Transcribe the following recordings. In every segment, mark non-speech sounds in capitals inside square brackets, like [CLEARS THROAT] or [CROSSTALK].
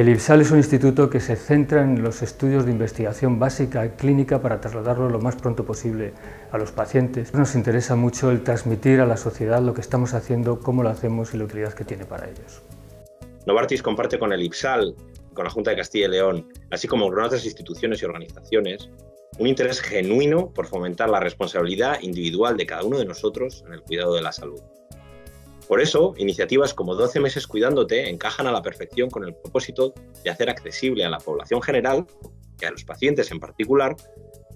El IPSAL es un instituto que se centra en los estudios de investigación básica y clínica para trasladarlo lo más pronto posible a los pacientes. Nos interesa mucho el transmitir a la sociedad lo que estamos haciendo, cómo lo hacemos y la utilidad que tiene para ellos. Novartis comparte con el IPSAL, con la Junta de Castilla y León, así como con otras instituciones y organizaciones, un interés genuino por fomentar la responsabilidad individual de cada uno de nosotros en el cuidado de la salud. Por eso, iniciativas como 12 meses cuidándote encajan a la perfección con el propósito de hacer accesible a la población general y a los pacientes en particular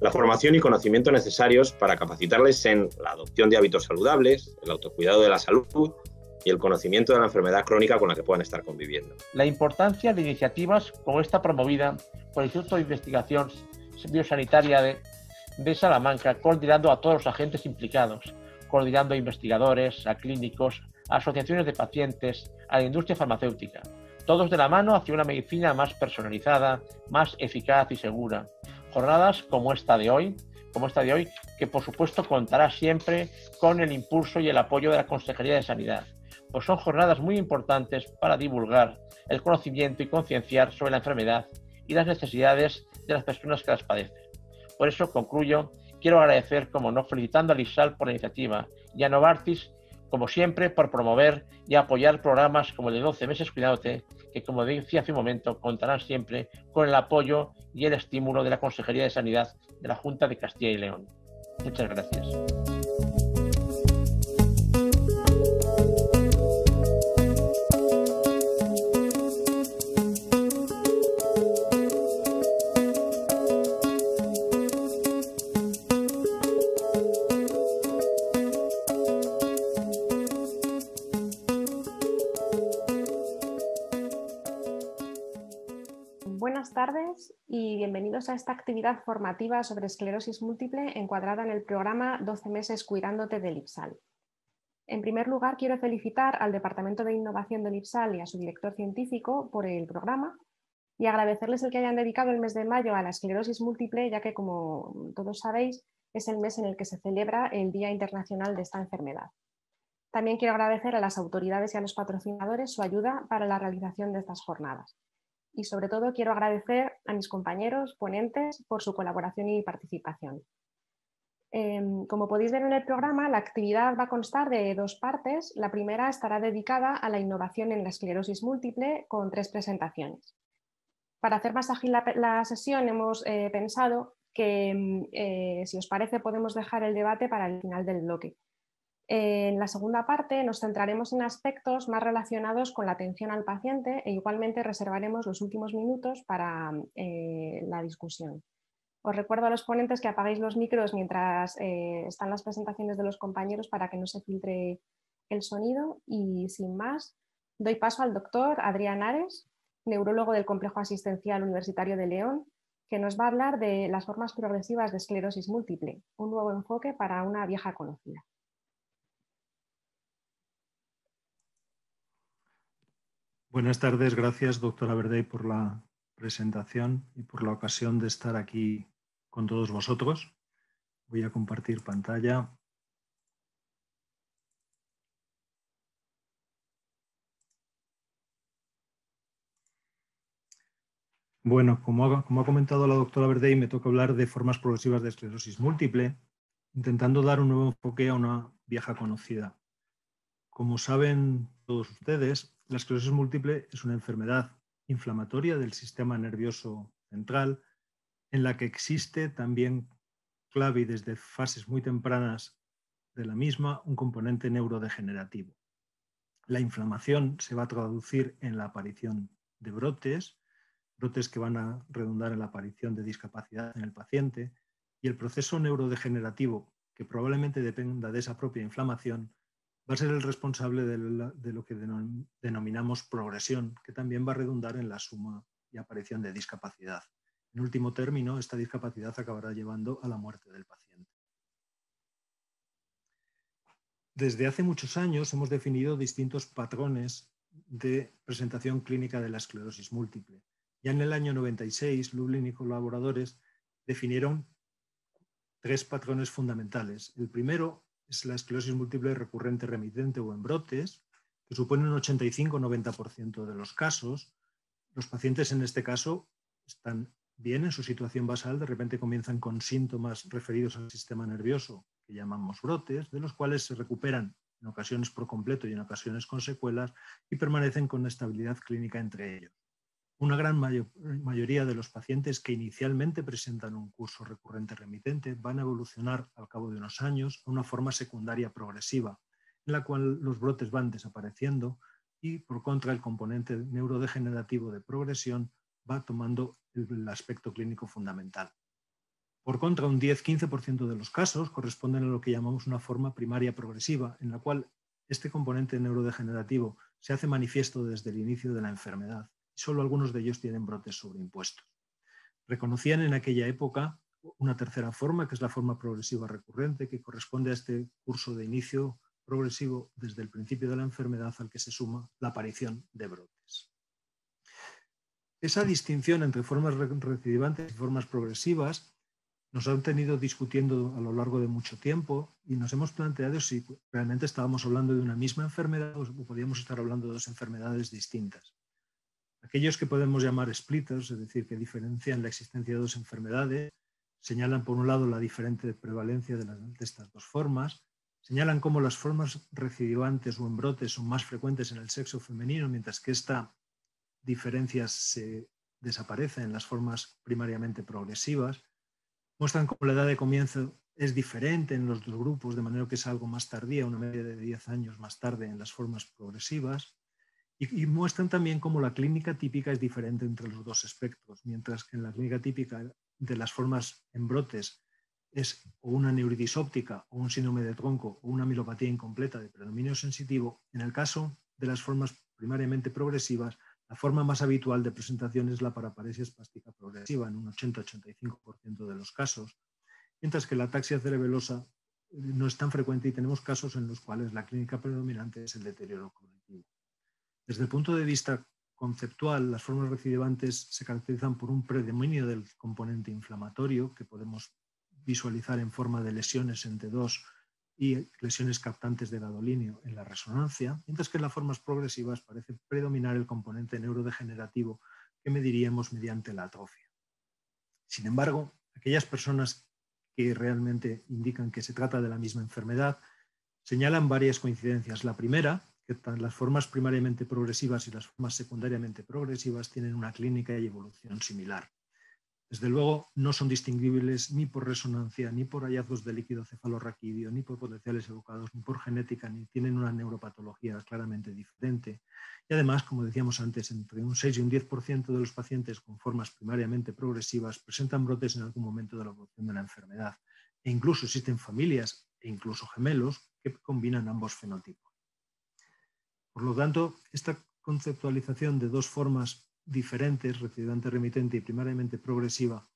la formación y conocimiento necesarios para capacitarles en la adopción de hábitos saludables, el autocuidado de la salud y el conocimiento de la enfermedad crónica con la que puedan estar conviviendo. La importancia de iniciativas como esta promovida por el Instituto de Investigación Biosanitaria de, Salamanca, coordinando a todos los agentes implicados, coordinando a investigadores, a clínicos, asociaciones de pacientes, a la industria farmacéutica, todos de la mano hacia una medicina más personalizada, más eficaz y segura. Jornadas como esta de hoy, como esta de hoy, que por supuesto contará siempre con el impulso y el apoyo de la Consejería de Sanidad, pues son jornadas muy importantes para divulgar el conocimiento y concienciar sobre la enfermedad y las necesidades de las personas que las padecen. Por eso concluyo, quiero agradecer, como no, felicitando a Lisal por la iniciativa y a Novartis como siempre, por promover y apoyar programas como el de 12 meses Cuidándote, que como decía hace un momento, contarán siempre con el apoyo y el estímulo de la Consejería de Sanidad de la Junta de Castilla y León. Muchas gracias. A esta actividad formativa sobre esclerosis múltiple encuadrada en el programa 12 meses cuidándote del IPSAL. En primer lugar, quiero felicitar al Departamento de Innovación del IPSAL y a su director científico por el programa y agradecerles el que hayan dedicado el mes de mayo a la esclerosis múltiple, ya que, como todos sabéis, es el mes en el que se celebra el Día Internacional de esta enfermedad. También quiero agradecer a las autoridades y a los patrocinadores su ayuda para la realización de estas jornadas y sobre todo quiero agradecer a mis compañeros ponentes por su colaboración y participación. Em, como podéis ver en el programa, la actividad va a constar de dos partes. La primera estará dedicada a la innovación en la esclerosis múltiple con tres presentaciones. Para hacer más ágil la, sesión hemos eh, pensado que, em, eh, si os parece, podemos dejar el debate para el final del bloque. En la segunda parte nos centraremos en aspectos más relacionados con la atención al paciente e igualmente reservaremos los últimos minutos para eh, la discusión. Os recuerdo a los ponentes que apaguéis los micros mientras eh, están las presentaciones de los compañeros para que no se filtre el sonido y sin más doy paso al doctor Adrián Ares, neurólogo del Complejo Asistencial Universitario de León, que nos va a hablar de las formas progresivas de esclerosis múltiple, un nuevo enfoque para una vieja conocida. Buenas tardes, gracias doctora Verdey por la presentación y por la ocasión de estar aquí con todos vosotros. Voy a compartir pantalla. Bueno, como ha, comentado la doctora Verdey, me toca hablar de formas progresivas de esclerosis múltiple, intentando dar un nuevo enfoque a una vieja conocida. Como saben todos ustedes, la esclerosis múltiple es una enfermedad inflamatoria del sistema nervioso central en la que existe también clave desde fases muy tempranas de la misma un componente neurodegenerativo. La inflamación se va a traducir en la aparición de brotes, brotes que van a redundar en la aparición de discapacidad en el paciente y el proceso neurodegenerativo que probablemente dependa de esa propia inflamación va a ser el responsable de, lo que denominamos progresión, que también va a redundar en la suma y aparición de discapacidad. En último término, esta discapacidad acabará llevando a la muerte del paciente. Desde hace muchos años hemos definido distintos patrones de presentación clínica de la esclerosis múltiple. Ya en el año 96, Lublin y colaboradores definieron tres patrones fundamentales. El primero es la esclerosis múltiple recurrente remitente o en brotes, que supone un 85-90% de los casos, los pacientes en este caso están bien en su situación basal, de repente comienzan con síntomas referidos al sistema nervioso que llamamos brotes, de los cuales se recuperan en ocasiones por completo y en ocasiones con secuelas y permanecen con estabilidad clínica entre ellos. Una gran mayoría de los pacientes que inicialmente presentan un curso recurrente remitente van a evolucionar al cabo de unos años a una forma secundaria progresiva, en la cual los brotes van desapareciendo y por contra el componente neurodegenerativo de progresión va tomando el aspecto clínico fundamental. Por contra, un 10-15% de los casos corresponden a lo que llamamos una forma primaria progresiva, en la cual este componente neurodegenerativo se hace manifiesto desde el inicio de la enfermedad solo algunos de ellos tienen brotes sobreimpuestos. Reconocían en aquella época una tercera forma, que es la forma progresiva recurrente, que corresponde a este curso de inicio progresivo desde el principio de la enfermedad al que se suma la aparición de brotes. Esa distinción entre formas recidivantes y formas progresivas nos han tenido discutiendo a lo largo de mucho tiempo y nos hemos planteado si realmente estábamos hablando de una misma enfermedad o podíamos estar hablando de dos enfermedades distintas. Aquellos que podemos llamar splitters, es decir, que diferencian la existencia de dos enfermedades, señalan por un lado la diferente prevalencia de, estas dos formas Señalan cómo las formas recidivantes o embrotes son más frecuentes en el sexo femenino, mientras que esta diferencia se desaparece en las formas primariamente progresivas. Muestran cómo la edad de comienzo es diferente en los dos grupos, de manera que es algo más tardía, una media de 10 años más tarde en las formas progresivas. Y, muestran también cómo la clínica típica es diferente entre los dos espectros, mientras que en la clínica típica de las formas en brotes es o una neuritis óptica o un síndrome de tronco o una milopatía incompleta de predominio sensitivo, en el caso de las formas primariamente progresivas, la forma más habitual de presentación es la paraparesia espástica progresiva en un 80-85% de los casos, mientras que la ataxia cerebelosa eh, no es tan frecuente y tenemos casos en los cuales la clínica predominante es el deterioro. Desde el punto de vista conceptual, las formas recidivantes se caracterizan por un predominio del componente inflamatorio que podemos visualizar en forma de lesiones entre dos y lesiones captantes de gadolinio en la resonancia, mientras que en las formas progresivas parece predominar el componente neurodegenerativo que mediríamos mediante la atrofia. Sin embargo, aquellas personas que realmente indican que se trata de la misma enfermedad señalan varias coincidencias. La primera, que las formas primariamente progresivas y las formas secundariamente progresivas tienen una clínica y evolución similar. Desde luego, no son distinguibles ni por resonancia, ni por hallazgos de líquido cefalorraquídeo, ni por potenciales evocados, ni por genética, ni tienen una neuropatología claramente diferente. Y además, como decíamos antes, entre un 6 y un 10% de los pacientes con formas primariamente progresivas presentan brotes en algún momento de la evolución de la enfermedad. E incluso existen familias e incluso gemelos que combinan ambos fenotipos. Por lo tanto, esta conceptualización de dos formas diferentes, recidente, remitente y primariamente progresiva,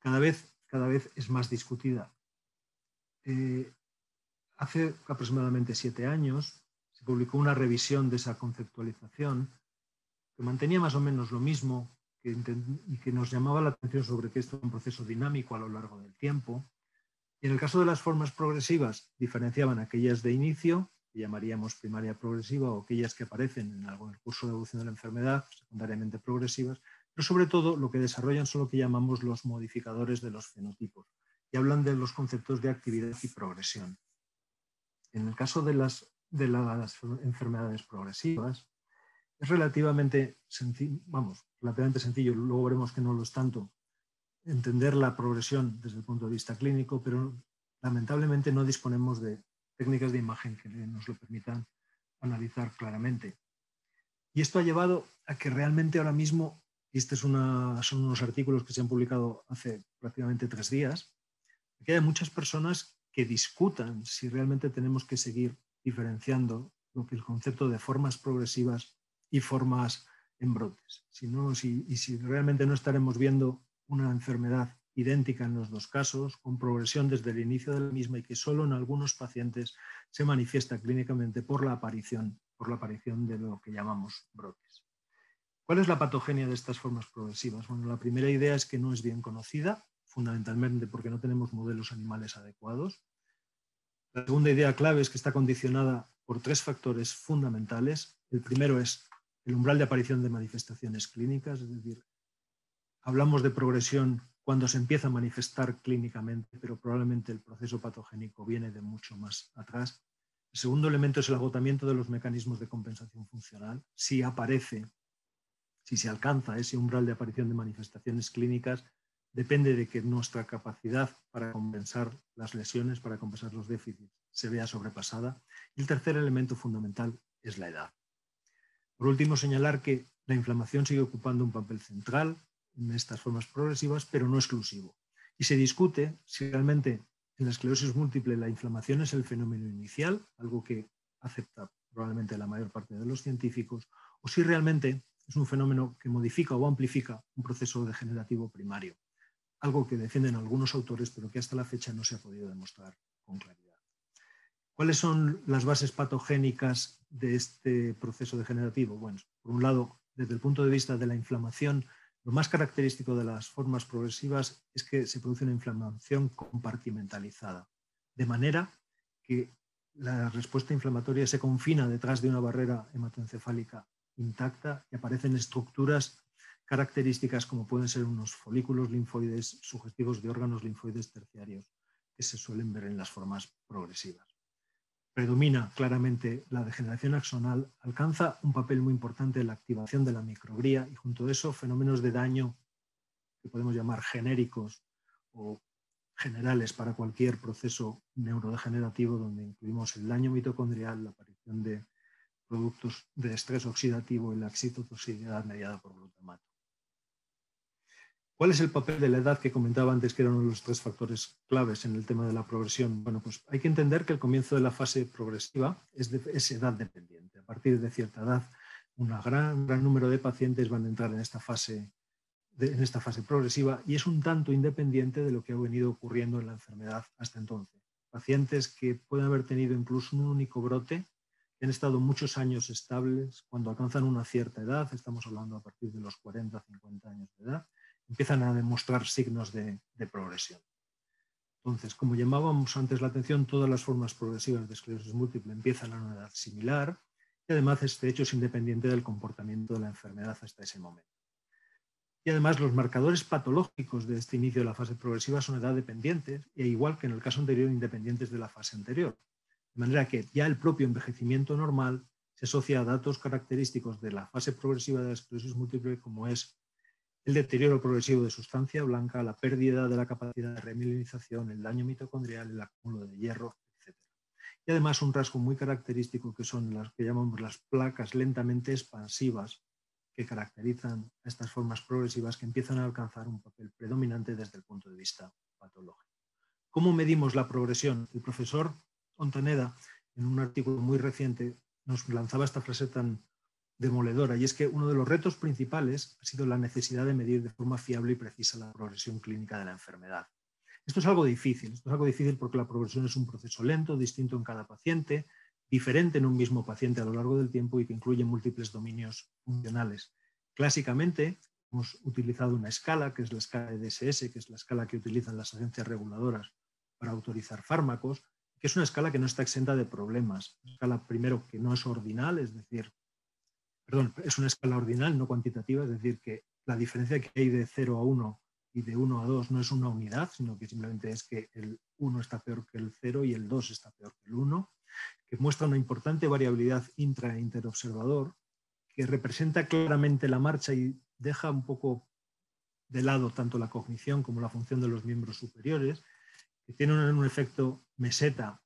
cada vez, cada vez es más discutida. Eh, hace aproximadamente siete años se publicó una revisión de esa conceptualización que mantenía más o menos lo mismo y que nos llamaba la atención sobre que esto es un proceso dinámico a lo largo del tiempo. Y en el caso de las formas progresivas, diferenciaban aquellas de inicio llamaríamos primaria progresiva o aquellas que aparecen en el curso de evolución de la enfermedad, secundariamente progresivas, pero sobre todo lo que desarrollan son lo que llamamos los modificadores de los fenotipos y hablan de los conceptos de actividad y progresión. En el caso de las, de las enfermedades progresivas, es relativamente sencillo, vamos, relativamente sencillo, luego veremos que no lo es tanto, entender la progresión desde el punto de vista clínico, pero lamentablemente no disponemos de técnicas de imagen que nos lo permitan analizar claramente. Y esto ha llevado a que realmente ahora mismo, y estos son unos artículos que se han publicado hace prácticamente tres días, que haya muchas personas que discutan si realmente tenemos que seguir diferenciando lo que el concepto de formas progresivas y formas en brotes. Si no, si, y si realmente no estaremos viendo una enfermedad idéntica en los dos casos, con progresión desde el inicio de la misma y que solo en algunos pacientes se manifiesta clínicamente por la aparición, por la aparición de lo que llamamos brotes. ¿Cuál es la patogenia de estas formas progresivas? Bueno, la primera idea es que no es bien conocida, fundamentalmente porque no tenemos modelos animales adecuados. La segunda idea clave es que está condicionada por tres factores fundamentales. El primero es el umbral de aparición de manifestaciones clínicas, es decir, hablamos de progresión cuando se empieza a manifestar clínicamente, pero probablemente el proceso patogénico viene de mucho más atrás. El segundo elemento es el agotamiento de los mecanismos de compensación funcional. Si aparece, si se alcanza ese umbral de aparición de manifestaciones clínicas, depende de que nuestra capacidad para compensar las lesiones, para compensar los déficits, se vea sobrepasada. Y el tercer elemento fundamental es la edad. Por último, señalar que la inflamación sigue ocupando un papel central en estas formas progresivas, pero no exclusivo. Y se discute si realmente en la esclerosis múltiple la inflamación es el fenómeno inicial, algo que acepta probablemente la mayor parte de los científicos, o si realmente es un fenómeno que modifica o amplifica un proceso degenerativo primario, algo que defienden algunos autores, pero que hasta la fecha no se ha podido demostrar con claridad. ¿Cuáles son las bases patogénicas de este proceso degenerativo? Bueno, por un lado, desde el punto de vista de la inflamación, lo más característico de las formas progresivas es que se produce una inflamación compartimentalizada, de manera que la respuesta inflamatoria se confina detrás de una barrera hematoencefálica intacta y aparecen estructuras características como pueden ser unos folículos linfoides sugestivos de órganos linfoides terciarios que se suelen ver en las formas progresivas predomina claramente la degeneración axonal, alcanza un papel muy importante en la activación de la microgría y junto a eso fenómenos de daño que podemos llamar genéricos o generales para cualquier proceso neurodegenerativo donde incluimos el daño mitocondrial, la aparición de productos de estrés oxidativo y la excitotoxicidad mediada por glutamato. ¿Cuál es el papel de la edad que comentaba antes, que era uno de los tres factores claves en el tema de la progresión? Bueno, pues hay que entender que el comienzo de la fase progresiva es, de, edad dependiente. A partir de cierta edad, un gran, gran número de pacientes van a entrar en esta, fase, en esta fase progresiva y es un tanto independiente de lo que ha venido ocurriendo en la enfermedad hasta entonces. Pacientes que pueden haber tenido incluso un único brote, que han estado muchos años estables, cuando alcanzan una cierta edad, estamos hablando a partir de los 40, 50 años de edad, empiezan a demostrar signos de, progresión. Entonces, como llamábamos antes la atención, todas las formas progresivas de esclerosis múltiple empiezan a una edad similar y además este hecho es independiente del comportamiento de la enfermedad hasta ese momento. Y además los marcadores patológicos de este inicio de la fase progresiva son edad dependientes e igual que en el caso anterior independientes de la fase anterior. De manera que ya el propio envejecimiento normal se asocia a datos característicos de la fase progresiva de la esclerosis múltiple como es el deterioro progresivo de sustancia blanca, la pérdida de la capacidad de remilinización, el daño mitocondrial, el acúmulo de hierro, etc. Y además un rasgo muy característico que son las que llamamos las placas lentamente expansivas que caracterizan a estas formas progresivas que empiezan a alcanzar un papel predominante desde el punto de vista patológico. ¿Cómo medimos la progresión? El profesor Ontaneda, en un artículo muy reciente, nos lanzaba esta frase tan demoledora, y es que uno de los retos principales ha sido la necesidad de medir de forma fiable y precisa la progresión clínica de la enfermedad. Esto es algo difícil, esto es algo difícil porque la progresión es un proceso lento, distinto en cada paciente, diferente en un mismo paciente a lo largo del tiempo y que incluye múltiples dominios funcionales. Clásicamente hemos utilizado una escala, que es la escala de DSS, que es la escala que utilizan las agencias reguladoras para autorizar fármacos, que es una escala que no está exenta de problemas. Una escala, primero, que no es ordinal, es decir, perdón, es una escala ordinal, no cuantitativa, es decir, que la diferencia que hay de 0 a 1 y de 1 a 2 no es una unidad, sino que simplemente es que el 1 está peor que el 0 y el 2 está peor que el 1, que muestra una importante variabilidad intra e interobservador, que representa claramente la marcha y deja un poco de lado tanto la cognición como la función de los miembros superiores, que tiene un efecto meseta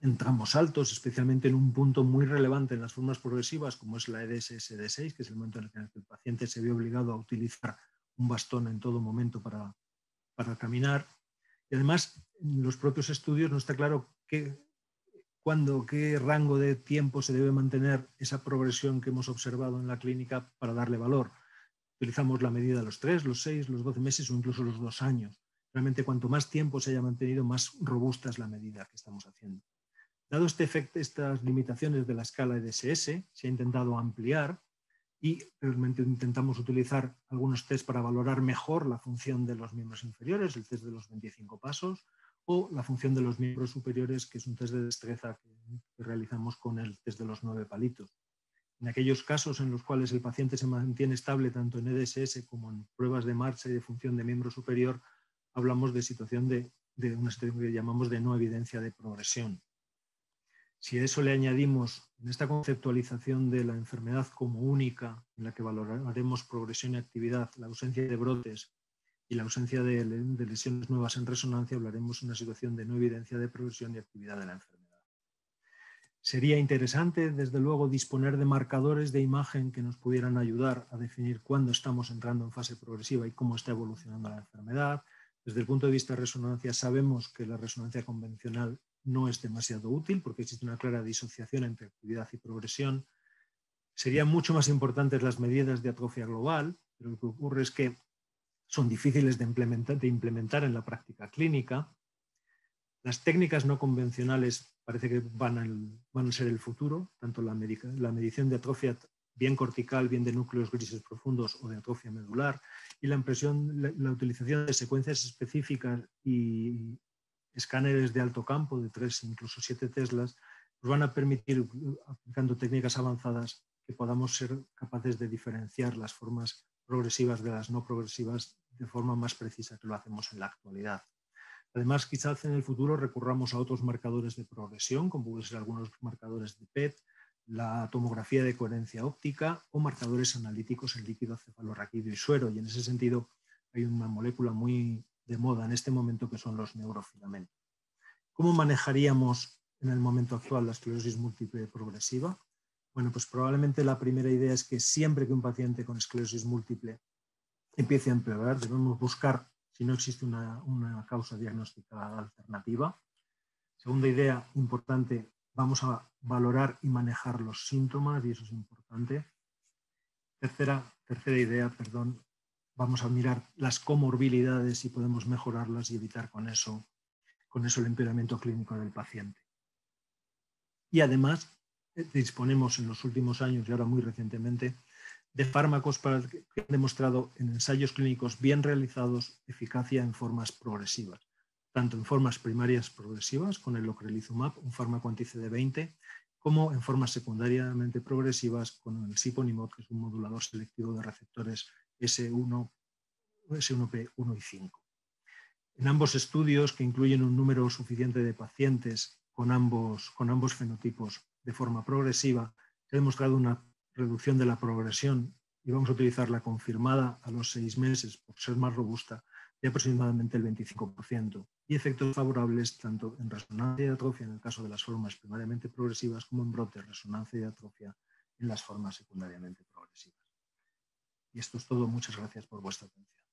en tramos altos, especialmente en un punto muy relevante en las formas progresivas, como es la EDSS-D6, que es el momento en el que el paciente se ve obligado a utilizar un bastón en todo momento para, para caminar. Y además, en los propios estudios no está claro qué, cuándo, qué rango de tiempo se debe mantener esa progresión que hemos observado en la clínica para darle valor. Utilizamos la medida de los 3, los 6, los 12 meses o incluso los 2 años. Realmente, cuanto más tiempo se haya mantenido, más robusta es la medida que estamos haciendo. Dado este efecto, estas limitaciones de la escala EDSS, se ha intentado ampliar y realmente intentamos utilizar algunos test para valorar mejor la función de los miembros inferiores, el test de los 25 pasos, o la función de los miembros superiores, que es un test de destreza que, realizamos con el test de los nueve palitos. En aquellos casos en los cuales el paciente se mantiene estable tanto en EDSS como en pruebas de marcha y de función de miembro superior, hablamos de situación de, de una situación que llamamos de no evidencia de progresión. Si a eso le añadimos en esta conceptualización de la enfermedad como única, en la que valoraremos progresión y actividad, la ausencia de brotes y la ausencia de, lesiones nuevas en resonancia, hablaremos de una situación de no evidencia de progresión y actividad de la enfermedad. Sería interesante, desde luego, disponer de marcadores de imagen que nos pudieran ayudar a definir cuándo estamos entrando en fase progresiva y cómo está evolucionando la enfermedad. Desde el punto de vista de resonancia, sabemos que la resonancia convencional no es demasiado útil porque existe una clara disociación entre actividad y progresión. Serían mucho más importantes las medidas de atrofia global, pero lo que ocurre es que son difíciles de implementar, en la práctica clínica. Las técnicas no convencionales parece que van, a ser el futuro, tanto la, la medición de atrofia bien cortical, bien de núcleos grises profundos o de atrofia medular, y la, impresión, la utilización de secuencias específicas y escáneres de alto campo de 3, incluso 7 Teslas, nos van a permitir, aplicando técnicas avanzadas, que podamos ser capaces de diferenciar las formas progresivas de las no progresivas de forma más precisa que lo hacemos en la actualidad. Además, quizás en el futuro recurramos a otros marcadores de progresión, como pueden ser algunos marcadores de PET, la tomografía de coherencia óptica o marcadores analíticos en líquido cefalorraquídeo y suero. Y en ese sentido hay una molécula muy de moda en este momento que son los neurofilamentos. ¿Cómo manejaríamos en el momento actual la esclerosis múltiple progresiva? Bueno, pues probablemente la primera idea es que siempre que un paciente con esclerosis múltiple empiece a empeorar, debemos buscar si no existe una, una causa diagnóstica alternativa. Segunda idea importante, vamos a valorar y manejar los síntomas y eso es importante. Tercera, tercera idea, perdón, vamos a mirar las comorbilidades y podemos mejorarlas y evitar con eso, con eso el empeoramiento clínico del paciente. Y además eh, disponemos en los últimos años y ahora muy recientemente de fármacos que han demostrado en ensayos clínicos bien realizados eficacia en formas progresivas, tanto en formas primarias progresivas con el ocrelizumab, un fármaco anti-CD20, como en formas secundariamente progresivas con el siponimod, que es un modulador selectivo de receptores S1, S1P1 y 5. En ambos estudios, que incluyen un número suficiente de pacientes con ambos, con ambos fenotipos de forma progresiva, ha demostrado una reducción de la progresión y vamos a utilizar la confirmada a los seis meses por ser más robusta de aproximadamente el 25% y efectos favorables tanto en resonancia y atrofia en el caso de las formas primariamente progresivas como en brote, resonancia y atrofia en las formas secundariamente. Y esto es todo. Muchas gracias por vuestra atención.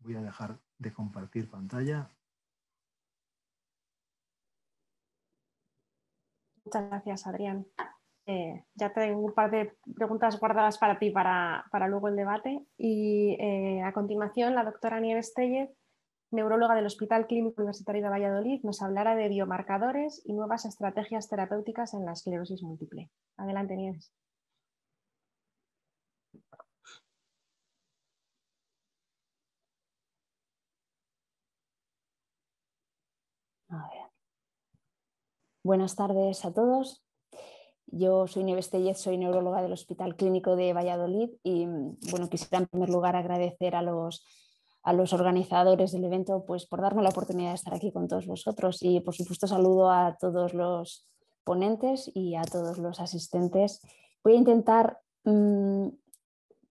Voy a dejar de compartir pantalla. Muchas gracias, Adrián. Eh, ya tengo un par de preguntas guardadas para ti para, luego el debate. Y eh, a continuación, la doctora Nieves Tellez, neuróloga del Hospital Clínico Universitario de Valladolid, nos hablará de biomarcadores y nuevas estrategias terapéuticas en la esclerosis múltiple. Adelante, Nieves. Buenas tardes a todos. Yo soy Nieves Tellez, soy neuróloga del Hospital Clínico de Valladolid y bueno, quisiera en primer lugar agradecer a los, a los organizadores del evento pues, por darme la oportunidad de estar aquí con todos vosotros y por supuesto saludo a todos los ponentes y a todos los asistentes. Voy a intentar mm,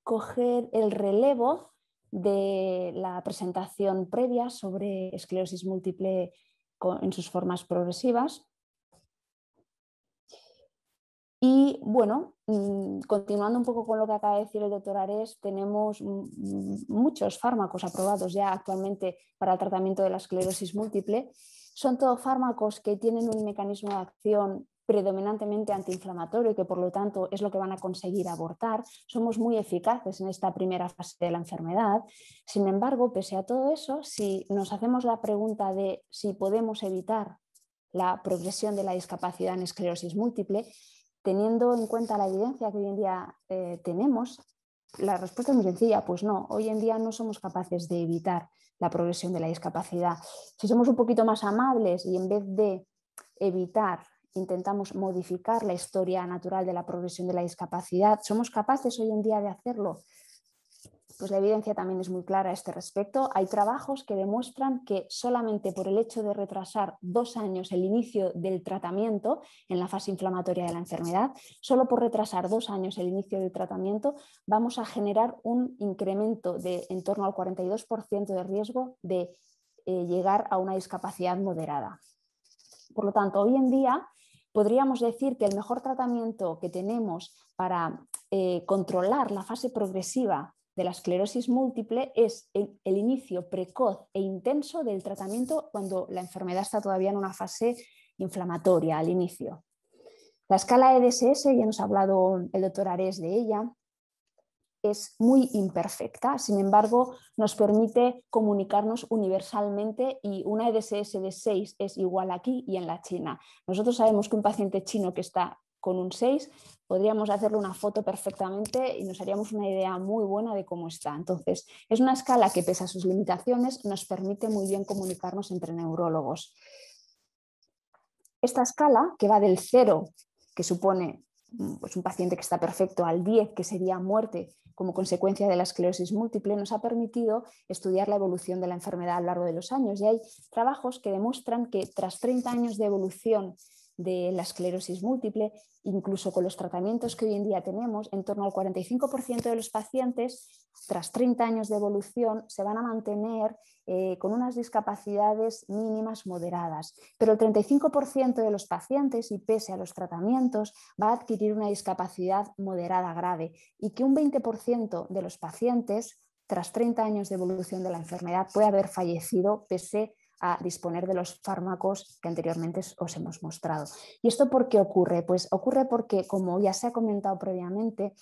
coger el relevo de la presentación previa sobre esclerosis múltiple en sus formas progresivas y bueno, mm, continuando un poco con lo que acaba de decir el doctor Ares, tenemos muchos fármacos aprobados ya actualmente para el tratamiento de la esclerosis múltiple. Son todos fármacos que tienen un mecanismo de acción predominantemente antiinflamatorio y que por lo tanto es lo que van a conseguir abortar. Somos muy eficaces en esta primera fase de la enfermedad. Sin embargo, pese a todo eso, si nos hacemos la pregunta de si podemos evitar la progresión de la discapacidad en esclerosis múltiple, teniendo en cuenta la evidencia que hoy en día eh, tenemos, la respuesta es muy sencilla, pues no, hoy en día no somos capaces de evitar la progresión de la discapacidad. Si somos un poquito más amables y en vez de evitar intentamos modificar la historia natural de la progresión de la discapacidad. ¿Somos capaces hoy en día de hacerlo? Pues la evidencia también es muy clara a este respecto. Hay trabajos que demuestran que solamente por el hecho de retrasar dos años el inicio del tratamiento en la fase inflamatoria de la enfermedad, solo por retrasar dos años el inicio del tratamiento, vamos a generar un incremento de en torno al 42% de riesgo de eh, llegar a una discapacidad moderada. Por lo tanto, hoy en día podríamos decir que el mejor tratamiento que tenemos para eh, controlar la fase progresiva de la esclerosis múltiple es el, inicio precoz e intenso del tratamiento cuando la enfermedad está todavía en una fase inflamatoria al inicio. La escala EDSS, ya nos ha hablado el doctor Ares de ella, es muy imperfecta, sin embargo, nos permite comunicarnos universalmente y una EDSS de 6 es igual aquí y en la China. Nosotros sabemos que un paciente chino que está con un 6 podríamos hacerle una foto perfectamente y nos haríamos una idea muy buena de cómo está. Entonces, es una escala que, pese a sus limitaciones, nos permite muy bien comunicarnos entre neurólogos. Esta escala, que va del 0, que supone pues, un paciente que está perfecto, al 10, que sería muerte como consecuencia de la esclerosis múltiple, nos ha permitido estudiar la evolución de la enfermedad a lo largo de los años. Y hay trabajos que demuestran que tras 30 años de evolución de la esclerosis múltiple, incluso con los tratamientos que hoy en día tenemos, en torno al 45% de los pacientes, tras 30 años de evolución, se van a mantener eh, con unas discapacidades mínimas moderadas. Pero el 35% de los pacientes, y pese a los tratamientos, va a adquirir una discapacidad moderada grave y que un 20% de los pacientes, tras 30 años de evolución de la enfermedad, puede haber fallecido pese a disponer de los fármacos que anteriormente os hemos mostrado. ¿Y esto por qué ocurre? Pues ocurre porque, como ya se ha comentado previamente,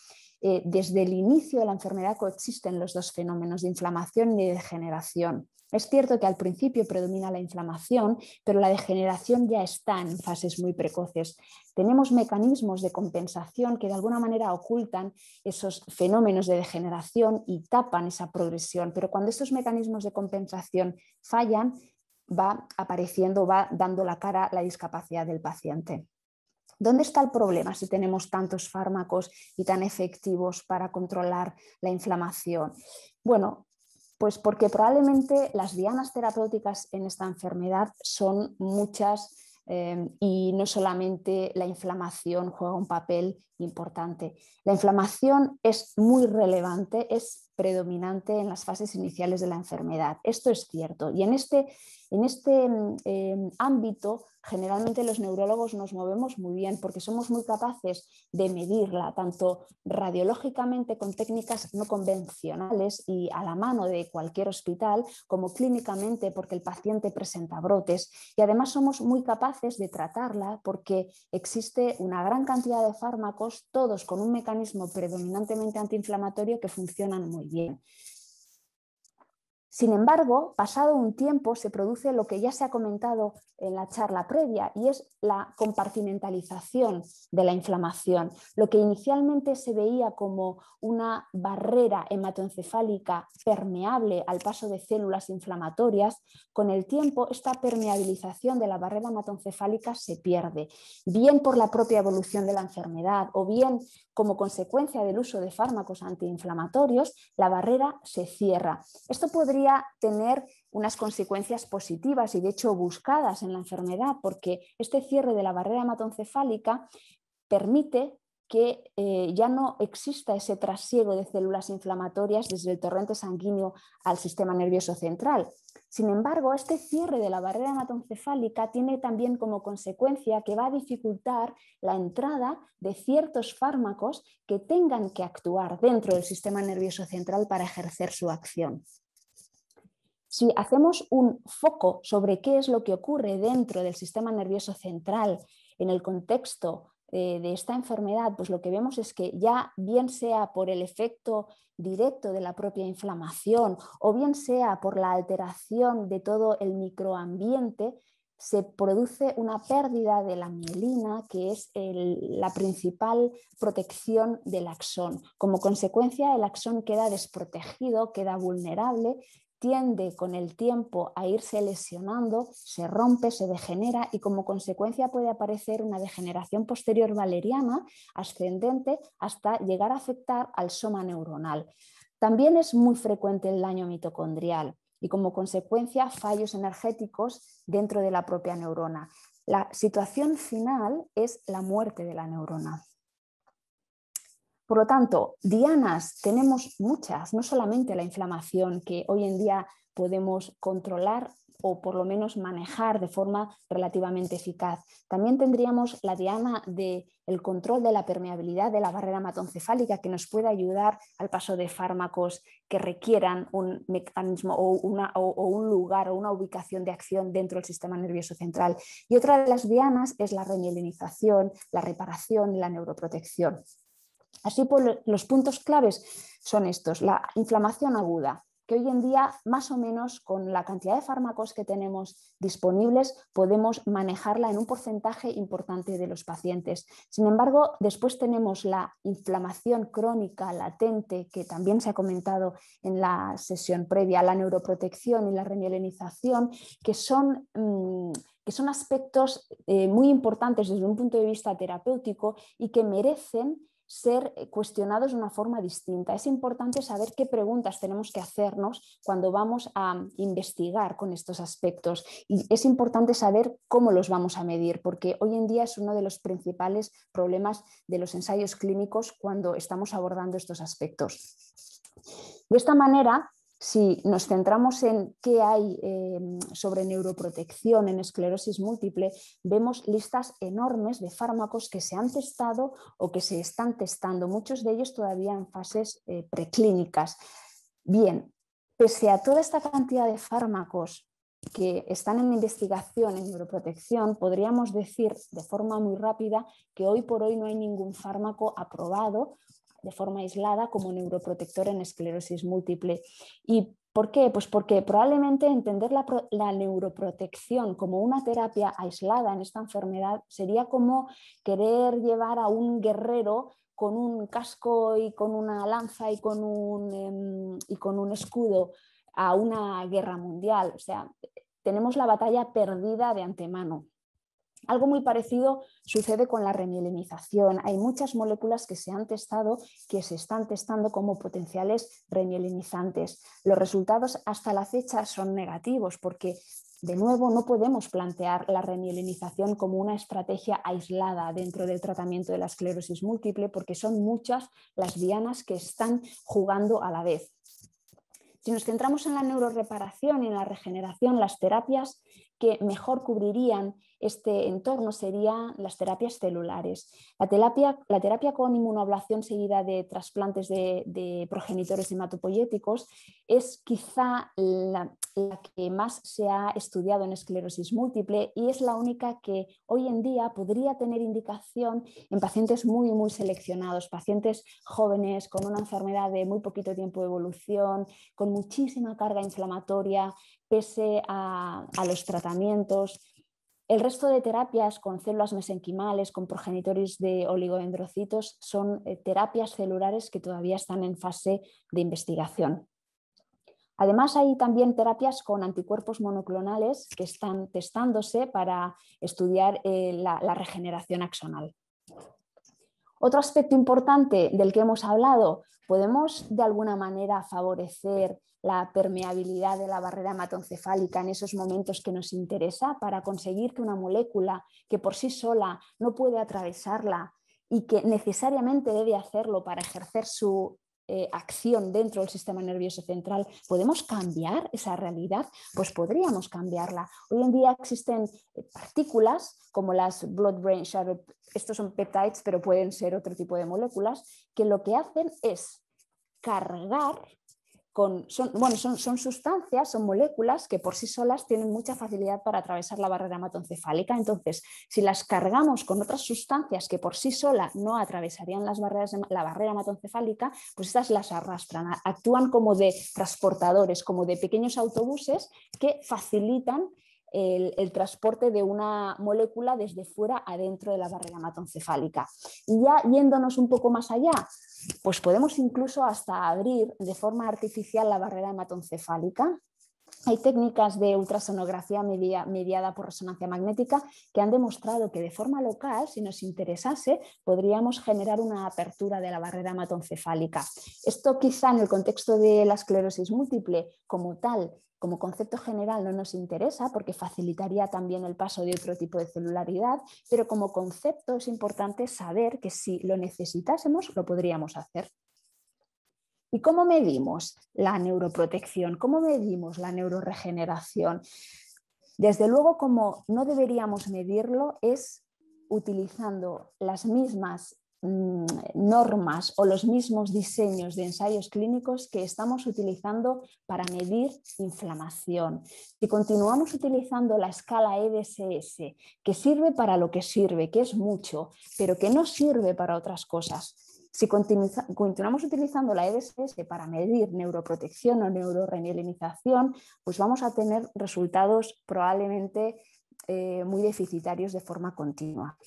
eh, desde el inicio de la enfermedad coexisten los dos fenómenos de inflamación y de degeneración. Es cierto que al principio predomina la inflamación, pero la degeneración ya está en fases muy precoces. Tenemos mecanismos de compensación que de alguna manera ocultan esos fenómenos de degeneración y tapan esa progresión, pero cuando estos mecanismos de compensación fallan, va apareciendo, va dando la cara la discapacidad del paciente. ¿Dónde está el problema si tenemos tantos fármacos y tan efectivos para controlar la inflamación? Bueno, pues porque probablemente las dianas terapéuticas en esta enfermedad son muchas eh, y no solamente la inflamación juega un papel importante. La inflamación es muy relevante, es predominante en las fases iniciales de la enfermedad. Esto es cierto. Y en este, en este eh, ámbito generalmente los neurólogos nos movemos muy bien porque somos muy capaces de medirla, tanto radiológicamente con técnicas no convencionales y a la mano de cualquier hospital, como clínicamente porque el paciente presenta brotes. Y además somos muy capaces de tratarla porque existe una gran cantidad de fármacos, todos con un mecanismo predominantemente antiinflamatorio que funcionan muy bien. Sin embargo, pasado un tiempo se produce lo que ya se ha comentado en la charla previa y es la compartimentalización de la inflamación. Lo que inicialmente se veía como una barrera hematoencefálica permeable al paso de células inflamatorias, con el tiempo esta permeabilización de la barrera hematoencefálica se pierde, bien por la propia evolución de la enfermedad o bien como consecuencia del uso de fármacos antiinflamatorios, la barrera se cierra. Esto podría tener unas consecuencias positivas y de hecho buscadas en la enfermedad, porque este cierre de la barrera hematoencefálica permite que eh, ya no exista ese trasiego de células inflamatorias desde el torrente sanguíneo al sistema nervioso central. Sin embargo, este cierre de la barrera hematoencefálica tiene también como consecuencia que va a dificultar la entrada de ciertos fármacos que tengan que actuar dentro del sistema nervioso central para ejercer su acción. Si hacemos un foco sobre qué es lo que ocurre dentro del sistema nervioso central en el contexto eh, de esta enfermedad, pues lo que vemos es que ya bien sea por el efecto directo de la propia inflamación o bien sea por la alteración de todo el microambiente, se produce una pérdida de la mielina, que es la principal protección del axón. Como consecuencia, el axón queda desprotegido, queda vulnerable tiende con el tiempo a irse lesionando, se rompe, se degenera y como consecuencia puede aparecer una degeneración posterior valeriana ascendente hasta llegar a afectar al soma neuronal. También es muy frecuente el daño mitocondrial y como consecuencia fallos energéticos dentro de la propia neurona. La situación final es la muerte de la neurona. Por lo tanto, dianas tenemos muchas, no solamente la inflamación que hoy en día podemos controlar o por lo menos manejar de forma relativamente eficaz. También tendríamos la diana del control de la permeabilidad de la barrera hematoencefálica que nos puede ayudar al paso de fármacos que requieran un mecanismo o, o, un lugar o una ubicación de acción dentro del sistema nervioso central. Y otra de las dianas es la remielinización, la reparación y la neuroprotección. Así pues, los puntos claves son estos, la inflamación aguda, que hoy en día más o menos con la cantidad de fármacos que tenemos disponibles podemos manejarla en un porcentaje importante de los pacientes. Sin embargo, después tenemos la inflamación crónica latente, que también se ha comentado en la sesión previa, la neuroprotección y la remielinización, que son... Mm, que son aspectos eh, muy importantes desde un punto de vista terapéutico y que merecen ser eh, cuestionados de una forma distinta. Es importante saber qué preguntas tenemos que hacernos cuando vamos a investigar con estos aspectos y es importante saber cómo los vamos a medir, porque hoy en día es uno de los principales problemas de los ensayos clínicos cuando estamos abordando estos aspectos. De esta manera, si nos centramos en qué hay em, sobre neuroprotección en esclerosis múltiple, vemos listas enormes de fármacos que se han testado o que se están testando, muchos de ellos todavía en fases eh, preclínicas. Bien, pese a toda esta cantidad de fármacos que están en investigación en neuroprotección, podríamos decir de forma muy rápida que hoy por hoy no hay ningún fármaco aprobado de forma aislada como neuroprotector en esclerosis múltiple. ¿Y por qué? Pues porque probablemente entender la, neuroprotección como una terapia aislada en esta enfermedad sería como querer llevar a un guerrero con un casco y con una lanza y con un, em, y con un escudo a una guerra mundial. O sea, tenemos la batalla perdida de antemano. Algo muy parecido sucede con la remielinización. Hay muchas moléculas que se han testado, que se están testando como potenciales remielinizantes. Los resultados hasta la fecha son negativos porque, de nuevo, no podemos plantear la remielinización como una estrategia aislada dentro del tratamiento de la esclerosis múltiple porque son muchas las dianas que están jugando a la vez. Si nos centramos en la neuroreparación y en la regeneración, las terapias que mejor cubrirían este entorno serían las terapias celulares. La terapia, la terapia con inmunoablación seguida de trasplantes de, progenitores hematopoyéticos es quizá la, que más se ha estudiado en esclerosis múltiple y es la única que hoy en día podría tener indicación en pacientes muy, muy seleccionados, pacientes jóvenes con una enfermedad de muy poquito tiempo de evolución, con muchísima carga inflamatoria, pese a, los tratamientos. El resto de terapias con células mesenquimales, con progenitores de oligodendrocitos, son eh, terapias celulares que todavía están en fase de investigación. Además, hay también terapias con anticuerpos monoclonales que están testándose para estudiar eh, la, la regeneración axonal. Otro aspecto importante del que hemos hablado, podemos de alguna manera favorecer la permeabilidad de la barrera hematoencefálica en esos momentos que nos interesa para conseguir que una molécula que por sí sola no puede atravesarla y que necesariamente debe hacerlo para ejercer su eh, acción dentro del sistema nervioso central, ¿podemos cambiar esa realidad? Pues podríamos cambiarla. Hoy en día existen eh, partículas como las blood-brain shuttle, estos son peptides, pero pueden ser otro tipo de moléculas, que lo que hacen es cargar son, bueno, son, son, sustancias, son moléculas que por sí solas tienen mucha facilidad para atravesar la barrera hematoencefálica. Entonces, si las cargamos con otras sustancias que por sí solas no atravesarían las barreras, la barrera hematoencefálica, pues estas las arrastran, actúan como de transportadores, como de pequeños autobuses que facilitan el, transporte de una molécula desde fuera adentro de la barrera hematoencefálica. Y ya yéndonos un poco más allá, pues podemos incluso hasta abrir de forma artificial la barrera hematoencefálica Hay técnicas de ultrasonografía mediada por resonancia magnética que han demostrado que de forma local, si nos interesase, podríamos generar una apertura de la barrera hematoencefálica. Esto quizá en el contexto de la esclerosis múltiple como tal, como concepto general no nos interesa porque facilitaría también el paso de otro tipo de celularidad, pero como concepto es importante saber que si lo necesitásemos lo podríamos hacer. ¿Y cómo medimos la neuroprotección? ¿Cómo medimos la neuroregeneración? Desde luego, como no deberíamos medirlo, es utilizando las mismas mm, normas o los mismos diseños de ensayos clínicos que estamos utilizando para medir inflamación. Si continuamos utilizando la escala EDSS, que sirve para lo que sirve, que es mucho, pero que no sirve para otras cosas, si continuamos utilizando la EDSS para medir neuroprotección o neurorenilinización, pues vamos a tener resultados probablemente eh, muy deficitarios de forma continua.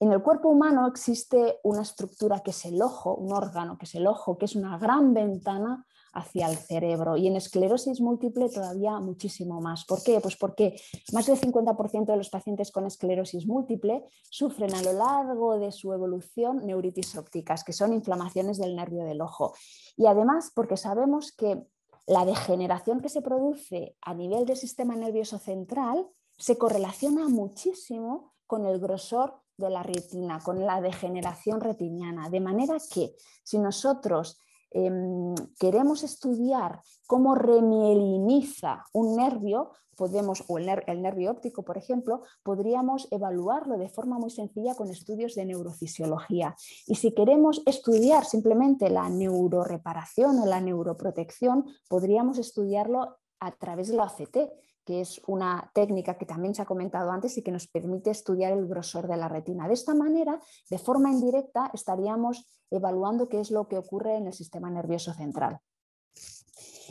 En el cuerpo humano existe una estructura que es el ojo, un órgano que es el ojo, que es una gran ventana hacia el cerebro y en esclerosis múltiple todavía muchísimo más. ¿Por qué? Pues porque más del 50% de los pacientes con esclerosis múltiple sufren a lo largo de su evolución neuritis ópticas, que son inflamaciones del nervio del ojo. Y además porque sabemos que la degeneración que se produce a nivel del sistema nervioso central se correlaciona muchísimo con el grosor de la retina, con la degeneración retiniana. De manera que si nosotros Em, queremos estudiar cómo remieliniza un nervio, podemos, o el, nervio óptico, por ejemplo, podríamos evaluarlo de forma muy sencilla con estudios de neurofisiología. Y si queremos estudiar simplemente la neuroreparación o la neuroprotección, podríamos estudiarlo a través de la OCT, que es una técnica que también se ha comentado antes y que nos permite estudiar el grosor de la retina. De esta manera, de forma indirecta, estaríamos evaluando qué es lo que ocurre en el sistema nervioso central.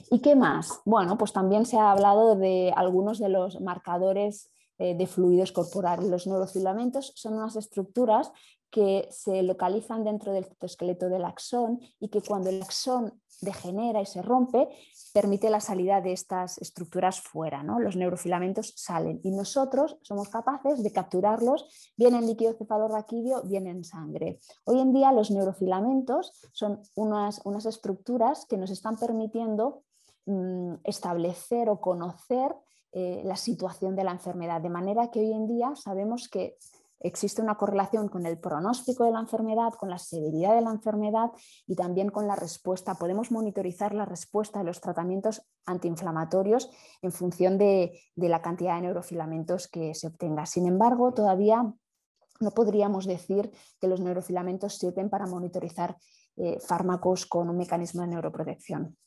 ¿Y qué más? Bueno, pues también se ha hablado de algunos de los marcadores eh, de fluidos corporales. Los neurofilamentos son unas estructuras que se localizan dentro del citoesqueleto del axón y que cuando el axón degenera y se rompe, permite la salida de estas estructuras fuera. ¿no? Los neurofilamentos salen y nosotros somos capaces de capturarlos bien en líquido cefalorraquídeo, bien en sangre. Hoy en día los neurofilamentos son unas, unas estructuras que nos están permitiendo mm, establecer o conocer eh, la situación de la enfermedad, de manera que hoy en día sabemos que existe una correlación con el pronóstico de la enfermedad, con la severidad de la enfermedad y también con la respuesta. Podemos monitorizar la respuesta de los tratamientos antiinflamatorios en función de, la cantidad de neurofilamentos que se obtenga. Sin embargo, todavía no podríamos decir que los neurofilamentos sirven para monitorizar eh, fármacos con un mecanismo de neuroprotección.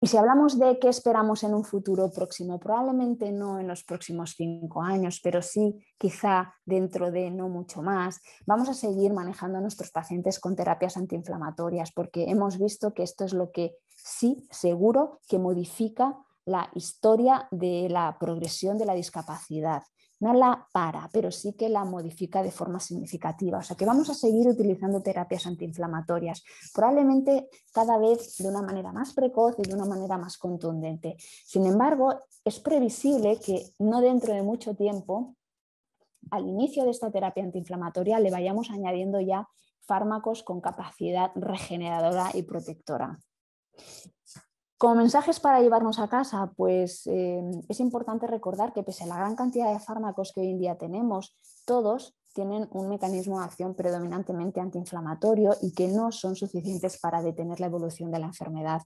Y si hablamos de qué esperamos en un futuro próximo, probablemente no en los próximos cinco años, pero sí quizá dentro de no mucho más, vamos a seguir manejando a nuestros pacientes con terapias antiinflamatorias, porque hemos visto que esto es lo que sí, seguro, que modifica la historia de la progresión de la discapacidad no la para, pero sí que la modifica de forma significativa. O sea que vamos a seguir utilizando terapias antiinflamatorias, probablemente cada vez de una manera más precoz y de una manera más contundente. Sin embargo, es previsible que no dentro de mucho tiempo, al inicio de esta terapia antiinflamatoria, le vayamos añadiendo ya fármacos con capacidad regeneradora y protectora. Como mensajes para llevarnos a casa, pues eh, es importante recordar que pese a la gran cantidad de fármacos que hoy en día tenemos, todos tienen un mecanismo de acción predominantemente antiinflamatorio y que no son suficientes para detener la evolución de la enfermedad.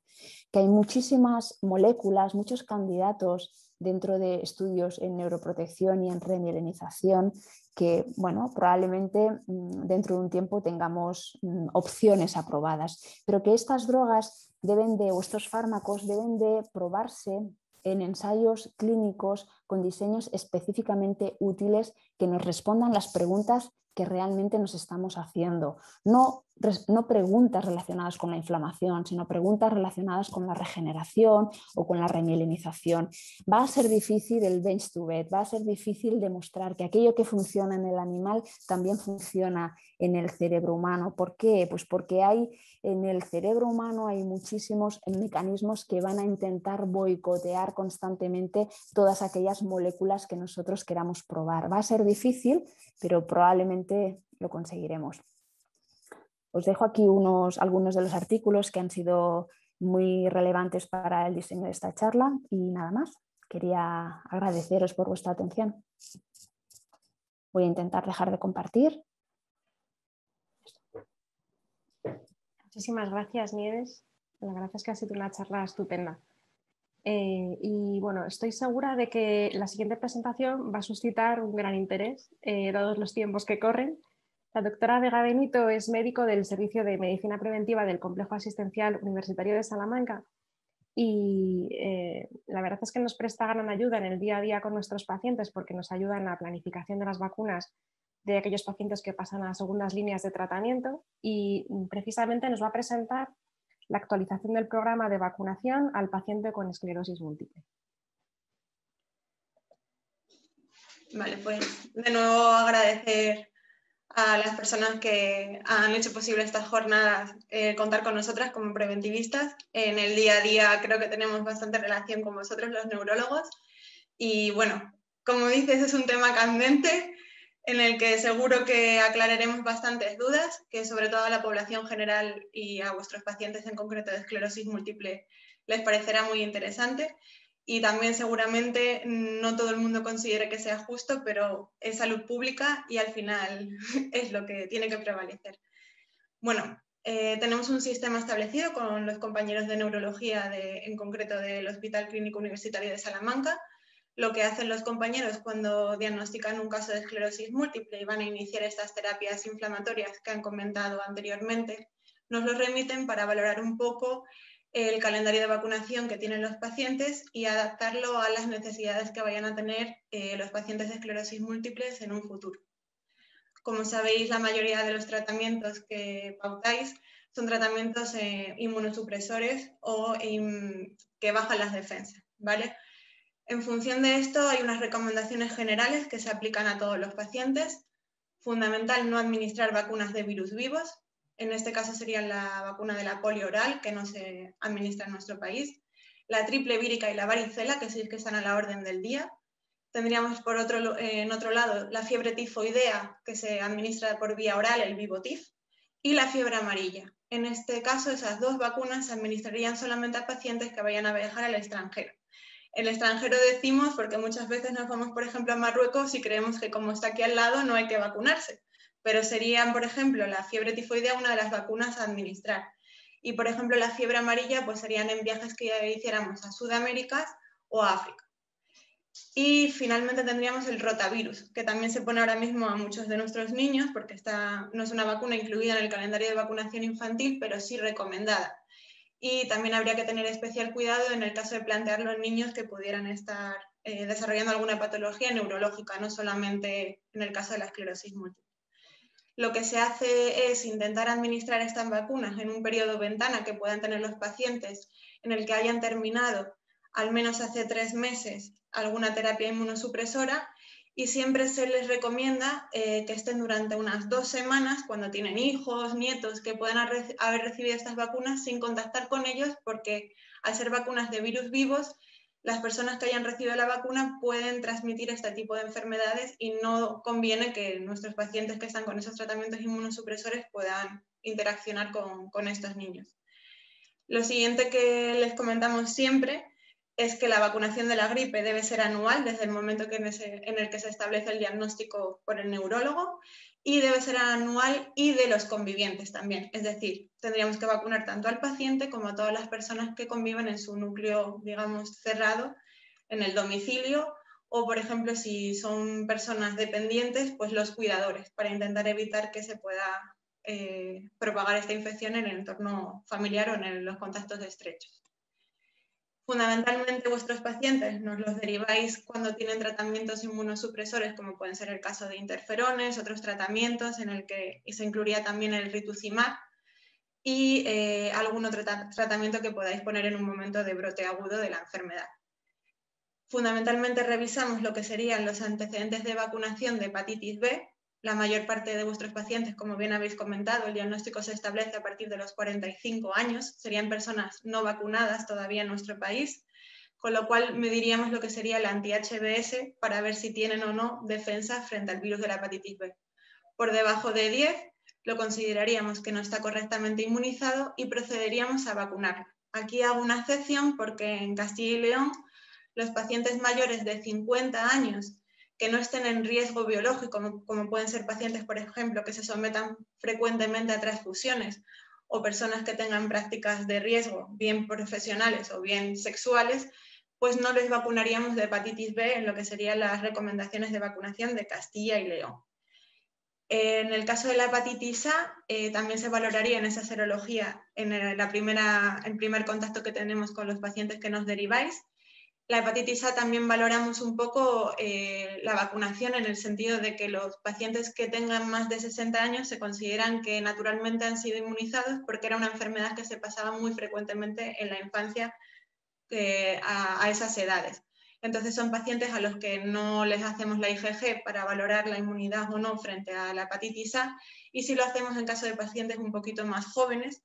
Que hay muchísimas moléculas, muchos candidatos dentro de estudios en neuroprotección y en remilenización que bueno, probablemente mm, dentro de un tiempo tengamos mm, opciones aprobadas, pero que estas drogas deben de, o estos fármacos deben de probarse en ensayos clínicos con diseños específicamente útiles que nos respondan las preguntas que realmente nos estamos haciendo. No, no, preguntas relacionadas con la inflamación, sino preguntas relacionadas con la regeneración o con la remielinización. Va a ser difícil el bench to bed, va a ser difícil demostrar que aquello que funciona en el animal también funciona en el cerebro humano. ¿Por qué? Pues porque hay en el cerebro humano hay muchísimos mecanismos que van a intentar boicotear constantemente todas aquellas moléculas que nosotros queramos probar. Va a ser difícil, pero probablemente lo conseguiremos. Os dejo aquí unos, algunos de los artículos que han sido muy relevantes para el diseño de esta charla y nada más. Quería agradeceros por vuestra atención. Voy a intentar dejar de compartir. Muchísimas gracias, Nieves. La verdad es que ha sido una charla estupenda. Eh, y bueno, estoy segura de que la siguiente presentación va a suscitar un gran interés, eh, dados los tiempos que corren. La doctora Vega Benito es médico del Servicio de Medicina Preventiva del Complejo Asistencial Universitario de Salamanca y eh, la verdad es que nos presta gran ayuda en el día a día con nuestros pacientes porque nos ayuda en la planificación de las vacunas de aquellos pacientes que pasan a segundas líneas de tratamiento y precisamente nos va a presentar la actualización del programa de vacunación al paciente con esclerosis múltiple. Vale, pues de nuevo agradecer a las personas que han hecho posible estas jornadas eh, contar con nosotras como preventivistas. En el día a día creo que tenemos bastante relación con vosotros los neurólogos y bueno, como dices, es un tema candente en el que seguro que aclararemos bastantes dudas, que sobre todo a la población general y a vuestros pacientes en concreto de esclerosis múltiple les parecerá muy interesante. Y también seguramente no todo el mundo considere que sea justo, pero es salud pública y al final [LAUGHS] es lo que tiene que prevalecer. Bueno, eh, tenemos un sistema establecido con los compañeros de neurología, de, en concreto del Hospital Clínico Universitario de Salamanca, lo que hacen los compañeros cuando diagnostican un caso de esclerosis múltiple y van a iniciar estas terapias inflamatorias que han comentado anteriormente, nos lo remiten para valorar un poco el calendario de vacunación que tienen los pacientes y adaptarlo a las necesidades que vayan a tener eh, los pacientes de esclerosis múltiples en un futuro. Como sabéis, la mayoría de los tratamientos que pautáis son tratamientos eh, inmunosupresores o que bajan las defensas, ¿vale? En función de esto, hay unas recomendaciones generales que se aplican a todos los pacientes. Fundamental no administrar vacunas de virus vivos. En este caso sería la vacuna de la polio oral, que no se administra en nuestro país. La triple vírica y la varicela, que sí que están a la orden del día. Tendríamos por otro, en otro lado la fiebre tifoidea, que se administra por vía oral, el Vivotif, y la fiebre amarilla. En este caso, esas dos vacunas se administrarían solamente a pacientes que vayan a viajar al extranjero. El extranjero decimos porque muchas veces nos vamos, por ejemplo, a Marruecos y creemos que como está aquí al lado no hay que vacunarse, pero serían, por ejemplo, la fiebre tifoidea una de las vacunas a administrar. Y, por ejemplo, la fiebre amarilla pues serían en viajes que ya hiciéramos a Sudamérica o a África. Y finalmente tendríamos el rotavirus, que también se pone ahora mismo a muchos de nuestros niños, porque esta no es una vacuna incluida en el calendario de vacunación infantil, pero sí recomendada y también habría que tener especial cuidado en el caso de plantearlo en niños que pudieran estar eh, desarrollando alguna patología neurológica, no solamente en el caso de la esclerosis múltiple. Lo que se hace es intentar administrar estas vacunas en un periodo ventana que puedan tener los pacientes en el que hayan terminado al menos hace tres meses alguna terapia inmunosupresora. Y siempre se les recomienda eh, que estén durante unas dos semanas cuando tienen hijos, nietos que puedan haber recibido estas vacunas sin contactar con ellos porque al ser vacunas de virus vivos, las personas que hayan recibido la vacuna pueden transmitir este tipo de enfermedades y no conviene que nuestros pacientes que están con esos tratamientos inmunosupresores puedan interaccionar con, estos niños. Lo siguiente que les comentamos siempre es que la vacunación de la gripe debe ser anual desde el momento en, el que se establece el diagnóstico por el neurólogo y debe ser anual y de los convivientes también. Es decir, tendríamos que vacunar tanto al paciente como a todas las personas que conviven en su núcleo, digamos, cerrado, en el domicilio o, por ejemplo, si son personas dependientes, pues los cuidadores, para intentar evitar que se pueda eh, propagar esta infección en el entorno familiar o en los contactos estrechos. Fundamentalmente vuestros pacientes nos los deriváis cuando tienen tratamientos inmunosupresores, como pueden ser el caso de interferones, otros tratamientos en el que se incluiría también el rituximab y eh, algún otro tratamiento que podáis poner en un momento de brote agudo de la enfermedad. Fundamentalmente revisamos lo que serían los antecedentes de vacunación de hepatitis B, la mayor parte de vuestros pacientes, como bien habéis comentado, el diagnóstico se establece a partir de los 45 años, serían personas no vacunadas todavía en nuestro país, con lo cual mediríamos lo que sería el anti-HBS para ver si tienen o no defensa frente al virus de la hepatitis B. Por debajo de 10 lo consideraríamos que no está correctamente inmunizado y procederíamos a vacunarlo. Aquí hago una excepción porque en Castilla y León los pacientes mayores de 50 años que no estén en riesgo biológico, como, pueden ser pacientes, por ejemplo, que se sometan frecuentemente a transfusiones o personas que tengan prácticas de riesgo, bien profesionales o bien sexuales, pues no les vacunaríamos de hepatitis B en lo que serían las recomendaciones de vacunación de Castilla y León. En el caso de la hepatitis A, eh, también se valoraría en esa serología, en el primer contacto que tenemos con los pacientes que nos deriváis, la hepatitis A también valoramos un poco eh, la vacunación en el sentido de que los pacientes que tengan más de 60 años se consideran que naturalmente han sido inmunizados porque era una enfermedad que se pasaba muy frecuentemente en la infancia eh, a, esas edades. Entonces son pacientes a los que no les hacemos la IgG para valorar la inmunidad o no frente a la hepatitis A y si lo hacemos en caso de pacientes un poquito más jóvenes,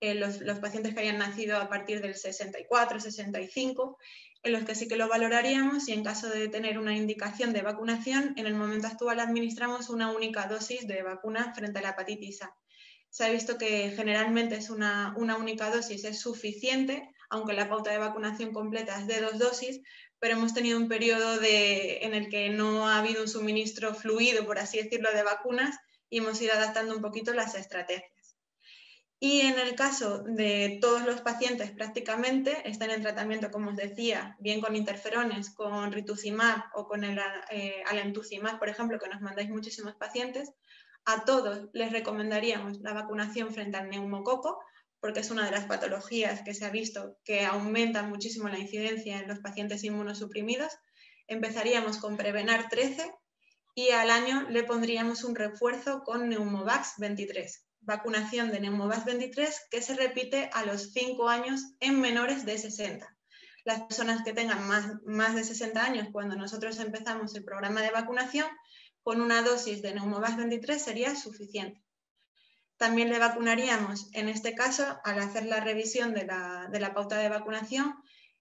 eh, los, los, pacientes que hayan nacido a partir del 64, 65 en los que sí que lo valoraríamos y en caso de tener una indicación de vacunación, en el momento actual administramos una única dosis de vacuna frente a la hepatitis A. Se ha visto que generalmente es una, una única dosis, es suficiente, aunque la pauta de vacunación completa es de dos dosis, pero hemos tenido un periodo de, en el que no ha habido un suministro fluido, por así decirlo, de vacunas y hemos ido adaptando un poquito las estrategias. Y en el caso de todos los pacientes prácticamente están en tratamiento, como os decía, bien con interferones, con rituximab o con el eh, por ejemplo, que nos mandáis muchísimos pacientes, a todos les recomendaríamos la vacunación frente al neumococo, porque es una de las patologías que se ha visto que aumentan muchísimo la incidencia en los pacientes inmunosuprimidos. Empezaríamos con Prevenar 13 y al año le pondríamos un refuerzo con Neumovax 23 vacunación de Neumovax 23 que se repite a los 5 años en menores de 60. Las personas que tengan más, más de 60 años cuando nosotros empezamos el programa de vacunación, con una dosis de Neumovax 23 sería suficiente. También le vacunaríamos, en este caso, al hacer la revisión de la, de la pauta de vacunación,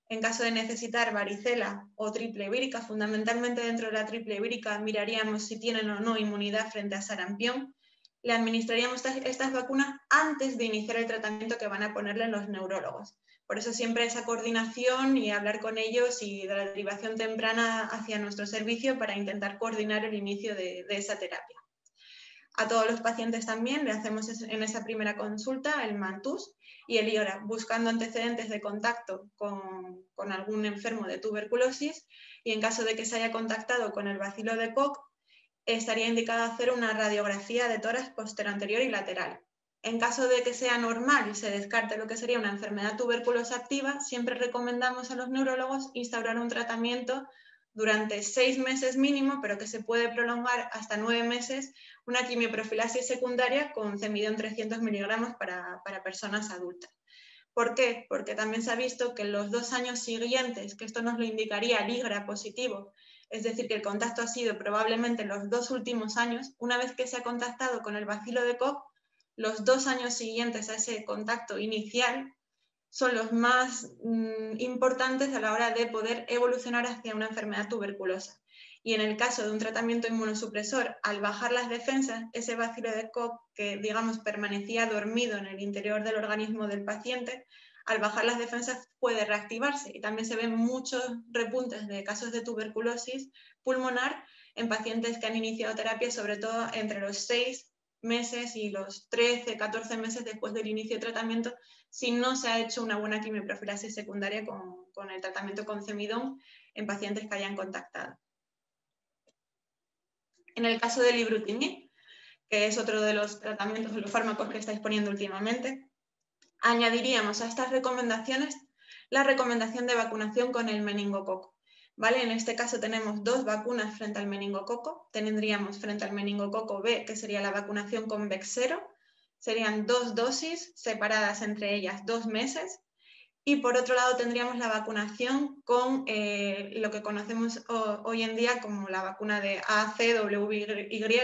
en caso de necesitar varicela o triple vírica, fundamentalmente dentro de la triple vírica miraríamos si tienen o no inmunidad frente a sarampión, le administraríamos estas, vacunas antes de iniciar el tratamiento que van a ponerle los neurólogos. Por eso siempre esa coordinación y hablar con ellos y de la derivación temprana hacia nuestro servicio para intentar coordinar el inicio de, esa terapia. A todos los pacientes también le hacemos en esa primera consulta el MANTUS y el IORA, buscando antecedentes de contacto con, con algún enfermo de tuberculosis y en caso de que se haya contactado con el bacilo de Koch, estaría indicado hacer una radiografía de tórax anterior y lateral. En caso de que sea normal y se descarte lo que sería una enfermedad tuberculosa activa, siempre recomendamos a los neurólogos instaurar un tratamiento durante seis meses mínimo, pero que se puede prolongar hasta nueve meses, una quimioprofilaxis secundaria con cemidón 300 miligramos para, para personas adultas. ¿Por qué? Porque también se ha visto que en los dos años siguientes, que esto nos lo indicaría LIGRA positivo, es decir, que el contacto ha sido probablemente en los dos últimos años, una vez que se ha contactado con el bacilo de Koch, los dos años siguientes a ese contacto inicial son los más mm, importantes a la hora de poder evolucionar hacia una enfermedad tuberculosa. Y en el caso de un tratamiento inmunosupresor, al bajar las defensas, ese bacilo de Koch que, digamos, permanecía dormido en el interior del organismo del paciente, al bajar las defensas puede reactivarse y también se ven muchos repuntes de casos de tuberculosis pulmonar en pacientes que han iniciado terapia, sobre todo entre los 6 meses y los 13, 14 meses después del inicio de tratamiento, si no se ha hecho una buena quimioprofilaxis secundaria con, el tratamiento con cemidón en pacientes que hayan contactado. En el caso del ibrutinib, que es otro de los tratamientos o los fármacos que estáis poniendo últimamente, añadiríamos a estas recomendaciones la recomendación de vacunación con el meningococo. ¿Vale? En este caso tenemos dos vacunas frente al meningococo. Tendríamos frente al meningococo B, que sería la vacunación con Vexero. Serían dos dosis separadas entre ellas dos meses. Y por otro lado tendríamos la vacunación con eh, lo que conocemos hoy en día como la vacuna de ACWY,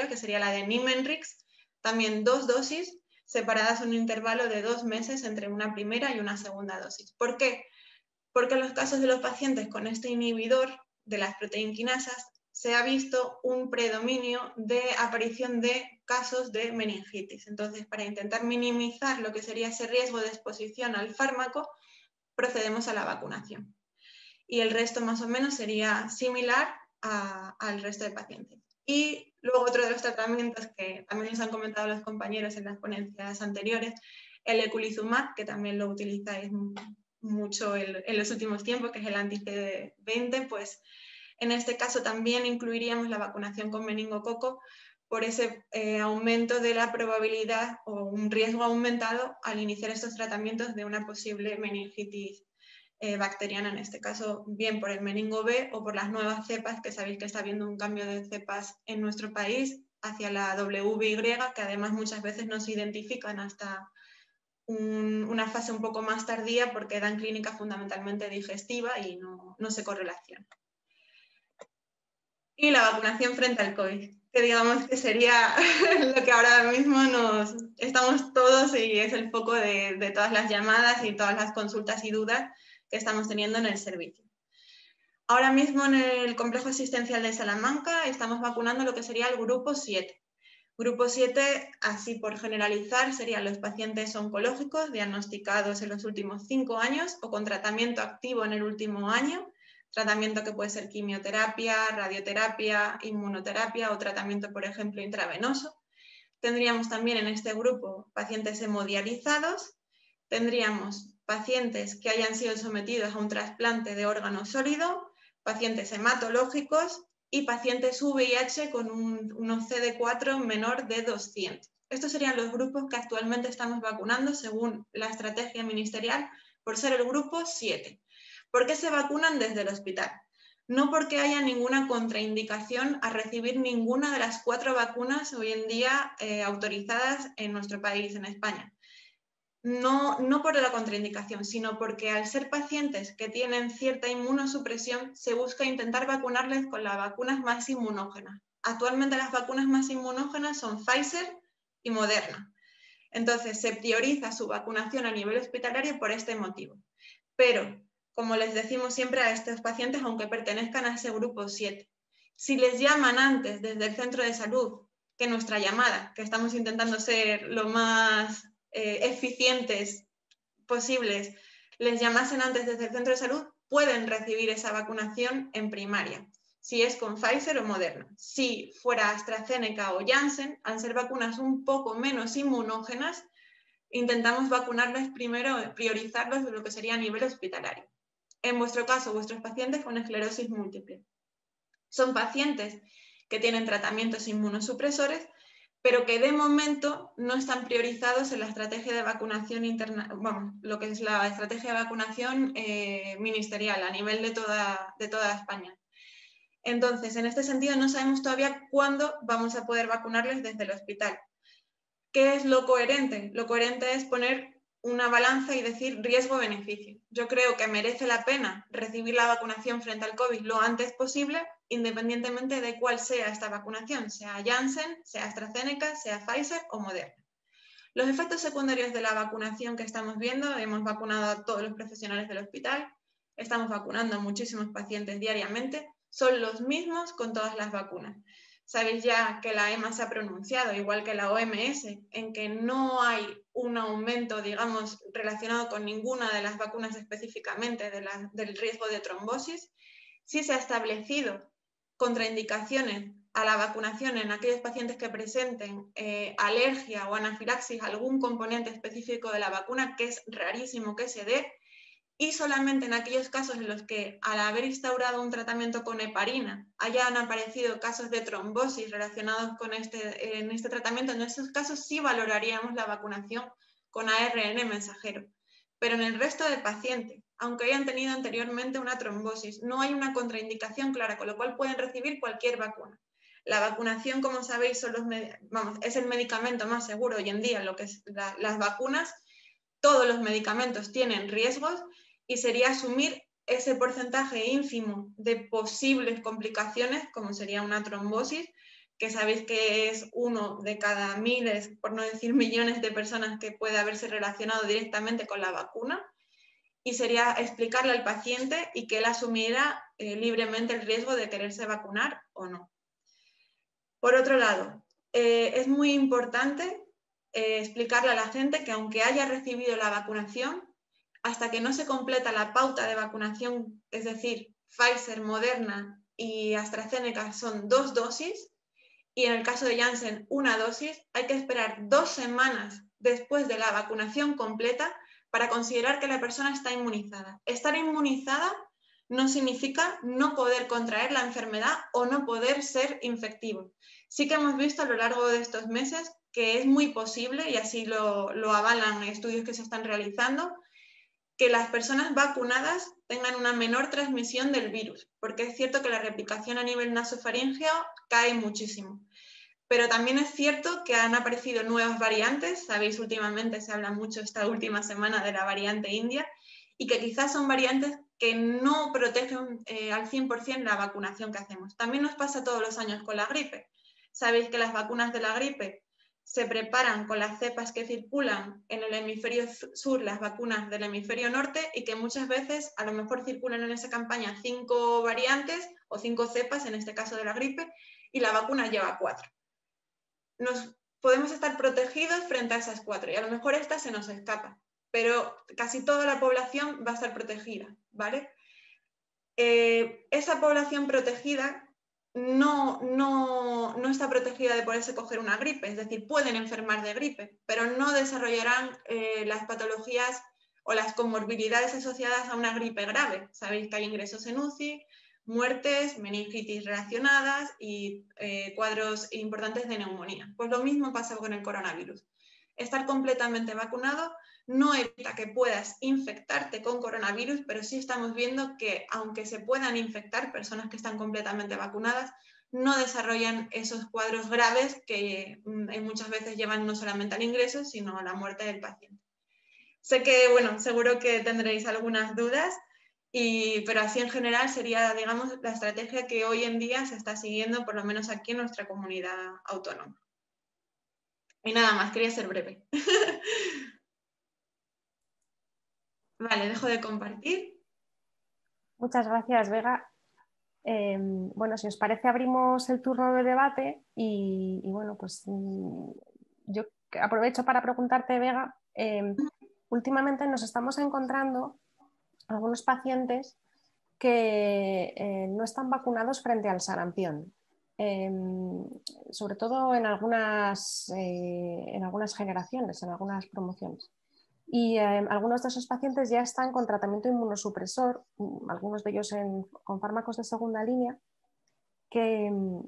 que sería la de Nimenrix. También dos dosis separadas un intervalo de dos meses entre una primera y una segunda dosis. ¿Por qué? porque en los casos de los pacientes con este inhibidor de las proteinquinasas se ha visto un predominio de aparición de casos de meningitis. Entonces, para intentar minimizar lo que sería ese riesgo de exposición al fármaco, procedemos a la vacunación. Y el resto más o menos sería similar al resto de pacientes. Y luego otro de los tratamientos que también nos han comentado los compañeros en las ponencias anteriores, el eculizumab, que también lo utilizáis mucho en los últimos tiempos, que es el anti-CD20, pues en este caso también incluiríamos la vacunación con meningococo por ese eh, aumento de la probabilidad o un riesgo aumentado al iniciar estos tratamientos de una posible meningitis eh, bacteriana, en este caso bien por el meningo B o por las nuevas cepas, que sabéis que está habiendo un cambio de cepas en nuestro país hacia la WY, que además muchas veces no se identifican hasta una fase un poco más tardía porque dan clínica fundamentalmente digestiva y no, se correlaciona. Y la vacunación frente al COVID, que digamos que sería [LAUGHS] lo que ahora mismo nos estamos todos y es el foco de, de todas las llamadas y todas las consultas y dudas que estamos teniendo en el servicio. Ahora mismo en el complejo asistencial de Salamanca estamos vacunando lo que sería el grupo 7, Grupo 7, así por generalizar, serían los pacientes oncológicos diagnosticados en los últimos cinco años o con tratamiento activo en el último año, tratamiento que puede ser quimioterapia, radioterapia, inmunoterapia o tratamiento, por ejemplo, intravenoso. Tendríamos también en este grupo pacientes hemodializados, tendríamos pacientes que hayan sido sometidos a un trasplante de órgano sólido, pacientes hematológicos y pacientes VIH con un, un CD4 menor de 200. Estos serían los grupos que actualmente estamos vacunando según la estrategia ministerial por ser el grupo 7. ¿Por qué se vacunan desde el hospital? No porque haya ninguna contraindicación a recibir ninguna de las cuatro vacunas hoy en día eh, autorizadas en nuestro país, en España no, no por la contraindicación, sino porque al ser pacientes que tienen cierta inmunosupresión, se busca intentar vacunarles con las vacunas más inmunógenas. Actualmente las vacunas más inmunógenas son Pfizer y Moderna. Entonces se prioriza su vacunación a nivel hospitalario por este motivo. Pero, como les decimos siempre a estos pacientes, aunque pertenezcan a ese grupo 7, si les llaman antes desde el centro de salud que nuestra llamada, que estamos intentando ser lo más eh, eficientes posibles les llamasen antes desde el centro de salud, pueden recibir esa vacunación en primaria, si es con Pfizer o Moderna. Si fuera AstraZeneca o Janssen, al ser vacunas un poco menos inmunógenas, intentamos vacunarles primero, priorizarlos de lo que sería a nivel hospitalario. En vuestro caso, vuestros pacientes con esclerosis múltiple. Son pacientes que tienen tratamientos inmunosupresores pero que de momento no están priorizados en la estrategia de vacunación interna, bueno, lo que es la estrategia de vacunación eh, ministerial a nivel de toda, de toda España. Entonces, en este sentido, no sabemos todavía cuándo vamos a poder vacunarles desde el hospital. ¿Qué es lo coherente? Lo coherente es poner una balanza y decir riesgo-beneficio. Yo creo que merece la pena recibir la vacunación frente al COVID lo antes posible, independientemente de cuál sea esta vacunación, sea Janssen, sea AstraZeneca, sea Pfizer o Moderna. Los efectos secundarios de la vacunación que estamos viendo, hemos vacunado a todos los profesionales del hospital, estamos vacunando a muchísimos pacientes diariamente, son los mismos con todas las vacunas. Sabéis ya que la EMA se ha pronunciado, igual que la OMS, en que no hay un aumento, digamos, relacionado con ninguna de las vacunas específicamente del riesgo de trombosis. Sí se ha establecido contraindicaciones a la vacunación en aquellos pacientes que presenten eh, alergia o anafilaxis a algún componente específico de la vacuna, que es rarísimo que se dé, y solamente en aquellos casos en los que al haber instaurado un tratamiento con heparina hayan aparecido casos de trombosis relacionados con este, en este tratamiento, en esos casos sí valoraríamos la vacunación con ARN mensajero. pero en el resto del paciente, aunque hayan tenido anteriormente una trombosis, no hay una contraindicación clara, con lo cual pueden recibir cualquier vacuna. La vacunación, como sabéis, son los, vamos, es el medicamento más seguro hoy en día, lo que es las vacunas. Todos los medicamentos tienen riesgos y sería asumir ese porcentaje ínfimo de posibles complicaciones, como sería una trombosis, que sabéis que es uno de cada miles, por no decir [LAUGHS] millones de personas que puede haberse relacionado directamente con la vacuna, y sería explicarle al paciente y que él asumiera eh, libremente el riesgo de quererse vacunar o no. Por otro lado, eh, es muy importante eh, explicarle a la gente que aunque haya recibido la vacunación, hasta que no se completa la pauta de vacunación, es decir, Pfizer, Moderna y AstraZeneca son dos dosis, y en el caso de Janssen una dosis, hay que esperar dos semanas después de la vacunación completa para considerar que la persona está inmunizada. Estar inmunizada no significa no poder contraer la enfermedad o no poder ser infectivo. Sí que hemos visto a lo largo de estos meses que es muy posible, y así lo, lo avalan estudios que se están realizando, que las personas vacunadas tengan una menor transmisión del virus, porque es cierto que la replicación a nivel nasofaringeo cae muchísimo. Pero también es cierto que han aparecido nuevas variantes, sabéis, últimamente se habla mucho esta última semana de la variante india, y que quizás son variantes que no protegen eh, al 100% la vacunación que hacemos. También nos pasa todos los años con la gripe. Sabéis que las vacunas de la gripe se preparan con las cepas que circulan en el hemisferio sur, las vacunas del hemisferio norte, y que muchas veces a lo mejor circulan en esa campaña cinco variantes o cinco cepas, en este caso de la gripe, y la vacuna lleva cuatro. Nos podemos estar protegidos frente a esas cuatro, y a lo mejor esta se nos escapa, pero casi toda la población va a estar protegida, ¿vale? Eh, esa población protegida no, no, está protegida de poderse coger una gripe, es decir, pueden enfermar de gripe, pero no desarrollarán eh, las patologías o las comorbilidades asociadas a una gripe grave. Sabéis que hay ingresos en UCI, muertes, meningitis relacionadas y eh, cuadros importantes de neumonía. Pues lo mismo pasa con el coronavirus. Estar completamente vacunado no evita que puedas infectarte con coronavirus, pero sí estamos viendo que aunque se puedan infectar personas que están completamente vacunadas, no desarrollan esos cuadros graves que mm, muchas veces llevan no solamente al ingreso, sino a la muerte del paciente. Sé que, bueno, seguro que tendréis algunas dudas, pero así en general sería, digamos, la estrategia que hoy en día se está siguiendo, por lo menos aquí en nuestra comunidad autónoma. Y nada más, quería ser breve. [LAUGHS] Vale, dejo de compartir. Muchas gracias, Vega. Em, bueno, si os parece, abrimos el turno de debate y, bueno, pues mm, yo aprovecho para preguntarte, Vega, em, últimamente nos estamos encontrando algunos pacientes que eh, no están vacunados frente al sarampión, em, sobre todo en algunas, eh, en algunas generaciones, en algunas promociones. Y em, algunos de esos pacientes ya están con tratamiento inmunosupresor, mm, algunos de ellos con fármacos de segunda línea. Mm,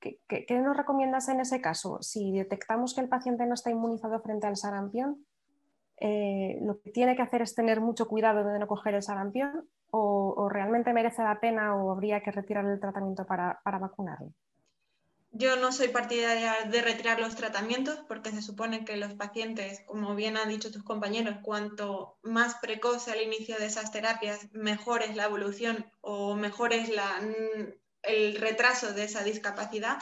¿Qué, nos recomiendas en ese caso? Si detectamos que el paciente no está inmunizado frente al sarampión, eh, lo que tiene que hacer es tener mucho cuidado de no coger el sarampión o, realmente merece la pena o habría que retirar el tratamiento para, para vacunarle. Yo no soy partidaria de retirar los tratamientos porque se supone que los pacientes, como bien han dicho tus compañeros, cuanto más precoz el inicio de esas terapias, mejor es la evolución o mejor es el retraso de esa discapacidad.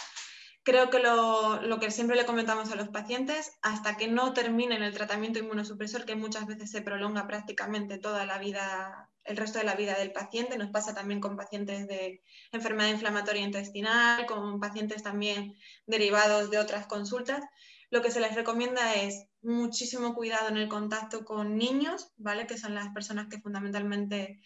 Creo que lo, lo, que siempre le comentamos a los pacientes, hasta que no terminen el tratamiento inmunosupresor, que muchas veces se prolonga prácticamente toda la vida el resto de la vida del paciente. Nos pasa también con pacientes de enfermedad inflamatoria intestinal, con pacientes también derivados de otras consultas. Lo que se les recomienda es muchísimo cuidado en el contacto con niños, ¿vale? Que son las personas que fundamentalmente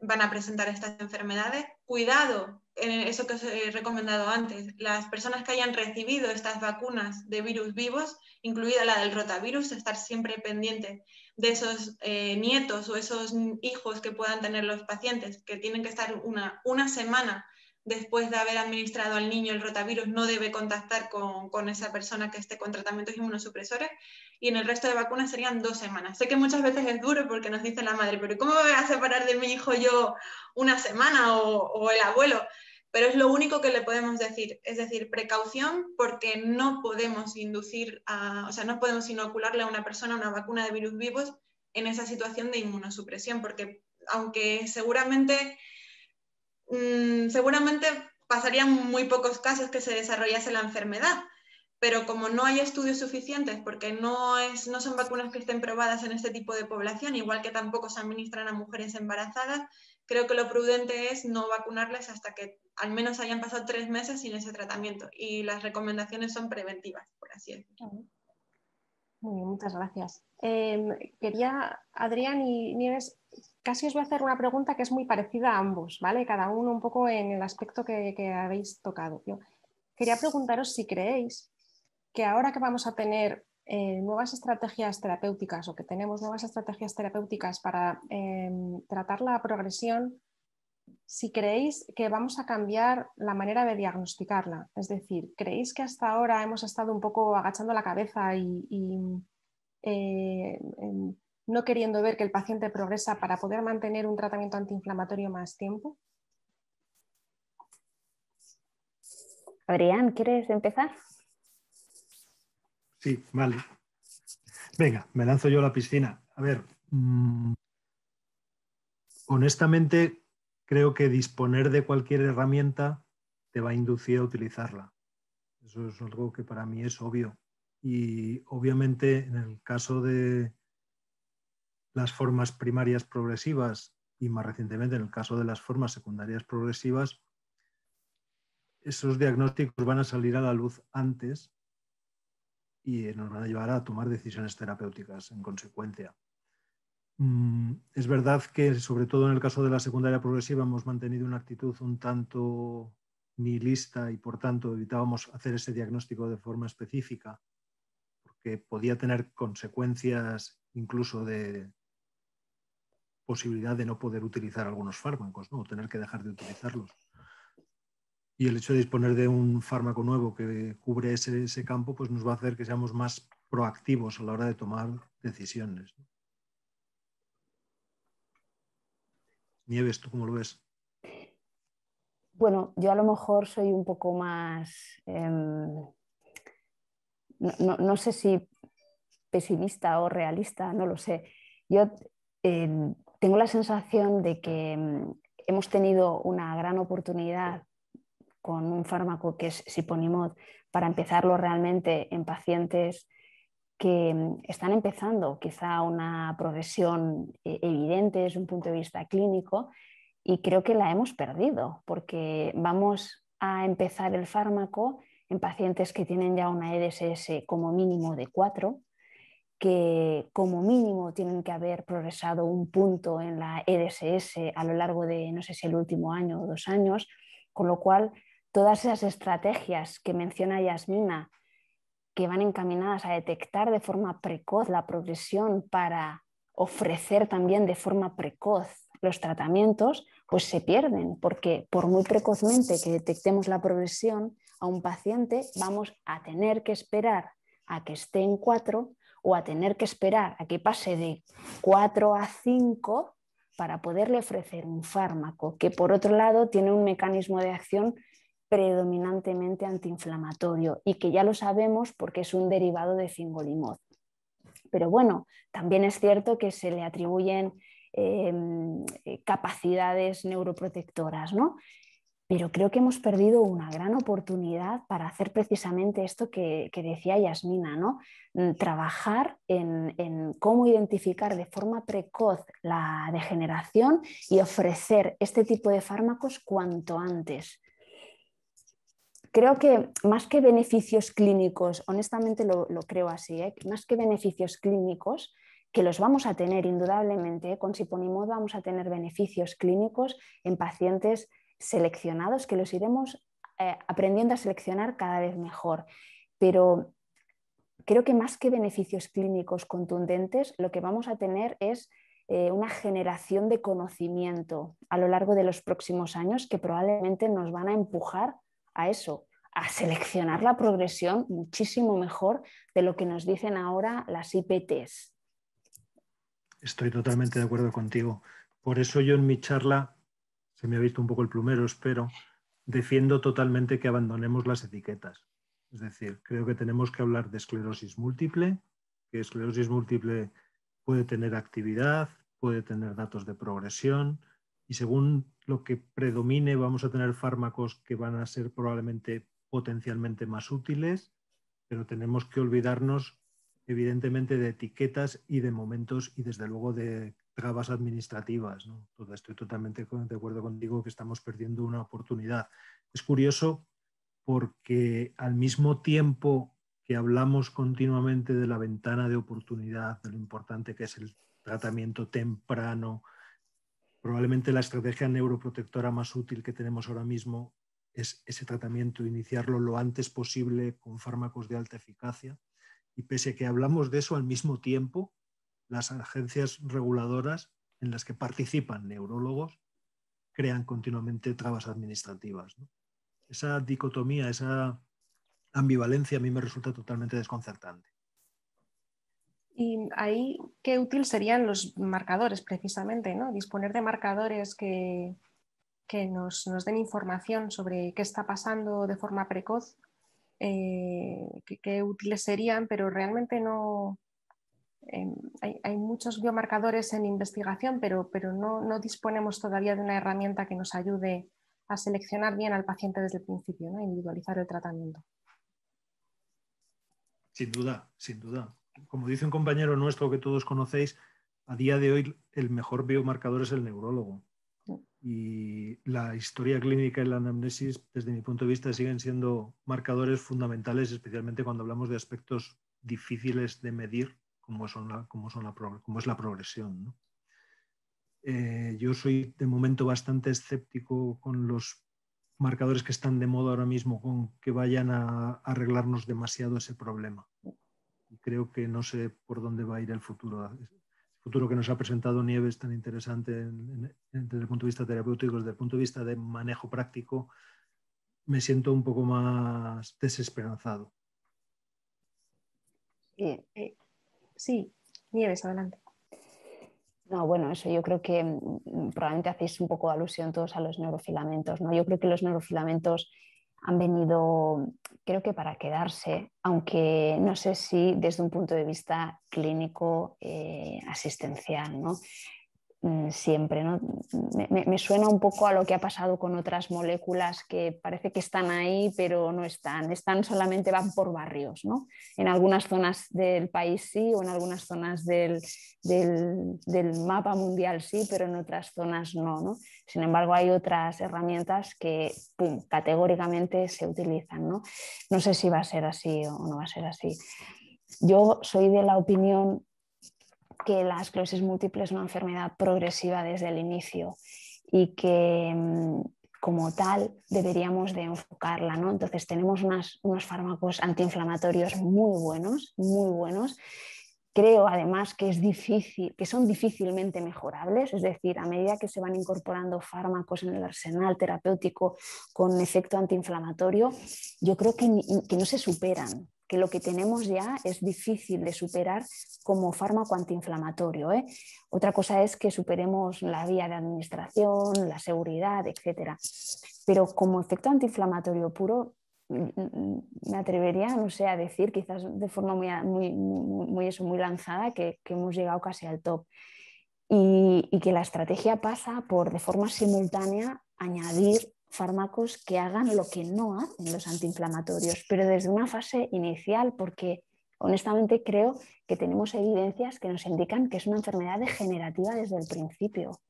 van a presentar estas enfermedades. Cuidado, en eso que os he recomendado antes, las personas que hayan recibido estas vacunas de virus vivos, incluida la del rotavirus, estar siempre pendientes de esos eh, nietos o esos hijos que puedan tener los pacientes, que tienen que estar una, una semana después de haber administrado al niño el rotavirus no debe contactar con, esa persona que esté con tratamientos inmunosupresores y en el resto de vacunas serían dos semanas. Sé que muchas veces es duro porque nos dice la madre, pero ¿cómo me voy a separar de mi hijo yo una semana o, el abuelo? Pero es lo único que le podemos decir, es decir, precaución porque no podemos inducir, o sea, no podemos inocularle a una persona una vacuna de virus vivos en esa situación de inmunosupresión, porque aunque seguramente Mm, seguramente pasarían muy pocos casos que se desarrollase la enfermedad, pero como no hay estudios suficientes, porque no, es, no son vacunas que estén probadas en este tipo de población, igual que tampoco se administran a mujeres embarazadas, creo que lo prudente es no vacunarles hasta que al menos hayan pasado tres meses sin ese tratamiento. Y las recomendaciones son preventivas, por así decirlo. Muy bien, muchas gracias. Em, quería, Adrián y Nieves, casi os voy a hacer una pregunta que es muy parecida a ambos, ¿vale? Cada uno un poco en el aspecto que, habéis tocado. Yo quería preguntaros si creéis que ahora que vamos a tener eh, nuevas estrategias terapéuticas o que tenemos nuevas estrategias terapéuticas para em, tratar la progresión, si creéis que vamos a cambiar la manera de diagnosticarla. Es decir, ¿creéis que hasta ahora hemos estado un poco agachando la cabeza y, eh, em, no queriendo ver que el paciente progresa para poder mantener un tratamiento antiinflamatorio más tiempo? Adrián, ¿quieres empezar? Sí, vale. Venga, me lanzo yo a la piscina. A ver, mm, honestamente creo que disponer de cualquier herramienta te va a inducir a utilizarla. Eso es algo que para mí es obvio. Y obviamente en el caso de, las formas primarias progresivas y más recientemente en el caso de las formas secundarias progresivas, esos diagnósticos van a salir a la luz antes y nos van a llevar a tomar decisiones terapéuticas en consecuencia. Mm, es verdad que, sobre todo en el caso de la secundaria progresiva, hemos mantenido una actitud un tanto nihilista y, por tanto, evitábamos hacer ese diagnóstico de forma específica, porque podía tener consecuencias incluso de, posibilidad de no poder utilizar algunos fármacos, ¿no? o tener que dejar de utilizarlos. Y el hecho de disponer de un fármaco nuevo que cubre ese, campo, pues nos va a hacer que seamos más proactivos a la hora de tomar decisiones. Nieves, ¿tú cómo lo ves? Bueno, yo a lo mejor soy un poco más, em, no, no, sé si pesimista o realista, no lo sé. Yo em, tengo la sensación de que mm, hemos tenido una gran oportunidad con un fármaco que es Siponimod para empezarlo realmente en pacientes que mm, están empezando quizá una progresión eh, evidente desde un punto de vista clínico y creo que la hemos perdido porque vamos a empezar el fármaco en pacientes que tienen ya una EDSS como mínimo de 4 que como mínimo tienen que haber progresado un punto en la EDSS a lo largo de, no sé si el último año o dos años, con lo cual todas esas estrategias que menciona Yasmina, que van encaminadas a detectar de forma precoz la progresión para ofrecer también de forma precoz los tratamientos, pues se pierden, porque por muy precozmente que detectemos la progresión a un paciente, vamos a tener que esperar a que esté en cuatro o a tener que esperar a que pase de 4 a 5 para poderle ofrecer un fármaco que por otro lado tiene un mecanismo de acción predominantemente antiinflamatorio y que ya lo sabemos porque es un derivado de fingolimod. Pero bueno, también es cierto que se le atribuyen em, capacidades neuroprotectoras, ¿no? pero creo que hemos perdido una gran oportunidad para hacer precisamente esto que, decía Yasmina, ¿no? Mm, trabajar en, cómo identificar de forma precoz la degeneración y ofrecer este tipo de fármacos cuanto antes. Creo que más que beneficios clínicos, honestamente lo, creo así, ¿eh? más que beneficios clínicos, que los vamos a tener indudablemente, ¿eh? con Siponimod vamos a tener beneficios clínicos en pacientes seleccionados que los iremos eh, aprendiendo a seleccionar cada vez mejor. Pero creo que más que beneficios clínicos contundentes, lo que vamos a tener es una generación de conocimiento a lo largo de los próximos años que probablemente nos van a empujar a eso, a seleccionar la progresión muchísimo mejor de lo que nos dicen ahora las IPTs. Estoy totalmente de acuerdo contigo. Por eso yo en mi charla, se me ha visto un poco el plumero, espero, defiendo totalmente que abandonemos las etiquetas. Es decir, creo que tenemos que hablar de esclerosis múltiple, que esclerosis múltiple puede tener actividad, puede tener datos de progresión y según lo que predomine vamos a tener fármacos que van a ser probablemente potencialmente más útiles, pero tenemos que olvidarnos evidentemente de etiquetas y de momentos y desde luego de trabas administrativas. Estoy totalmente de acuerdo contigo que estamos perdiendo una oportunidad. Es curioso porque al mismo tiempo que hablamos continuamente de la ventana de oportunidad, de lo importante que es el tratamiento temprano, probablemente la estrategia neuroprotectora más útil que tenemos ahora mismo es ese tratamiento, iniciarlo lo antes posible con fármacos de alta eficacia. Y pese a que hablamos de eso al mismo tiempo, las agencias reguladoras en las que participan neurólogos crean continuamente trabas administrativas. Esa dicotomía, esa ambivalencia a mí me resulta totalmente desconcertante. Y ahí, qué útil serían los marcadores precisamente, ¿no? Disponer de marcadores que, que nos, den información sobre qué está pasando de forma precoz, eh, qué útiles serían, pero realmente no... Em, hay, muchos biomarcadores en investigación, pero, pero no, disponemos todavía de una herramienta que nos ayude a seleccionar bien al paciente desde el principio, ¿no? individualizar el tratamiento. Sin duda, sin duda. Como dice un compañero nuestro que todos conocéis, a día de hoy el mejor biomarcador es el neurólogo y la historia clínica y la anamnesis, desde mi punto de vista, siguen siendo marcadores fundamentales, especialmente cuando hablamos de aspectos difíciles de medir, como, son la, como es la progresión. Eh, yo soy de momento bastante escéptico con los marcadores que están de moda ahora mismo, con que vayan a arreglarnos demasiado ese problema. Y creo que no sé por dónde va a ir el futuro futuro que nos ha presentado Nieves tan interesante desde el punto de vista terapéutico, desde el punto de vista de manejo práctico, me siento un poco más desesperanzado. Eh, sí, Nieves, adelante. No, bueno, eso yo creo que mm, probablemente hacéis un poco alusión todos a los neurofilamentos, ¿no? Yo creo que los neurofilamentos han venido, creo que para quedarse, aunque no sé si desde un punto de vista clínico eh, asistencial, ¿no? Mm, siempre. ¿no? Me, suena un poco a lo que ha pasado con otras moléculas que parece que están ahí, pero no están. Están solamente van por barrios. ¿no? En algunas zonas del país sí, o en algunas zonas del, del, mapa mundial sí, pero en otras zonas no, no, Sin embargo, hay otras herramientas que categóricamente se utilizan. ¿no? no sé si va a ser así o no va a ser así. Yo soy de la opinión que la esclerosis múltiple es una enfermedad progresiva desde el inicio y que mm, como tal deberíamos de enfocarla. ¿no? Entonces tenemos unos fármacos antiinflamatorios muy buenos, muy buenos. Creo además que, es difícil, que son difícilmente mejorables, es decir, a medida que se van incorporando fármacos en el arsenal terapéutico con efecto antiinflamatorio, yo creo que, que no se superan que lo que tenemos ya es difícil de superar como fármaco antiinflamatorio. ¿eh? Otra cosa es que superemos la vía de administración, la seguridad, etc. Pero como efecto antiinflamatorio puro, mm, mm, me atrevería, no sé, a decir, quizás de forma muy, muy, eso, muy lanzada, que, hemos llegado casi al top. Y que la estrategia pasa por, de forma simultánea, añadir fármacos que hagan lo que no hacen los antiinflamatorios, pero desde una fase inicial, porque honestamente creo que tenemos evidencias que nos indican que es una enfermedad degenerativa desde el principio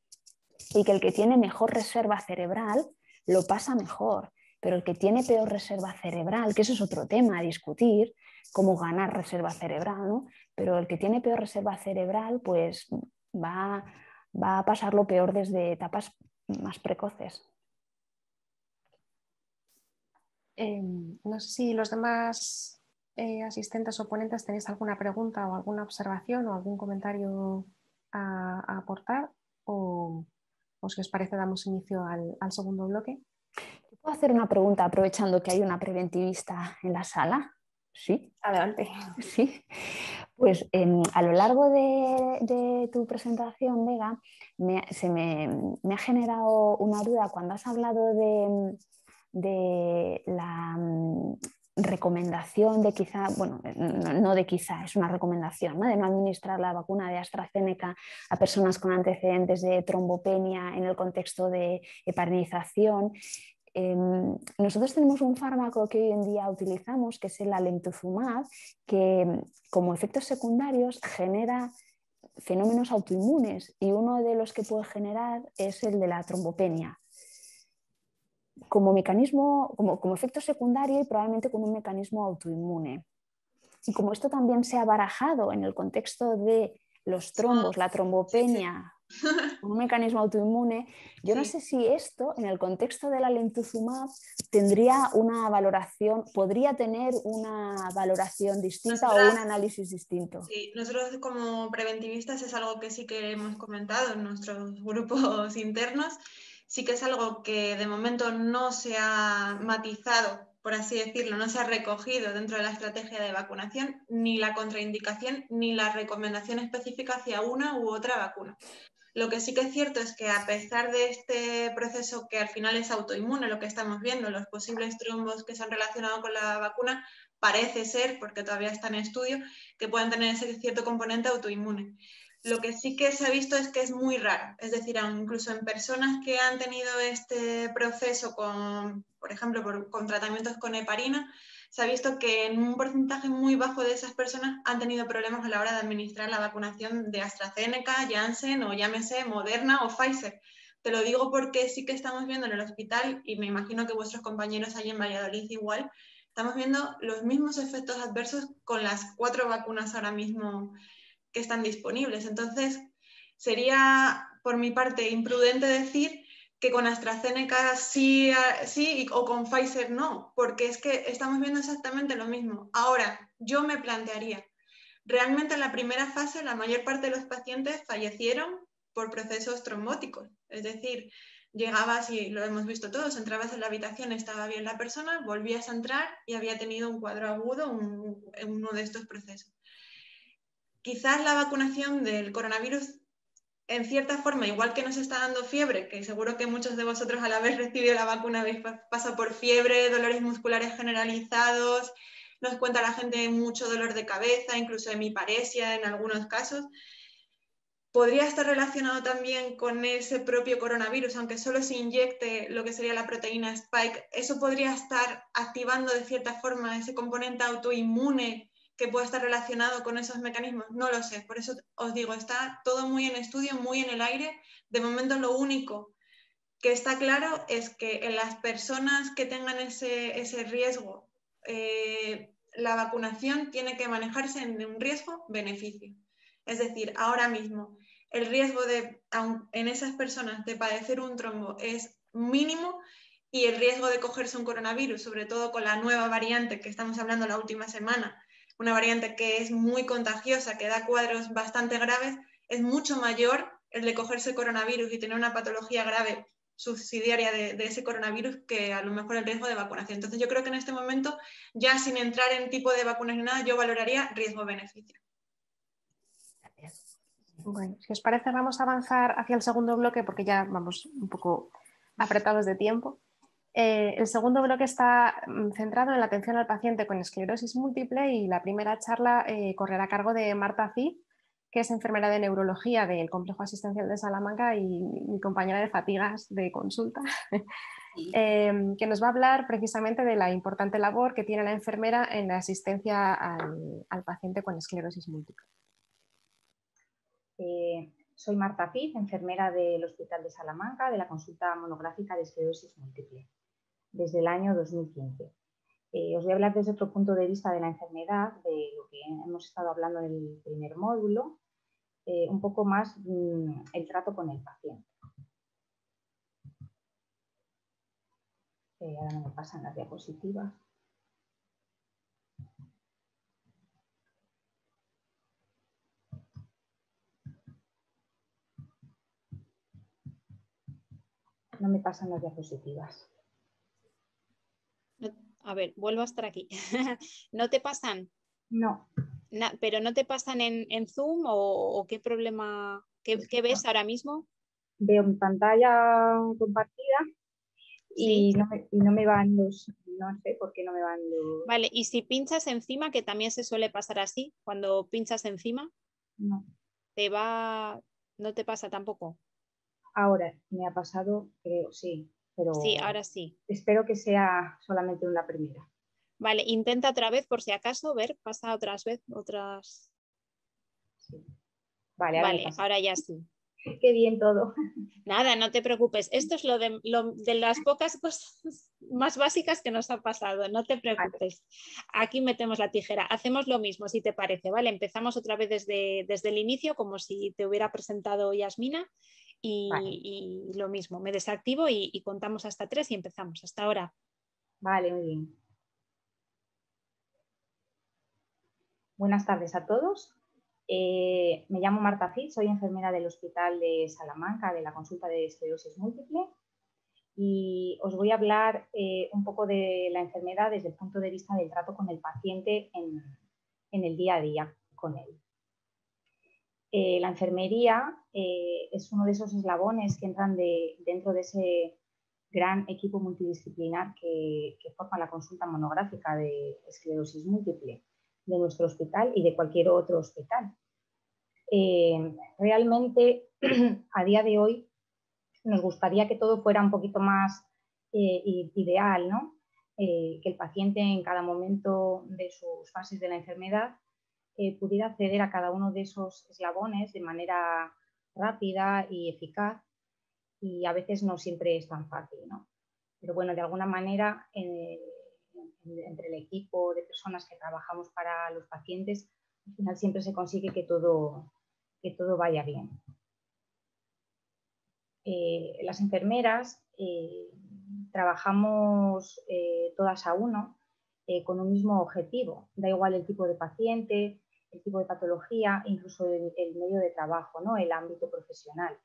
y que el que tiene mejor reserva cerebral lo pasa mejor, pero el que tiene peor reserva cerebral, que eso es otro tema a discutir, cómo ganar reserva cerebral, ¿no? pero el que tiene peor reserva cerebral pues va, va a pasar lo peor desde etapas más precoces. Em, no sé si los demás eh, asistentes o ponentes tenéis alguna pregunta o alguna observación o algún comentario a, aportar o, si os parece damos inicio al, al segundo bloque. ¿Puedo hacer una pregunta aprovechando que hay una preventivista en la sala? Sí. Adelante. Sí. Pues em, a lo largo de, tu presentación, Vega, me, se me, ha generado una duda cuando has hablado de, la mm, recomendación de quizá, bueno, no, de quizá, es una recomendación, de no administrar la vacuna de AstraZeneca a personas con antecedentes de trombopenia en el contexto de heparinización. Em, nosotros tenemos un fármaco que hoy en día utilizamos, que es el alentuzumab, que em, como efectos secundarios genera fenómenos autoinmunes y uno de los que puede generar es el de la trombopenia. Como mecanismo, como, como efecto secundario y probablemente con un mecanismo autoinmune. Y como esto también se ha barajado en el contexto de los trombos, la trombopenia, [LAUGHS] un mecanismo autoinmune. Yo no sé si esto, en el contexto de la lentuzumab, tendría una valoración, podría tener una valoración distinta o un análisis distinto. Sí, nosotros como preventivistas es algo que sí que hemos comentado en nuestros grupos [LAUGHS] internos. Sí que es algo que de momento no se ha matizado por así decirlo, no se ha recogido dentro de la estrategia de vacunación ni la contraindicación ni la recomendación específica hacia una u otra vacuna. Lo que sí que es cierto es que a pesar de este proceso que al final es autoinmune, lo que estamos viendo, los posibles trombos que se han relacionado con la vacuna, parece ser, porque todavía está en estudio, que pueden tener ese cierto componente autoinmune. Lo que sí que se ha visto es que es muy raro, es decir, incluso en personas que han tenido este proceso con, por ejemplo, con tratamientos con heparina, se ha visto que en un porcentaje muy bajo de esas personas han tenido problemas a la hora de administrar la vacunación de AstraZeneca, Janssen o llámese Moderna o Pfizer. Te lo digo porque sí que estamos viendo en el hospital, y me imagino que vuestros compañeros allí en Valladolid igual, estamos viendo los mismos efectos adversos con las cuatro vacunas ahora mismo que están disponibles. Entonces, sería por mi parte imprudente decir que con AstraZeneca sí, sí o con Pfizer no, porque es que estamos viendo exactamente lo mismo. Ahora, yo me plantearía, realmente en la primera fase la mayor parte de los pacientes fallecieron por procesos trombóticos, es decir, llegabas y lo hemos visto todos, entrabas en la habitación, estaba bien la persona, volvías a entrar y había tenido un cuadro agudo en uno de estos procesos. Quizás la vacunación del coronavirus en cierta forma, igual que nos está dando fiebre, que seguro que muchos de vosotros al haber recibido la vacuna habéis pasado por fiebre, dolores musculares generalizados, nos cuenta la gente mucho dolor de cabeza, incluso hemiparesia en algunos casos, podría estar relacionado también con ese propio coronavirus, aunque solo se inyecte lo que sería la proteína spike, eso podría estar activando de cierta forma ese componente autoinmune que pueda estar relacionado con esos mecanismos, no lo sé. Por eso os digo, está todo muy en estudio, muy en el aire. De momento lo único que está claro es que en las personas que tengan ese, riesgo, eh, la vacunación tiene que manejarse en un riesgo-beneficio. Es decir, ahora mismo el riesgo de, en esas personas de padecer un trombo es mínimo y el riesgo de cogerse un coronavirus, sobre todo con la nueva variante que estamos hablando la última semana, una variante que es muy contagiosa, que da cuadros bastante graves, es mucho mayor el de cogerse coronavirus y tener una patología grave subsidiaria de, ese coronavirus que a lo mejor el riesgo de vacunación. Entonces yo creo que en este momento, ya sin entrar en tipo de vacunas ni nada, yo valoraría riesgo-beneficio. Bueno, si os parece, vamos a avanzar hacia el segundo bloque porque ya vamos un poco apretados de tiempo. Eh, el segundo bloque está mm, centrado en la atención al paciente con esclerosis múltiple y la primera charla eh, correrá a cargo de Marta Cid, que es enfermera de neurología del Complejo Asistencial de Salamanca y mi compañera de fatigas de consulta, [LAUGHS] em, que nos va a hablar precisamente de la importante labor que tiene la enfermera en la asistencia al, paciente con esclerosis múltiple. Eh, soy Marta Cid, enfermera del Hospital de Salamanca de la consulta monográfica de esclerosis múltiple desde el año 2015. Eh, os voy a hablar desde otro punto de vista de la enfermedad, de lo que hemos estado hablando en el primer módulo, eh, un poco más mm, el trato con el paciente. Eh, ahora no me pasan las diapositivas. No me pasan las diapositivas. A ver, vuelvo a estar aquí. [LAUGHS] ¿No te pasan? No. ¿Pero no te pasan en, Zoom o, qué problema? ¿Qué, ves ahora mismo? Veo mi pantalla compartida y, no me, van los, no sé por qué no me van los... Vale, y si pinchas encima, que también se suele pasar así, cuando pinchas encima, no. ¿te va, no te pasa tampoco? Ahora me ha pasado, creo, sí, pero... Sí, ahora sí. Espero que sea solamente una primera. Vale, intenta otra vez por si acaso, ver, pasa otras vez, otras... Vale, vale ahora ya sí. [LAUGHS] Qué bien todo. Nada, no te preocupes. Esto es lo de, las pocas cosas [LAUGHS] más básicas que nos ha pasado. No te preocupes. Aquí metemos la tijera. Hacemos lo mismo, si te parece. ¿vale? Empezamos otra vez desde, desde el inicio, como si te hubiera presentado Yasmina. Y, lo mismo, me desactivo y, y contamos hasta tres y empezamos. Hasta ahora. Vale, muy bien. Buenas tardes a todos. Eh, me llamo Marta Fitz, soy enfermera del Hospital de Salamanca de la consulta de esclerosis múltiple y os voy a hablar eh, un poco de la enfermedad desde el punto de vista del trato con el paciente en, el día a día con él. Eh, la enfermería es uno de esos eslabones que entran dentro de ese gran equipo multidisciplinar que forma la consulta monográfica de esclerosis múltiple de nuestro hospital y de cualquier otro hospital. Eh, realmente, [CLEARS THROAT] a día de hoy, nos gustaría que todo fuera un poquito más eh, ideal, ¿no? Eh, que el paciente en cada momento de sus fases de la enfermedad pudiera acceder a cada uno de esos eslabones de manera rápida y eficaz y a veces no siempre es tan fácil, ¿no? Pero bueno, de alguna manera entre el equipo de personas que trabajamos para los pacientes, al final siempre se consigue que todo, que todo vaya bien. Eh, las enfermeras eh, trabajamos eh, todas a uno con un mismo objetivo, da igual el tipo de paciente, el tipo de patología, incluso el, medio de trabajo, ¿no? el ámbito profesional,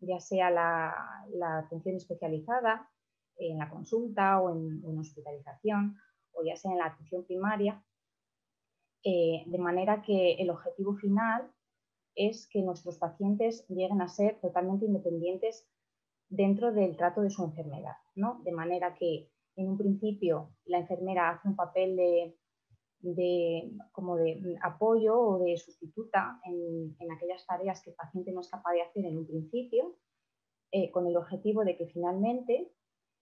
ya sea la, atención especializada en la consulta o en, en hospitalización, o ya sea en la atención primaria, eh, de manera que el objetivo final es que nuestros pacientes lleguen a ser totalmente independientes dentro del trato de su enfermedad, ¿no? De manera que en un principio la enfermera hace un papel de, como de apoyo o de sustituta en, aquellas tareas que el paciente no es capaz de hacer en un principio, eh, con el objetivo de que finalmente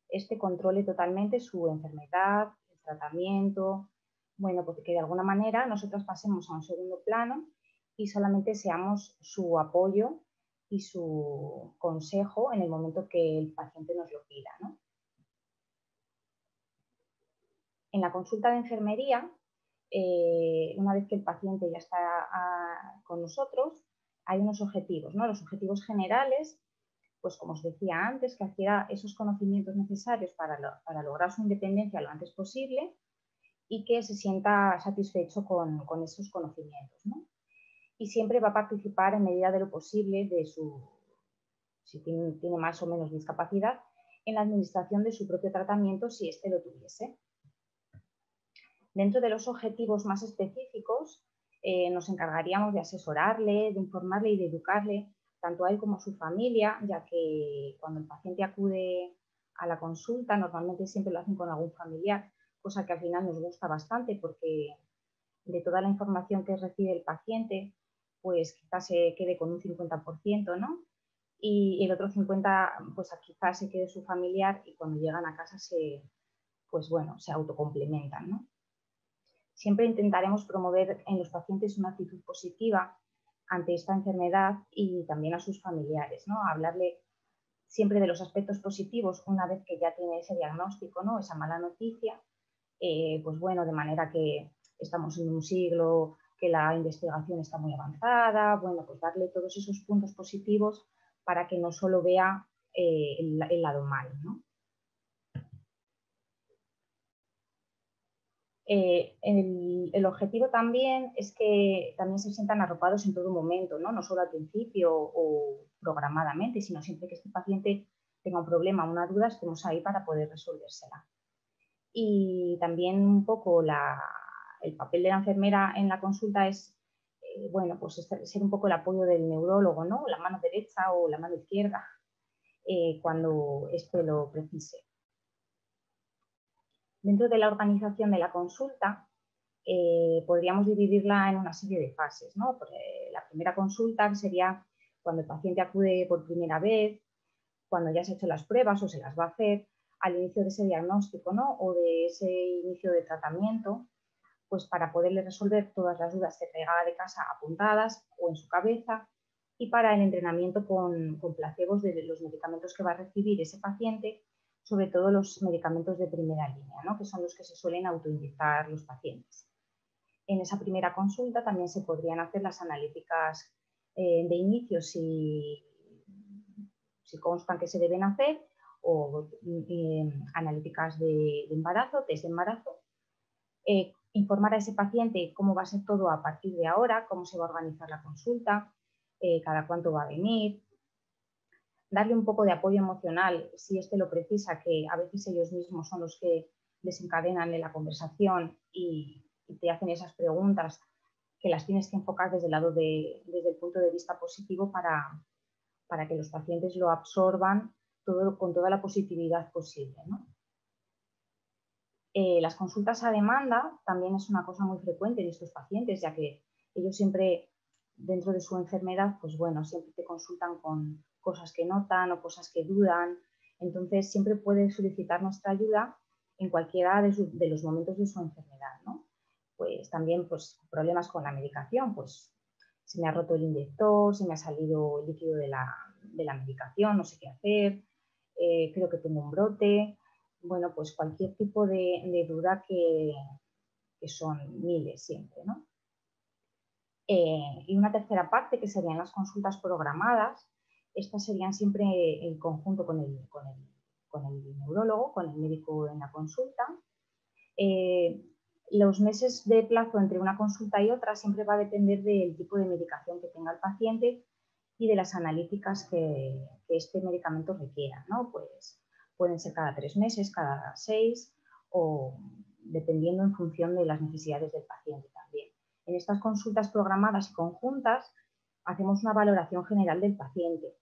este controle totalmente su enfermedad, tratamiento, bueno, porque pues de alguna manera nosotros pasemos a un segundo plano y solamente seamos su apoyo y su consejo en el momento que el paciente nos lo pida. En la consulta de enfermería, eh, una vez que el paciente ya está ah, con nosotros, hay unos objetivos, ¿no? Los objetivos generales pues como os decía antes, que adquiera esos conocimientos necesarios para, lograr su independencia lo antes posible y que se sienta satisfecho con, esos conocimientos. Y siempre va a participar en medida de lo posible de su, si tiene, más o menos discapacidad, en la administración de su propio tratamiento si éste lo tuviese. Dentro de los objetivos más específicos, eh, nos encargaríamos de asesorarle, de informarle y de educarle tanto a él como a su familia, ya que cuando el paciente acude a la consulta, normalmente siempre lo hacen con algún familiar, cosa que al final nos gusta bastante porque de toda la información que recibe el paciente, pues quizás se quede con un 50%, ¿no? Y el otro 50%, pues quizás se quede su familiar y cuando llegan a casa se, pues bueno, se autocomplementan, ¿no? Siempre intentaremos promover en los pacientes una actitud positiva ante esta enfermedad y también a sus familiares, ¿no? Hablarle siempre de los aspectos positivos una vez que ya tiene ese diagnóstico, ¿no? Esa mala noticia, eh, pues bueno, de manera que estamos en un siglo, que la investigación está muy avanzada, bueno, pues darle todos esos puntos positivos para que no solo vea eh, el, lado malo, ¿no? Eh, el, objetivo también es que también se sientan arropados en todo momento, ¿no? no solo al principio o programadamente, sino siempre que este paciente tenga un problema una duda, estemos ahí para poder resolvérsela. Y también un poco el papel de la enfermera en la consulta es, eh, bueno, pues ser un poco el apoyo del neurólogo, ¿no? La mano derecha o la mano izquierda, eh, cuando éste lo precise. Dentro de la organización de la consulta, eh, podríamos dividirla en una serie de fases. ¿no? la primera consulta sería cuando el paciente acude por primera vez, cuando ya se ha hecho las pruebas o se las va a hacer, al inicio de ese diagnóstico ¿no? o de ese inicio de tratamiento, pues para poderle resolver todas las dudas que traiga de casa apuntadas o en su cabeza y para el entrenamiento con, placebos de los medicamentos que va a recibir ese paciente, sobre todo los medicamentos de primera línea, ¿no? que son los que se suelen autoinyectar los pacientes. En esa primera consulta también se podrían hacer las analíticas eh, de inicio si, constan que se deben hacer o eh, analíticas de, embarazo, test de embarazo. Eh, informar a ese paciente cómo va a ser todo a partir de ahora, cómo se va a organizar la consulta, cada cuánto va a venir, darle un poco de apoyo emocional si éste lo precisa, que a veces ellos mismos son los que desencadenan en la conversación y, te hacen esas preguntas que las tienes que enfocar desde el lado de, desde el punto de vista positivo para, para que los pacientes lo absorban todo, con toda la positividad posible. Eh, las consultas a demanda también es una cosa muy frecuente en estos pacientes, ya que ellos siempre dentro de su enfermedad, pues bueno, siempre te consultan con cosas que notan o cosas que dudan. Entonces, siempre puedes solicitar nuestra ayuda en cualquiera de, los momentos de su enfermedad, ¿no? Pues también, pues, problemas con la medicación, pues se me ha roto el inyector, se me ha salido el líquido de la, medicación, no sé qué hacer, eh, creo que tengo un brote, bueno, pues cualquier tipo de, duda que, que son miles siempre, ¿no? Eh, y una tercera parte, que serían las consultas programadas. Estas serían siempre en conjunto con el, con el, neurólogo, con el médico en la consulta. Eh, los meses de plazo entre una consulta y otra siempre va a depender del tipo de medicación que tenga el paciente y de las analíticas que, este medicamento requiera. ¿no? Pues pueden ser cada tres meses, cada seis o dependiendo en función de las necesidades del paciente también. En estas consultas programadas y conjuntas hacemos una valoración general del paciente,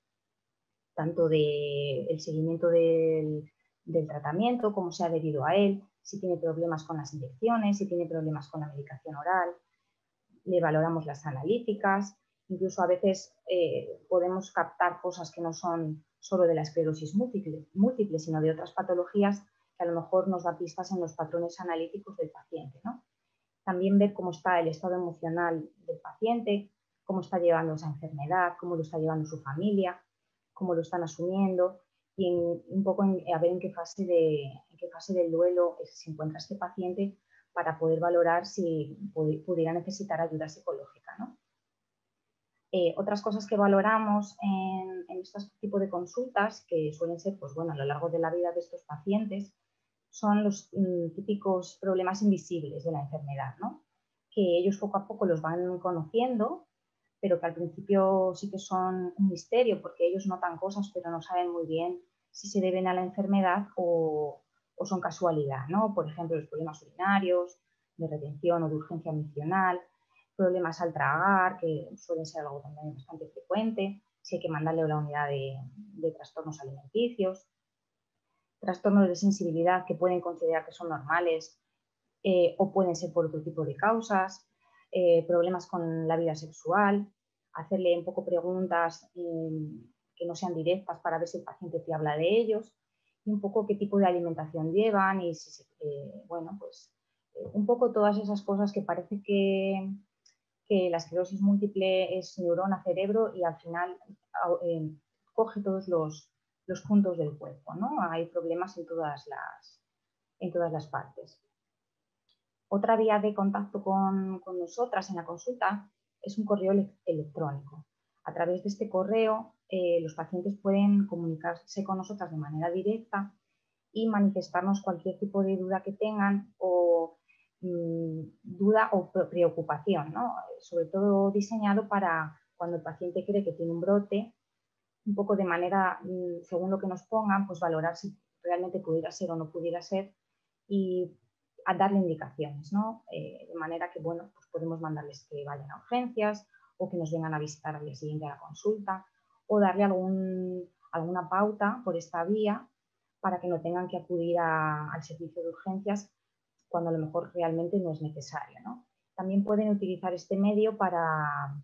tanto del seguimiento del, tratamiento, cómo se ha adherido a él, si tiene problemas con las inyecciones, si tiene problemas con la medicación oral, le valoramos las analíticas, incluso a veces eh, podemos captar cosas que no son solo de la esclerosis múltiple, múltiple, sino de otras patologías que a lo mejor nos da pistas en los patrones analíticos del paciente. ¿no? También ver cómo está el estado emocional del paciente, cómo está llevando esa enfermedad, cómo lo está llevando su familia, cómo lo están asumiendo y un poco a ver en qué, fase de, en qué fase del duelo se encuentra este paciente para poder valorar si pudiera necesitar ayuda psicológica. Eh, otras cosas que valoramos en, en este tipo de consultas, que suelen ser pues, bueno, a lo largo de la vida de estos pacientes, son los mm, típicos problemas invisibles de la enfermedad, ¿no? que ellos poco a poco los van conociendo, pero que al principio sí que son un misterio porque ellos notan cosas pero no saben muy bien si se deben a la enfermedad o, son casualidad. ¿no? Por ejemplo, los problemas urinarios, de retención o de urgencia emocional, problemas al tragar, que suelen ser algo también bastante frecuente, si hay que mandarle a la unidad de, de trastornos alimenticios, trastornos de sensibilidad que pueden considerar que son normales eh, o pueden ser por otro tipo de causas, eh, problemas con la vida sexual, hacerle un poco preguntas mm, que no sean directas para ver si el paciente te habla de ellos y un poco qué tipo de alimentación llevan y si, eh, bueno, pues un poco todas esas cosas que parece que, que la esclerosis múltiple es neurona-cerebro y al final coge todos los, los puntos del cuerpo. ¿no? Hay problemas en todas las, en todas las partes. Otra vía de contacto con, nosotras en la consulta es un correo electrónico. A través de este correo, eh, los pacientes pueden comunicarse con nosotras de manera directa y manifestarnos cualquier tipo de duda que tengan o mm, duda o preocupación, sobre todo diseñado para cuando el paciente cree que tiene un brote un poco de manera, mm, según lo que nos pongan, pues valorar si realmente pudiera ser o no pudiera ser a darle indicaciones, ¿no? Eh, de manera que, bueno, pues podemos mandarles que vayan a urgencias o que nos vengan a visitar al día siguiente a la consulta o darle algún, alguna pauta por esta vía para que no tengan que acudir al servicio de urgencias cuando a lo mejor realmente no es necesario. ¿no? También pueden utilizar este medio para,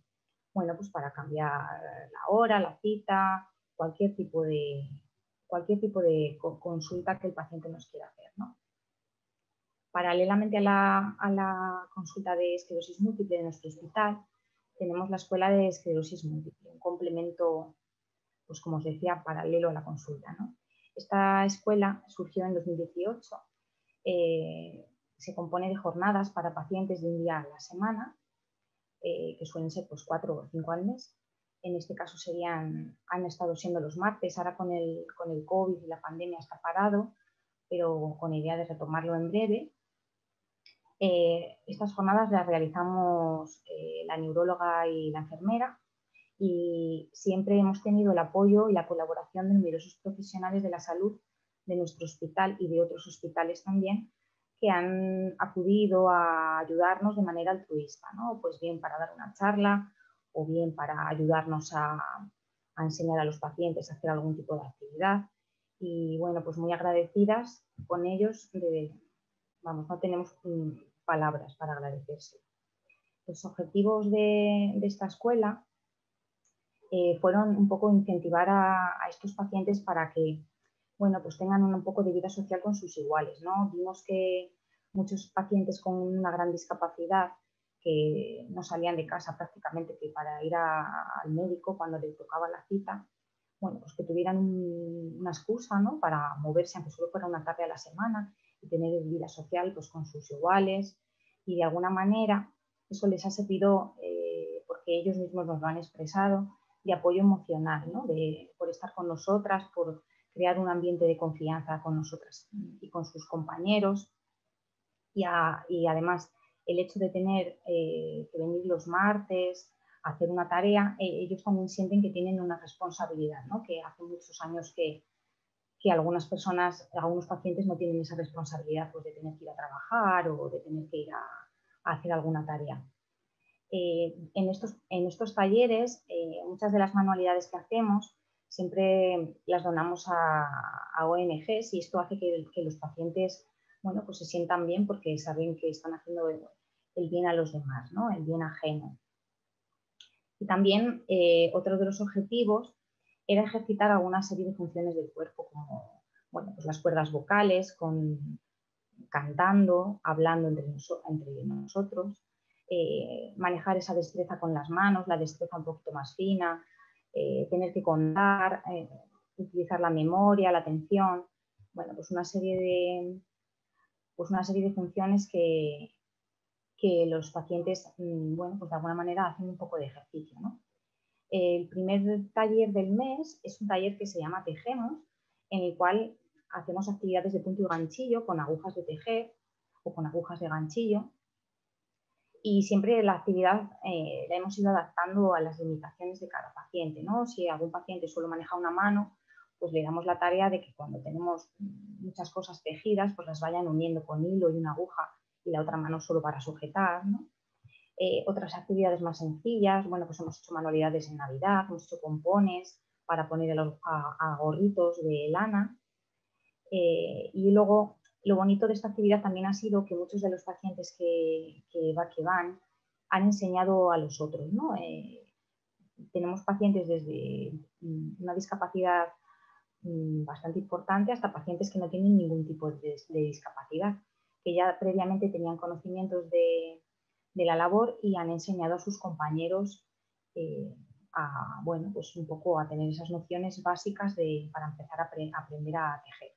bueno, pues para cambiar la hora, la cita, cualquier tipo de, cualquier tipo de consulta que el paciente nos quiera hacer. ¿no? Paralelamente a la, la, consulta de esclerosis múltiple de nuestro hospital, tenemos la escuela de esclerosis múltiple, un complemento, pues como os decía, paralelo a la consulta. Esta escuela surgió en 2018, eh, se compone de jornadas para pacientes de un día a la semana, eh, que suelen ser pues, cuatro o cinco al mes. En este caso serían, han estado siendo los martes, ahora con el, con el COVID y la pandemia está parado, pero con idea de retomarlo en breve. Eh, estas jornadas las realizamos la neuróloga y la enfermera y siempre hemos tenido el apoyo y la colaboración de numerosos profesionales de la salud de nuestro hospital y de otros hospitales también que han acudido a ayudarnos de manera altruista, ¿no? pues bien para dar una charla o bien para ayudarnos a, a enseñar a los pacientes a hacer algún tipo de actividad. Y bueno, pues muy agradecidas con ellos. De, vamos, no tenemos palabras para agradecerse. Los objetivos de, esta escuela eh, fueron un poco incentivar a, estos pacientes para que bueno, pues tengan un, poco de vida social con sus iguales. Vimos que muchos pacientes con una gran discapacidad que no salían de casa prácticamente que para ir al médico cuando les tocaba la cita, bueno, pues que tuvieran una excusa ¿no? para moverse, aunque solo fuera una tarde a la semana, y tener vida social pues, con sus iguales. Y de alguna manera eso les ha servido, eh, porque ellos mismos nos lo han expresado, de apoyo emocional, ¿no? de, por estar con nosotras, por crear un ambiente de confianza con nosotras y con sus compañeros. Y, y además el hecho de tener eh, que venir los martes, hacer una tarea, eh, ellos también sienten que tienen una responsabilidad, ¿no? que hace muchos años que, que, algunas personas, algunos pacientes no tienen esa responsabilidad pues, de tener que ir a trabajar o de tener que ir a, hacer alguna tarea. Eh, en, estos, en estos talleres, eh, muchas de las manualidades que hacemos siempre las donamos a, ONGs y esto hace que, los pacientes bueno, pues se sientan bien porque saben que están haciendo el, bien a los demás, ¿no? el bien ajeno. Y también eh, otro de los objetivos era ejercitar alguna serie de funciones del cuerpo, como bueno, pues las cuerdas vocales, con, cantando, hablando entre, nosotros, eh, manejar esa destreza con las manos, la destreza un poquito más fina, eh, tener que contar, eh, utilizar la memoria, la atención, bueno, pues una serie de, pues una serie de funciones que, que los pacientes, mm, bueno, pues de alguna manera hacen un poco de ejercicio. El primer taller del mes es un taller que se llama Tejemos, en el cual hacemos actividades de punto y ganchillo con agujas de tejer o con agujas de ganchillo y siempre la actividad eh, la hemos ido adaptando a las limitaciones de cada paciente. ¿no? Si algún paciente solo maneja una mano, pues le damos la tarea de que cuando tenemos muchas cosas tejidas, pues las vayan uniendo con hilo y una aguja y la otra mano solo para sujetar. Eh, otras actividades más sencillas, bueno, pues hemos hecho manualidades en Navidad, hemos hecho pompones para poner a, gorritos de lana. Eh, y luego lo bonito de esta actividad también ha sido que muchos de los pacientes que, van han enseñado a los otros. Eh, tenemos pacientes desde mm, una discapacidad mm, bastante importante hasta pacientes que no tienen ningún tipo de, discapacidad, que ya previamente tenían conocimientos de, la labor y han enseñado a sus compañeros eh, a, bueno, pues un poco a tener esas nociones básicas para empezar a aprender a tejer.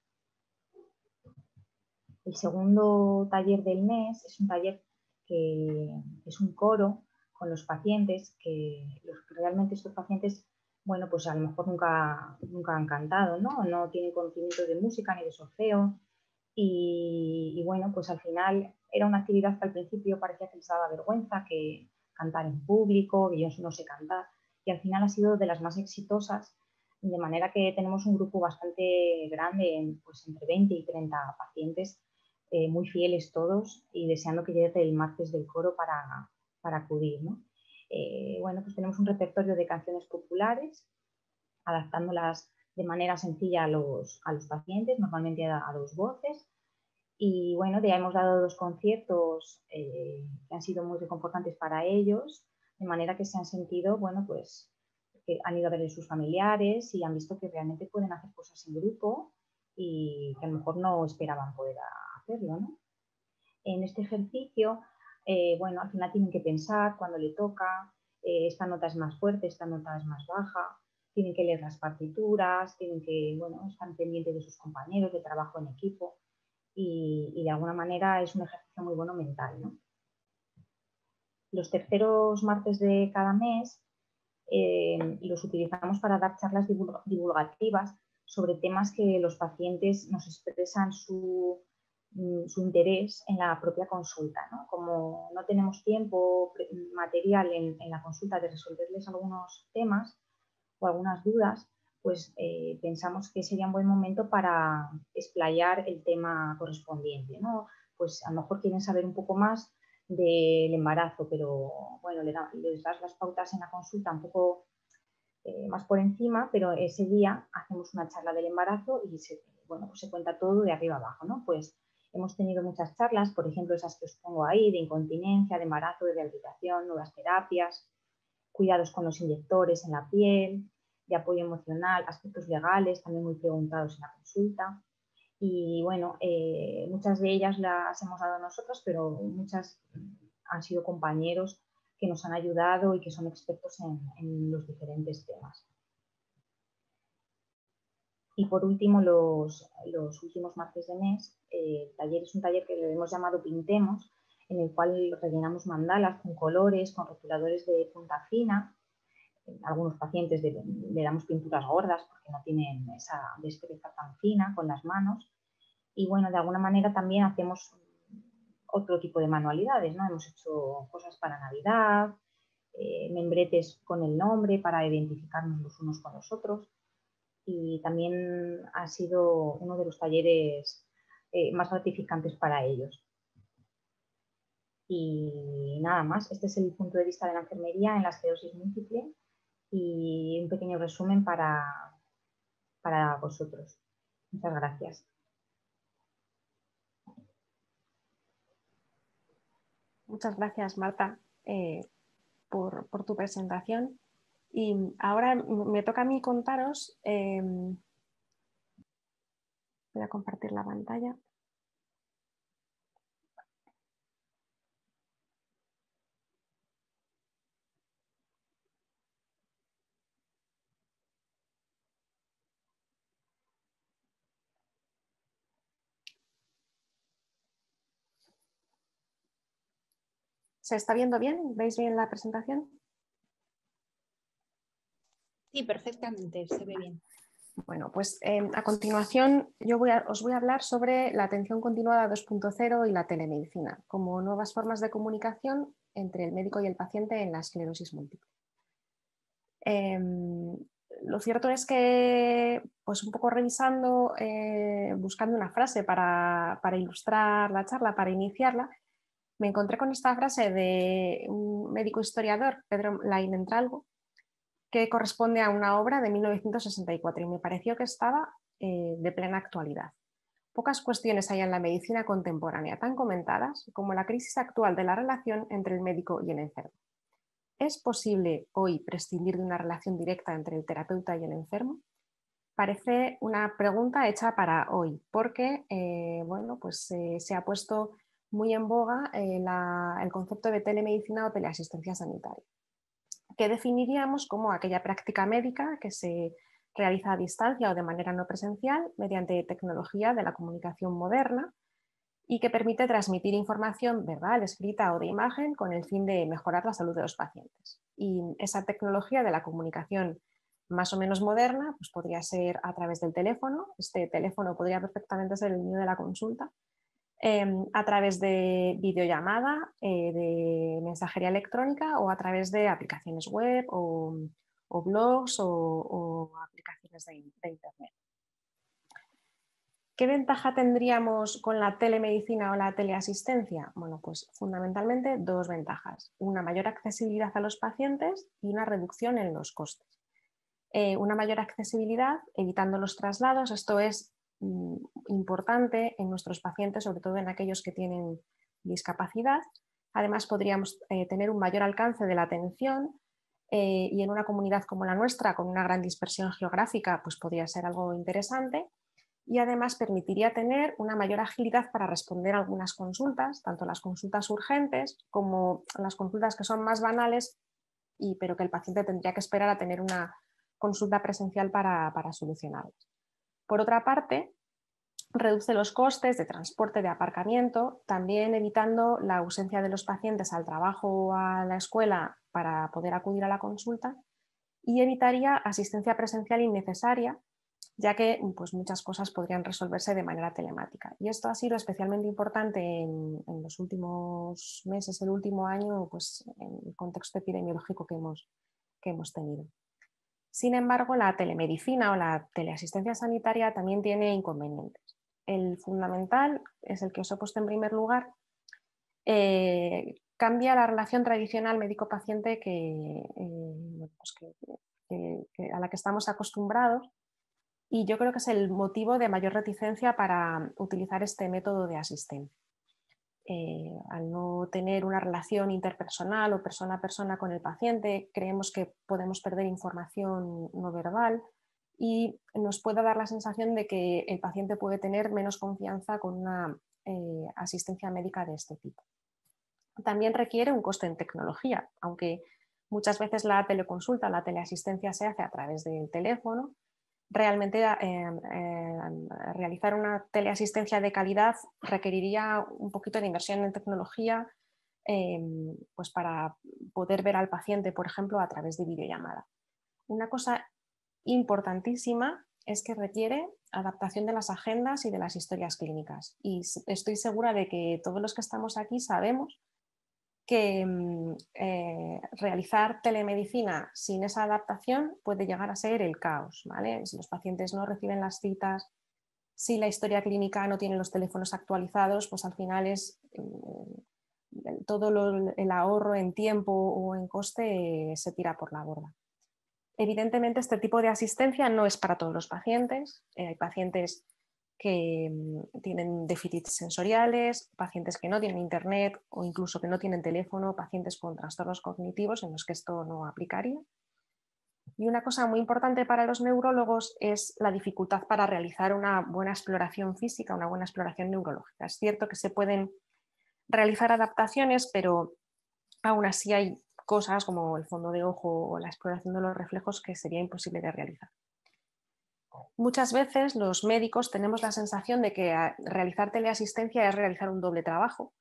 El segundo taller del mes es un taller que es un coro con los pacientes, que realmente estos pacientes, bueno, pues a lo mejor nunca, nunca han cantado, ¿no? No tienen conocimiento de música ni de solfeo. Y, bueno, pues al final era una actividad que al principio parecía que les daba vergüenza, que cantar en público, que yo no sé cantar. Y al final ha sido de las más exitosas de manera que tenemos un grupo bastante grande, pues entre 20 y 30 pacientes, eh, muy fieles todos y deseando que llegue el martes del coro para, para acudir. ¿no? Eh, bueno, pues tenemos un repertorio de canciones populares, adaptándolas de manera sencilla a los, a los pacientes, normalmente a, dos voces. Y bueno, ya hemos dado dos conciertos eh, que han sido muy reconfortantes para ellos, de manera que se han sentido, bueno, pues que han ido a ver a sus familiares y han visto que realmente pueden hacer cosas en grupo y que a lo mejor no esperaban poder hacerlo. ¿no? En este ejercicio eh, bueno, al final tienen que pensar cuando le toca, eh, esta nota es más fuerte, esta nota es más baja, tienen que leer las partituras, tienen que, bueno, estar pendientes de sus compañeros, de trabajo en equipo y, de alguna manera es un ejercicio muy bueno mental. Los terceros martes de cada mes eh, los utilizamos para dar charlas divulgativas sobre temas que los pacientes nos expresan su, Mm, su interés en la propia consulta. ¿no? Como no tenemos tiempo material en, la consulta de resolverles algunos temas o algunas dudas, pues eh, pensamos que sería un buen momento para explayar el tema correspondiente. ¿no? Pues a lo mejor quieren saber un poco más del embarazo, pero bueno, les, das las pautas en la consulta un poco eh, más por encima, pero ese día hacemos una charla del embarazo y se, bueno, pues se cuenta todo de arriba abajo, ¿no? Pues Hemos tenido muchas charlas, por ejemplo, esas que os pongo ahí, de incontinencia, de embarazo, de rehabilitación, nuevas terapias, cuidados con los inyectores en la piel, de apoyo emocional, aspectos legales, también muy preguntados en la consulta. Y bueno, eh, muchas de ellas las hemos dado nosotros, pero muchas han sido compañeros que nos han ayudado y que son expertos en los diferentes temas. Y por último, los, últimos martes de mes, eh, el taller es un taller que le hemos llamado Pintemos, en el cual rellenamos mandalas con colores, con rotuladores de punta fina. algunos pacientes le, damos pinturas gordas porque no tienen esa destreza tan fina con las manos. Y bueno, de alguna manera también hacemos otro tipo de manualidades, ¿no? Hemos hecho cosas para Navidad, eh, membretes con el nombre para identificarnos los unos con los otros y también ha sido uno de los talleres eh, más gratificantes para ellos. Y nada más, este es el punto de vista de la enfermería en la esclerosis múltiple y un pequeño resumen para, para vosotros. Muchas gracias. Muchas gracias, Marta, eh, por, por, tu presentación. Y ahora me toca a mí contaros, em, voy a compartir la pantalla. ¿Se está viendo bien? ¿Veis bien la presentación? Sí, perfectamente, se ve bien. Bueno, pues em, a continuación yo os voy a hablar sobre la atención continuada 2.0 y la telemedicina como nuevas formas de comunicación entre el médico y el paciente en la esclerosis múltiple. Em, lo cierto es que, pues un poco revisando, eh, buscando una frase para, para, ilustrar la charla, para iniciarla, me encontré con esta frase de un médico historiador, Pedro Lain Entralgo, que corresponde a una obra de 1964 y me pareció que estaba eh, de plena actualidad. Pocas cuestiones hay en la medicina contemporánea tan comentadas como la crisis actual de la relación entre el médico y el enfermo. ¿Es posible hoy prescindir de una relación directa entre el terapeuta y el enfermo? Parece una pregunta hecha para hoy, porque eh, bueno, pues, eh, se ha puesto muy en boga el concepto de telemedicina o teleasistencia sanitaria que definiríamos como aquella práctica médica que se realiza a distancia o de manera no presencial mediante tecnología de la comunicación moderna y que permite transmitir información verbal, escrita o de imagen con el fin de mejorar la salud de los pacientes. Y esa tecnología de la comunicación más o menos moderna pues podría ser a través del teléfono. Este teléfono podría perfectamente ser el mío de la consulta Em, a través de videollamada, eh, de mensajería electrónica o a través de aplicaciones web o, blogs o, aplicaciones de, Internet. ¿Qué ventaja tendríamos con la telemedicina o la teleasistencia? Bueno, pues fundamentalmente dos ventajas. Una mayor accesibilidad a los pacientes y una reducción en los costes. Eh, una mayor accesibilidad, evitando los traslados. Esto es importante en nuestros pacientes, sobre todo en aquellos que tienen discapacidad. Además, podríamos eh, tener un mayor alcance de la atención eh, y en una comunidad como la nuestra, con una gran dispersión geográfica, pues podría ser algo interesante. Y además permitiría tener una mayor agilidad para responder algunas consultas, tanto las consultas urgentes como las consultas que son más banales, y, pero que el paciente tendría que esperar a tener una consulta presencial para, para solucionarlas. Por otra parte, reduce los costes de transporte, de aparcamiento, también evitando la ausencia de los pacientes al trabajo o a la escuela para poder acudir a la consulta y evitaría asistencia presencial innecesaria, ya que pues, muchas cosas podrían resolverse de manera telemática. Y esto ha sido especialmente importante en, los últimos meses, el último año, pues, en el contexto epidemiológico que hemos, que hemos tenido. Sin embargo, la telemedicina o la teleasistencia sanitaria también tiene inconvenientes el fundamental es el que os he puesto en primer lugar, eh, cambia la relación tradicional médico-paciente eh, pues a la que estamos acostumbrados y yo creo que es el motivo de mayor reticencia para utilizar este método de asistencia. Eh, al no tener una relación interpersonal o persona a persona con el paciente, creemos que podemos perder información no verbal, y nos puede dar la sensación de que el paciente puede tener menos confianza con una eh, asistencia médica de este tipo. También requiere un coste en tecnología, aunque muchas veces la teleconsulta, la teleasistencia se hace a través del teléfono. Realmente eh, eh, realizar una teleasistencia de calidad requeriría un poquito de inversión en tecnología pues para poder ver al paciente, por ejemplo, a través de videollamada. Una cosa importantísima es que requiere adaptación de las agendas y de las historias clínicas. Y estoy segura de que todos los que estamos aquí sabemos que mm, eh, realizar telemedicina sin esa adaptación puede llegar a ser el caos. ¿vale? Si los pacientes no reciben las citas, si la historia clínica no tiene los teléfonos actualizados, pues al final es mm, todo el ahorro en tiempo o en coste se tira por la borda. Evidentemente, este tipo de asistencia no es para todos los pacientes. Eh, hay pacientes que mm, tienen déficits sensoriales, pacientes que no tienen internet o incluso que no tienen teléfono, pacientes con trastornos cognitivos en los que esto no aplicaría. Y una cosa muy importante para los neurólogos es la dificultad para realizar una buena exploración física, una buena exploración neurológica. Es cierto que se pueden realizar adaptaciones, pero aún así hay cosas como el fondo de ojo o la exploración de los reflejos que sería imposible de realizar. Muchas veces los médicos tenemos la sensación de que realizar teleasistencia es realizar un doble trabajo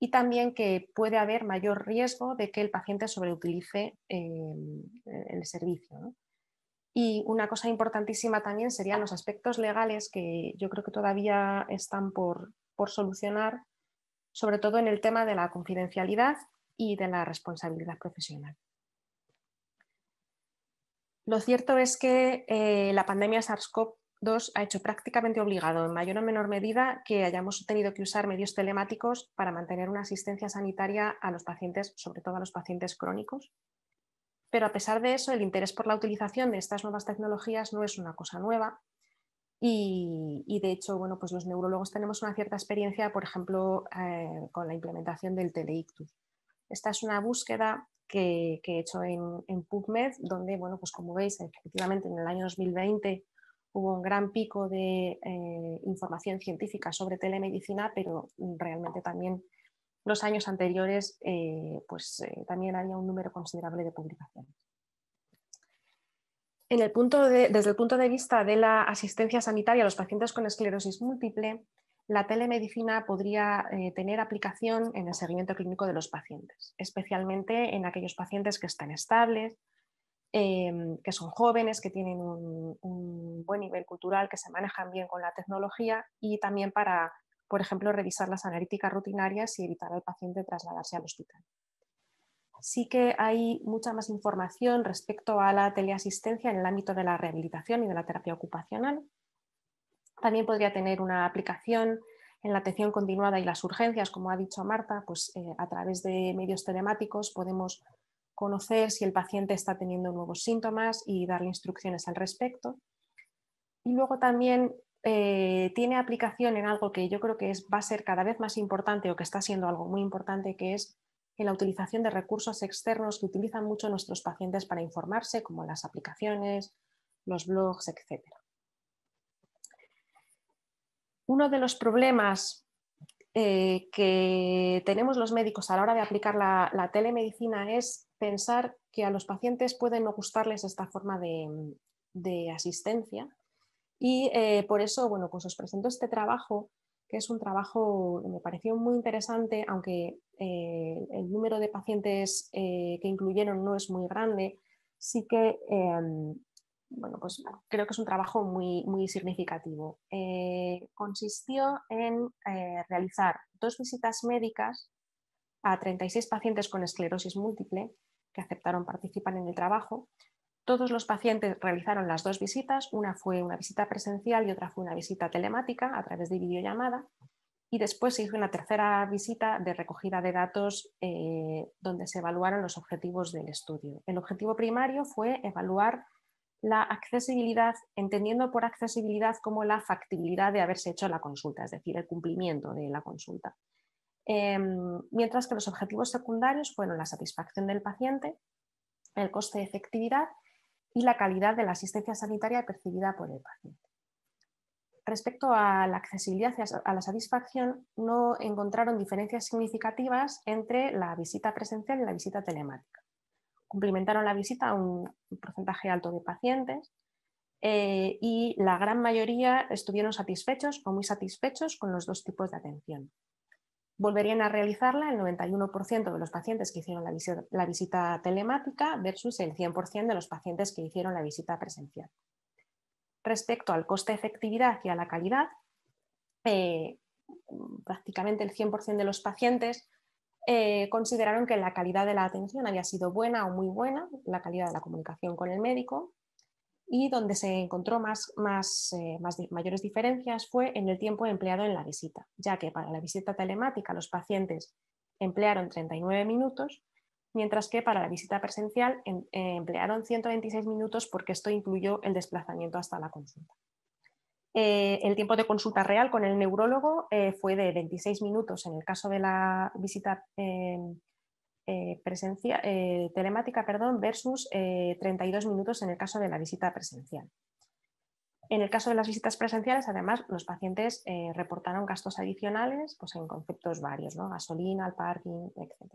y también que puede haber mayor riesgo de que el paciente sobreutilice em, el servicio. Y una cosa importantísima también serían los aspectos legales que yo creo que todavía están por, por solucionar, sobre todo en el tema de la confidencialidad y de la responsabilidad profesional. Lo cierto es que eh, la pandemia SARS-CoV-2 ha hecho prácticamente obligado, en mayor o menor medida, que hayamos tenido que usar medios telemáticos para mantener una asistencia sanitaria a los pacientes, sobre todo a los pacientes crónicos. Pero a pesar de eso, el interés por la utilización de estas nuevas tecnologías no es una cosa nueva. Y, de hecho, bueno, pues los neurólogos tenemos una cierta experiencia, por ejemplo, eh, con la implementación del teleictus. Esta es una búsqueda que, he hecho en, PubMed, donde, bueno, pues como veis, efectivamente en el año 2020 hubo un gran pico de eh, información científica sobre telemedicina, pero realmente también los años anteriores eh, pues, eh, también había un número considerable de publicaciones. En el punto desde el punto de vista de la asistencia sanitaria a los pacientes con esclerosis múltiple, la telemedicina podría eh, tener aplicación en el seguimiento clínico de los pacientes, especialmente en aquellos pacientes que están estables, em, que son jóvenes, que tienen un, buen nivel cultural, que se manejan bien con la tecnología y también para, por ejemplo, revisar las analíticas rutinarias y evitar al paciente trasladarse al hospital. sí que hay mucha más información respecto a la teleasistencia en el ámbito de la rehabilitación y de la terapia ocupacional. También podría tener una aplicación en la atención continuada y las urgencias, como ha dicho Marta, pues eh, a través de medios telemáticos podemos conocer si el paciente está teniendo nuevos síntomas y darle instrucciones al respecto. Y luego también eh, tiene aplicación en algo que yo creo que es, va a ser cada vez más importante o que está siendo algo muy importante, que es en la utilización de recursos externos que utilizan mucho nuestros pacientes para informarse, como las aplicaciones, los blogs, etc. Uno de los problemas eh, que tenemos los médicos a la hora de aplicar la, telemedicina es pensar que a los pacientes pueden no gustarles esta forma de, asistencia. Y eh, por eso, bueno, pues os presento este trabajo que es un trabajo que me pareció muy interesante, aunque eh, el número de pacientes que incluyeron no es muy grande, sí que bueno, pues creo que es un trabajo muy, muy significativo. Eh, consistió en eh, realizar dos visitas médicas a 36 pacientes con esclerosis múltiple que aceptaron participar en el trabajo. Todos los pacientes realizaron las dos visitas, una fue una visita presencial y otra fue una visita telemática a través de videollamada. Y después se hizo una tercera visita de recogida de datos eh, donde se evaluaron los objetivos del estudio. El objetivo primario fue evaluar la accesibilidad, entendiendo por accesibilidad como la factibilidad de haberse hecho la consulta, es decir, el cumplimiento de la consulta. Em, mientras que los objetivos secundarios fueron la satisfacción del paciente, el coste de efectividad y la calidad de la asistencia sanitaria percibida por el paciente. Respecto a la accesibilidad y a la satisfacción, no encontraron diferencias significativas entre la visita presencial y la visita telemática cumplimentaron la visita a un porcentaje alto de pacientes eh, y la gran mayoría estuvieron satisfechos o muy satisfechos con los dos tipos de atención. Volverían a realizarla el 91% de los pacientes que hicieron la visita, telemática versus el 100% de los pacientes que hicieron la visita presencial. Respecto al coste-efectividad y a la calidad, eh, prácticamente el 100% de los pacientes eh, consideraron que la calidad de la atención había sido buena o muy buena, la calidad de la comunicación con el médico, y donde se encontró más, eh, mayores diferencias fue en el tiempo empleado en la visita, ya que para la visita telemática los pacientes emplearon 39 minutos, mientras que para la visita presencial em, emplearon 126 minutos porque esto incluyó el desplazamiento hasta la consulta. Eh, el tiempo de consulta real con el neurólogo eh, fue de 26 minutos en el caso de la visita eh, telemática perdón, versus 32 minutos en el caso de la visita presencial. En el caso de las visitas presenciales, además, los pacientes reportaron gastos adicionales pues, en conceptos varios, ¿no? gasolina, parking, etc.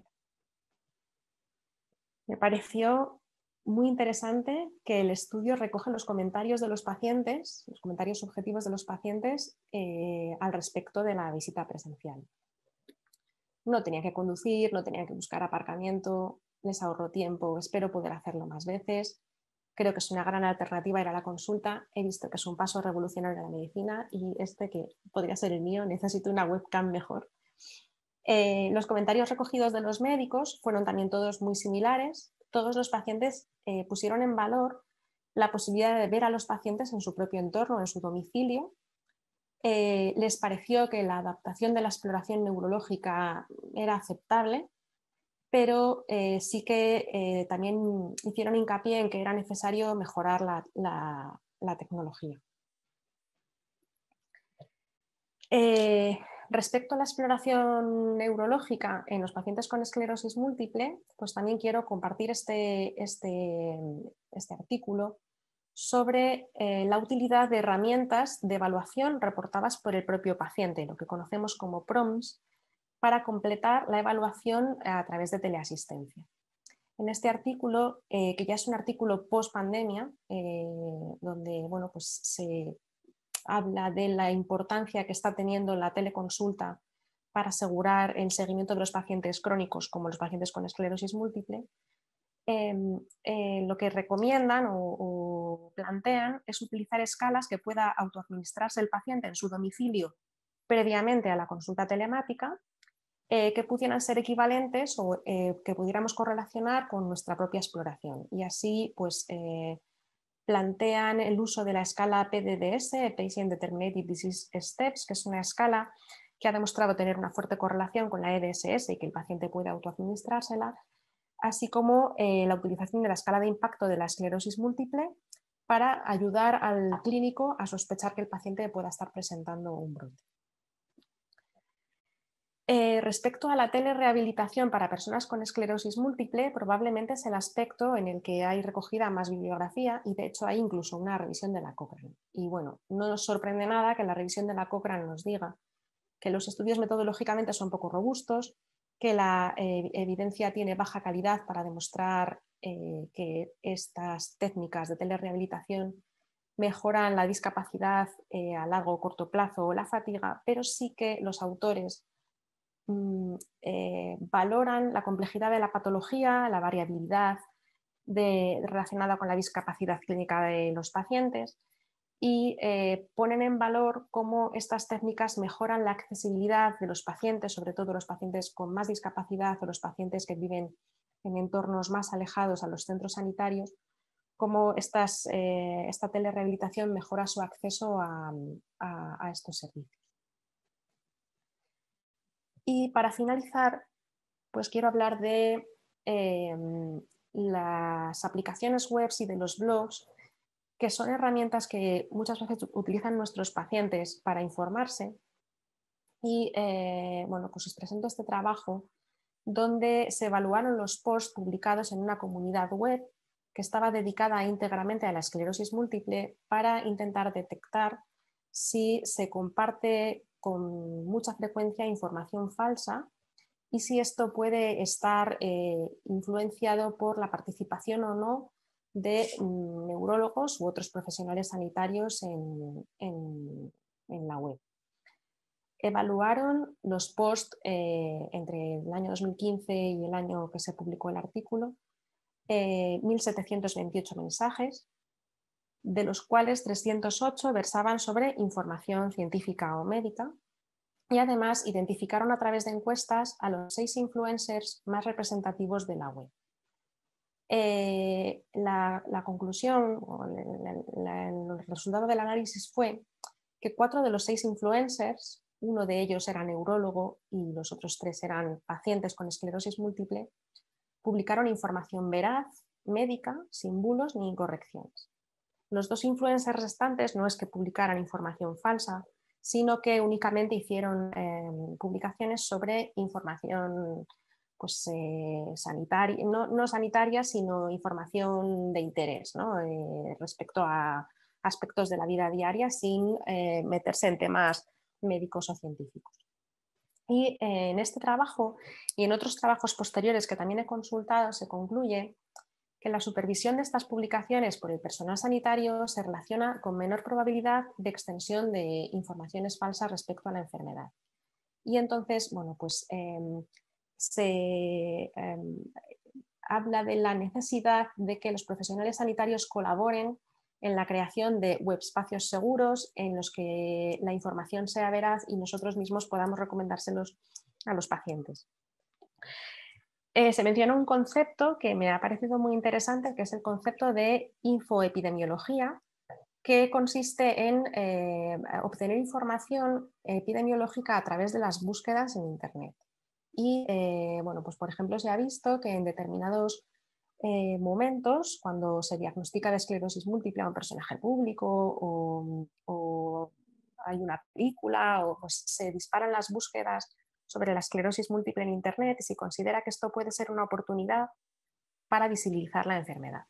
Me pareció muy interesante que el estudio recoge los comentarios de los pacientes, los comentarios subjetivos de los pacientes eh, al respecto de la visita presencial. No tenía que conducir, no tenía que buscar aparcamiento, les ahorró tiempo, espero poder hacerlo más veces. Creo que es una gran alternativa ir a la consulta. He visto que es un paso revolucionario en la medicina y este que podría ser el mío, necesito una webcam mejor. Eh, los comentarios recogidos de los médicos fueron también todos muy similares todos los pacientes eh, pusieron en valor la posibilidad de ver a los pacientes en su propio entorno, en su domicilio. Eh, les pareció que la adaptación de la exploración neurológica era aceptable, pero eh, sí que también hicieron hincapié en que era necesario mejorar la tecnología. Respecto a la exploración neurológica en los pacientes con esclerosis múltiple, pues también quiero compartir este, este, este artículo sobre eh, la utilidad de herramientas de evaluación reportadas por el propio paciente, lo que conocemos como PROMS, para completar la evaluación a través de teleasistencia. En este artículo, eh, que ya es un artículo post pandemia, eh, donde bueno, pues se habla de la importancia que está teniendo la teleconsulta para asegurar el seguimiento de los pacientes crónicos como los pacientes con esclerosis múltiple, em, eh, lo que recomiendan o, plantean es utilizar escalas que pueda autoadministrarse el paciente en su domicilio previamente a la consulta telemática eh, que pudieran ser equivalentes o eh, que pudiéramos correlacionar con nuestra propia exploración. Y así, pues, plantean el uso de la escala PDDS, Patient Determinated Disease Steps, que es una escala que ha demostrado tener una fuerte correlación con la EDSS y que el paciente puede autoadministrársela, así como la utilización de la escala de impacto de la esclerosis múltiple para ayudar al clínico a sospechar que el paciente pueda estar presentando un brote. Eh, respecto a la telerehabilitación para personas con esclerosis múltiple, probablemente es el aspecto en el que hay recogida más bibliografía y de hecho hay incluso una revisión de la Cochrane. Y bueno, no nos sorprende nada que la revisión de la Cochrane nos diga que los estudios metodológicamente son poco robustos, que la eh, evidencia tiene baja calidad para demostrar eh, que estas técnicas de telerehabilitación mejoran la discapacidad a largo o corto plazo o la fatiga, pero sí que los autores eh, valoran la complejidad de la patología, la variabilidad relacionada con la discapacidad clínica de los pacientes y eh, ponen en valor cómo estas técnicas mejoran la accesibilidad de los pacientes, sobre todo los pacientes con más discapacidad o los pacientes que viven en entornos más alejados a los centros sanitarios, cómo eh, esta telerehabilitación mejora su acceso a estos servicios. Y para finalizar, pues quiero hablar de em, las aplicaciones web y de los blogs, que son herramientas que muchas veces utilizan nuestros pacientes para informarse. Y eh, bueno, pues os presento este trabajo donde se evaluaron los posts publicados en una comunidad web que estaba dedicada íntegramente a la esclerosis múltiple para intentar detectar si se comparte con mucha frecuencia información falsa y si esto puede estar eh, influenciado por la participación o no de mm, neurólogos u otros profesionales sanitarios en, la web. Evaluaron los posts eh, entre el año 2015 y el año que se publicó el artículo, 1.728 eh, mensajes, de los cuales 308 versaban sobre información científica o médica y además identificaron a través de encuestas a los seis influencers más representativos de la web. Eh, la, conclusión o el, resultado del análisis fue que cuatro de los seis influencers, uno de ellos era neurólogo y los otros tres eran pacientes con esclerosis múltiple, publicaron información veraz, médica, sin bulos ni incorrecciones. Los dos influencers restantes no es que publicaran información falsa, sino que únicamente hicieron em, publicaciones sobre información pues, eh, sanitaria, no, sanitaria, sino información de interés eh, respecto a aspectos de la vida diaria sin eh, meterse en temas médicos o científicos. Y en este trabajo y en otros trabajos posteriores que también he consultado se concluye que la supervisión de estas publicaciones por el personal sanitario se relaciona con menor probabilidad de extensión de informaciones falsas respecto a la enfermedad. Y entonces, bueno, pues em, se em, habla de la necesidad de que los profesionales sanitarios colaboren en la creación de web espacios seguros en los que la información sea veraz y nosotros mismos podamos recomendárselos a los pacientes. Eh, se menciona un concepto que me ha parecido muy interesante, que es el concepto de infoepidemiología, que consiste en eh, obtener información epidemiológica a través de las búsquedas en Internet. Y, eh, bueno, pues por ejemplo, se ha visto que en determinados momentos, cuando se diagnostica de esclerosis múltiple a un personaje público o, hay una película o pues, se disparan las búsquedas sobre la esclerosis múltiple en Internet y si considera que esto puede ser una oportunidad para visibilizar la enfermedad.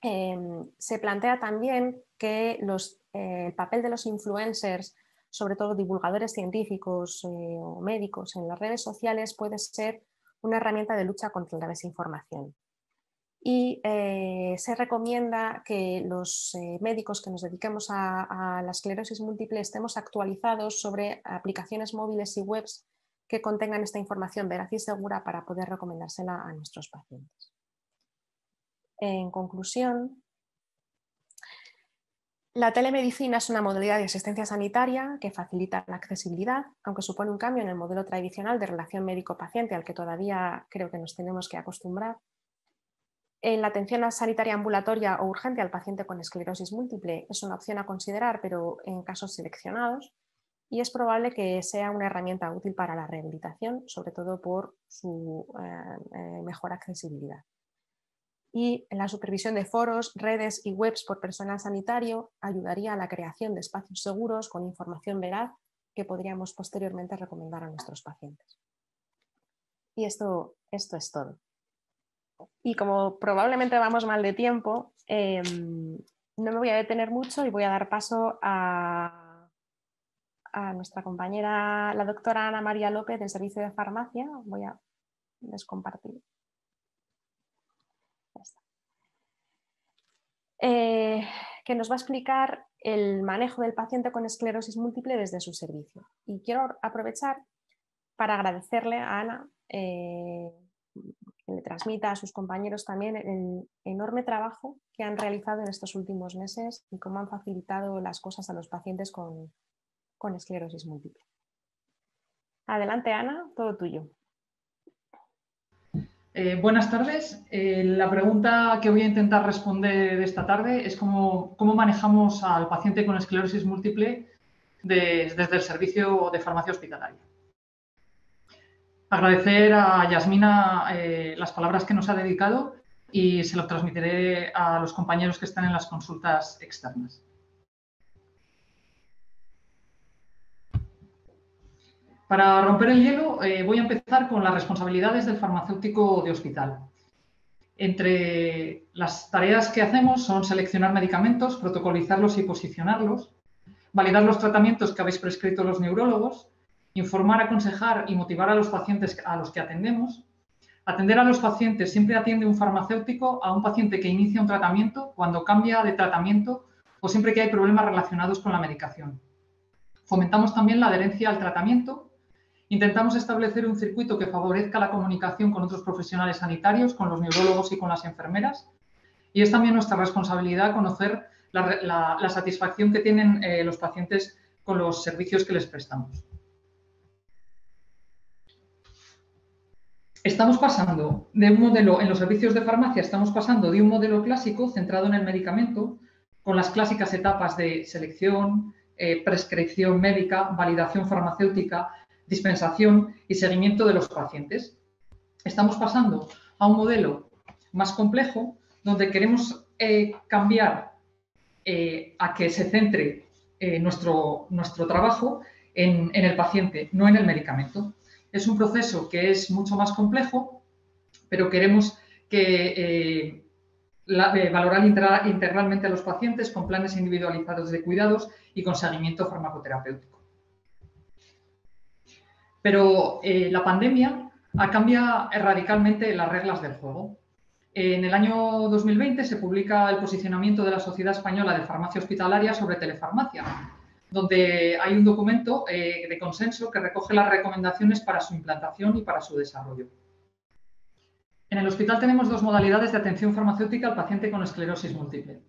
Em, se plantea también que eh, el papel de los influencers, sobre todo divulgadores científicos eh, o médicos en las redes sociales, puede ser una herramienta de lucha contra la desinformación y eh, se recomienda que los eh, médicos que nos dediquemos a, la esclerosis múltiple estemos actualizados sobre aplicaciones móviles y webs que contengan esta información veraz y segura para poder recomendársela a nuestros pacientes. En conclusión, La telemedicina es una modalidad de asistencia sanitaria que facilita la accesibilidad, aunque supone un cambio en el modelo tradicional de relación médico-paciente al que todavía creo que nos tenemos que acostumbrar. En la atención sanitaria ambulatoria o urgente al paciente con esclerosis múltiple es una opción a considerar, pero en casos seleccionados, y es probable que sea una herramienta útil para la rehabilitación, sobre todo por su eh, eh, mejor accesibilidad. Y la supervisión de foros, redes y webs por personal sanitario ayudaría a la creación de espacios seguros con información veraz que podríamos posteriormente recomendar a nuestros pacientes. Y esto, esto es todo. Y como probablemente vamos mal de tiempo, em, no me voy a detener mucho y voy a dar paso a nuestra compañera, la doctora Ana María López del Servicio de Farmacia. Voy a descompartir. Eh, que nos va a explicar el manejo del paciente con esclerosis múltiple desde su servicio. Y quiero aprovechar para agradecerle a Ana eh, le transmita a sus compañeros también el enorme trabajo que han realizado en estos últimos meses y cómo han facilitado las cosas a los pacientes con, con esclerosis múltiple. Adelante, Ana, todo tuyo. Eh, buenas tardes. Eh, la pregunta que voy a intentar responder esta tarde es cómo, manejamos al paciente con esclerosis múltiple desde el servicio de farmacia hospitalaria. Agradecer a Yasmina eh, las palabras que nos ha dedicado y se lo transmitiré a los compañeros que están en las consultas externas. Para romper el hielo, eh, voy a empezar con las responsabilidades del farmacéutico de hospital. Entre las tareas que hacemos son seleccionar medicamentos, protocolizarlos y posicionarlos, validar los tratamientos que habéis prescrito los neurólogos, informar, aconsejar y motivar a los pacientes a los que atendemos. Atender a los pacientes siempre atiende un farmacéutico a un paciente que inicia un tratamiento, cuando cambia de tratamiento o siempre que hay problemas relacionados con la medicación. Fomentamos también la adherencia al tratamiento Intentamos establecer un circuito que favorezca la comunicación con otros profesionales sanitarios, con los neurólogos y con las enfermeras. Y es también nuestra responsabilidad conocer la, satisfacción que tienen eh, los pacientes con los servicios que les prestamos. Estamos pasando de un modelo, en los servicios de farmacia, estamos pasando de un modelo clásico centrado en el medicamento, con las clásicas etapas de selección, eh, prescripción médica, validación farmacéutica, dispensación y seguimiento de los pacientes. Estamos pasando a un modelo más complejo donde queremos eh, cambiar eh, a que se centre nuestro, nuestro trabajo en, el paciente, no en el medicamento. Es un proceso que es mucho más complejo, pero queremos que valorar integralmente a los pacientes con planes individualizados de cuidados y con seguimiento farmacoterapéutico. Pero eh, la pandemia ha cambiado radicalmente las reglas del juego. En el año 2020 se publica el posicionamiento de la Sociedad Española de Farmacia Hospitalaria sobre telefarmacia, donde hay un documento eh, de consenso que recoge las recomendaciones para su implantación y para su desarrollo. En el hospital tenemos dos modalidades de atención farmacéutica al paciente con esclerosis múltiple.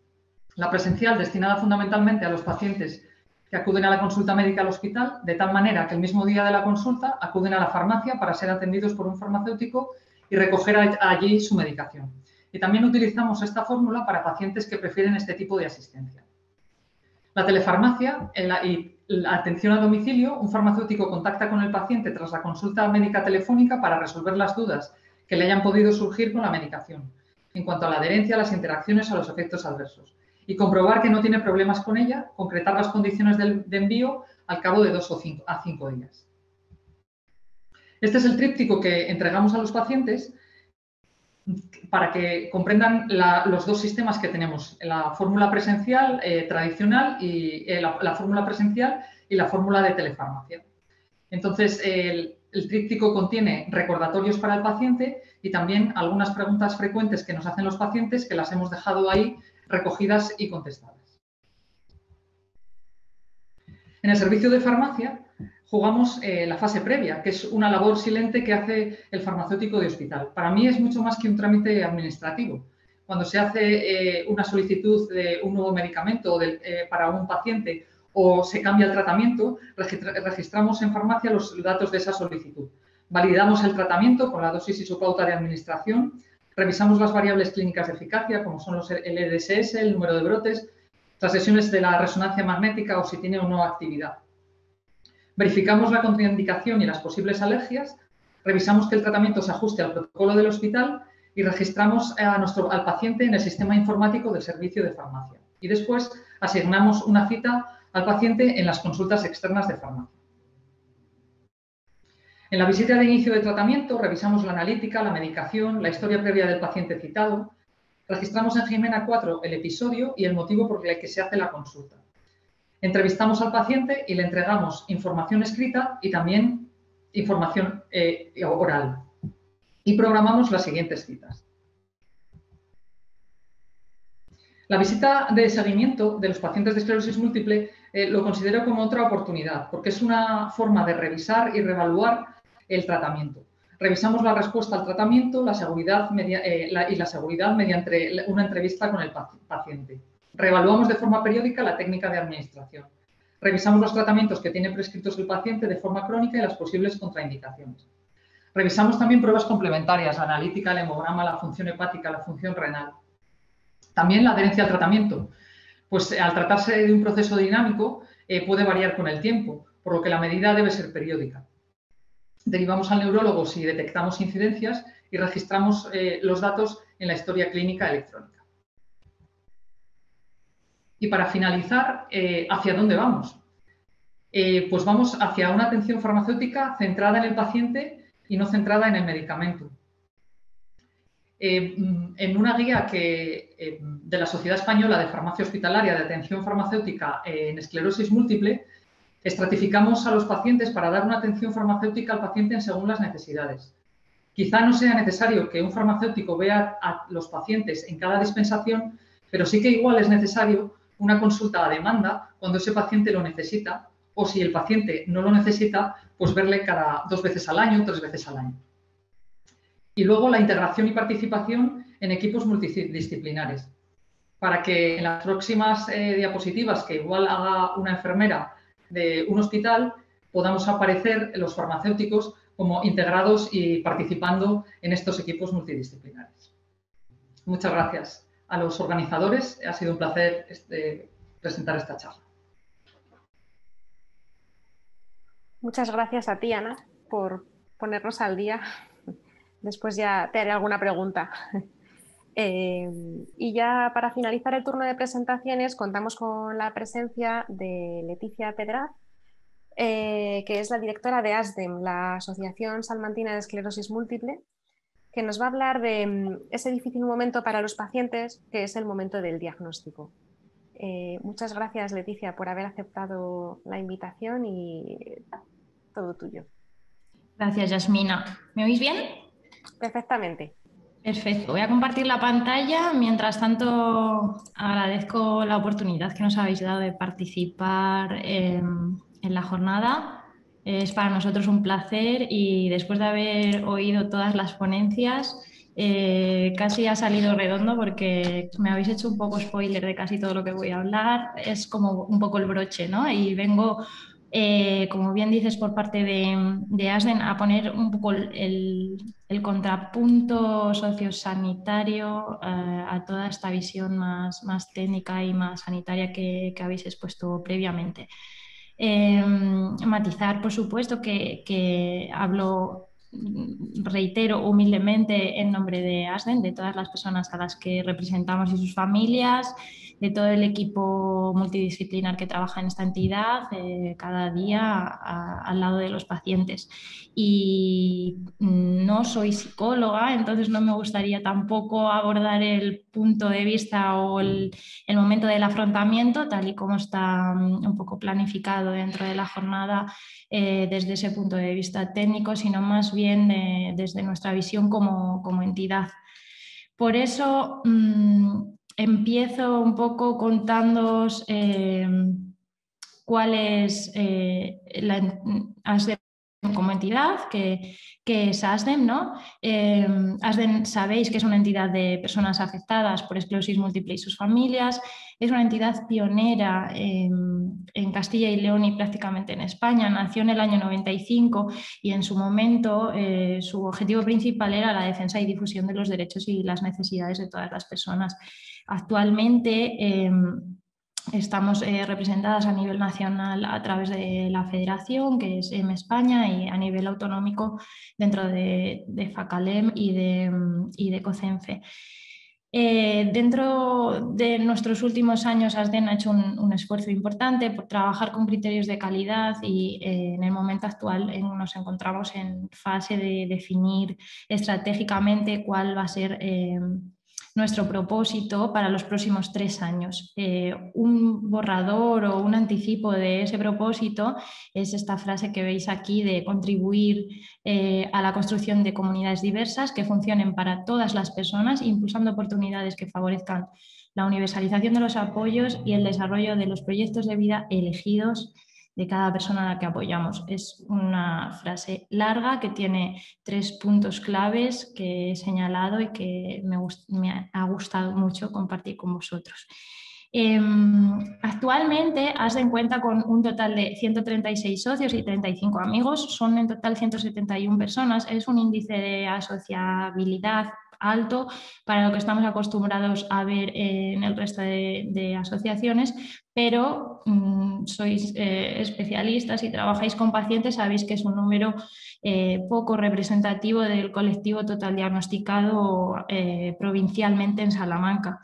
La presencial, destinada fundamentalmente a los pacientes que acuden a la consulta médica al hospital, de tal manera que el mismo día de la consulta acuden a la farmacia para ser atendidos por un farmacéutico y recoger allí su medicación. Y también utilizamos esta fórmula para pacientes que prefieren este tipo de asistencia. La telefarmacia y la atención a domicilio, un farmacéutico contacta con el paciente tras la consulta médica telefónica para resolver las dudas que le hayan podido surgir con la medicación, en cuanto a la adherencia, las interacciones o los efectos adversos y comprobar que no tiene problemas con ella, concretar las condiciones de envío al cabo de dos o cinco, a cinco días. Este es el tríptico que entregamos a los pacientes para que comprendan los dos sistemas que tenemos, la fórmula presencial eh, tradicional y eh, la, fórmula presencial y la fórmula de telefarmacia. Entonces, el, el tríptico contiene recordatorios para el paciente y también algunas preguntas frecuentes que nos hacen los pacientes que las hemos dejado ahí recogidas y contestadas. En el servicio de farmacia jugamos eh, la fase previa, que es una labor silente que hace el farmacéutico de hospital. Para mí es mucho más que un trámite administrativo. cuando se hace una solicitud de un nuevo medicamento para un paciente o se cambia el tratamiento, registramos en farmacia los datos de esa solicitud. Validamos el tratamiento con la dosis y su pauta de administración, revisamos las variables clínicas de eficacia, como son los, el EDSS, el número de brotes, las sesiones de la resonancia magnética o si tiene o no actividad. Verificamos la contraindicación y las posibles alergias, revisamos que el tratamiento se ajuste al protocolo del hospital y registramos nuestro, al paciente en el sistema informático del servicio de farmacia. Y después asignamos una cita al paciente en las consultas externas de farmacia. En la visita de inicio de tratamiento revisamos la analítica, la medicación, la historia previa del paciente citado. Registramos en Jimena 4 el episodio y el motivo por el que se hace la consulta. Entrevistamos al paciente y le entregamos información escrita y también información eh, oral. Y programamos las siguientes citas. La visita de seguimiento de los pacientes de esclerosis múltiple eh, lo considero como otra oportunidad, porque es una forma de revisar y reevaluar el tratamiento. Revisamos la respuesta al tratamiento la seguridad eh, y la seguridad mediante una entrevista con el paciente. Reevaluamos de forma periódica la técnica de administración. Revisamos los tratamientos que tiene prescritos el paciente de forma crónica y las posibles contraindicaciones. Revisamos también pruebas complementarias, la analítica, el hemograma, la función hepática, la función renal. También la adherencia al tratamiento. Pues eh, al tratarse de un proceso dinámico eh, puede variar con el tiempo, por lo que la medida debe ser periódica. Derivamos al neurólogo si detectamos incidencias y registramos eh, los datos en la historia clínica electrónica. Y para finalizar, ¿hacia dónde vamos? pues vamos hacia una atención farmacéutica centrada en el paciente y no centrada en el medicamento. Eh, en una guía que, eh, de la Sociedad Española de Farmacia Hospitalaria de Atención Farmacéutica en Esclerosis Múltiple, estratificamos a los pacientes para dar una atención farmacéutica al paciente según las necesidades. Quizá no sea necesario que un farmacéutico vea a los pacientes en cada dispensación, pero sí que igual es necesario una consulta a demanda cuando ese paciente lo necesita o si el paciente no lo necesita, pues verle cada dos veces al año, tres veces al año. Y luego la integración y participación en equipos multidisciplinares, para que en las próximas eh, diapositivas que igual haga una enfermera de un hospital, podamos aparecer los farmacéuticos como integrados y participando en estos equipos multidisciplinares. Muchas gracias a los organizadores. Ha sido un placer este, presentar esta charla. Muchas gracias a ti, Ana, por ponernos al día Después ya te haré alguna pregunta. [LAUGHS] Eh, y ya para finalizar el turno de presentaciones contamos con la presencia de Leticia Pedraz, eh, que es la directora de ASDEM, la Asociación Salmantina de Esclerosis Múltiple, que nos va a hablar de mm, ese difícil momento para los pacientes, que es el momento del diagnóstico. Eh, muchas gracias, Leticia, por haber aceptado la invitación y todo tuyo. Gracias, Yasmina. ¿Me oís bien? Perfectamente. Perfecto. Voy a compartir la pantalla. Mientras tanto, agradezco la oportunidad que nos habéis dado de participar en, la jornada. Es para nosotros un placer y después de haber oído todas las ponencias, eh, casi ha salido redondo porque me habéis hecho un poco spoiler de casi todo lo que voy a hablar. Es como un poco el broche, ¿no? Y vengo eh, como bien dices, por parte de, ASDEN, a poner un poco el, contrapunto sociosanitario eh, a toda esta visión más, técnica y más sanitaria que, habéis expuesto previamente. Em, matizar, por supuesto, que, que hablo reitero humildemente en nombre de ASDEN, de todas las personas a las que representamos y sus familias, de todo el equipo multidisciplinar que trabaja en esta entidad eh, cada día al lado de los pacientes. Y no soy psicóloga, entonces no me gustaría tampoco abordar el punto de vista o el, momento del afrontamiento, tal y como está mm, un poco planificado dentro de la jornada eh, desde ese punto de vista técnico, sino más bien desde nuestra visión como, como entidad. Por eso, mm, empiezo un poco contándoos eh, cuál es eh, la, como entidad, que, es ASDEM. ¿no? ASDEM sabéis que es una entidad de personas afectadas por esclerosis múltiple y sus familias. Es una entidad pionera en, Castilla y León y prácticamente en España. Nació en el año 95 y en su momento eh, su objetivo principal era la defensa y difusión de los derechos y las necesidades de todas las personas. Actualmente em, estamos eh, representadas a nivel nacional a través de la federación, que es M España, y a nivel autonómico dentro de, FACALEM y de, y de COCENFE. Eh, dentro de nuestros últimos años, ASDEN ha hecho un, esfuerzo importante por trabajar con criterios de calidad y eh, en el momento actual nos encontramos en fase de definir estratégicamente cuál va a ser nuestro propósito para los próximos tres años. Eh, un borrador o un anticipo de ese propósito es esta frase que veis aquí de contribuir eh, a la construcción de comunidades diversas que funcionen para todas las personas, impulsando oportunidades que favorezcan la universalización de los apoyos y el desarrollo de los proyectos de vida elegidos de cada persona a la que apoyamos. Es una frase larga que tiene tres puntos claves que he señalado y que me, ha gustado mucho compartir con vosotros. Em, actualmente en cuenta con un total de 136 socios y 35 amigos, son en total 171 personas, es un índice de asociabilidad alto para lo que estamos acostumbrados a ver en el resto de, asociaciones, pero mm, sois eh, especialistas y trabajáis con pacientes, sabéis que es un número eh, poco representativo del colectivo total diagnosticado eh, provincialmente en Salamanca.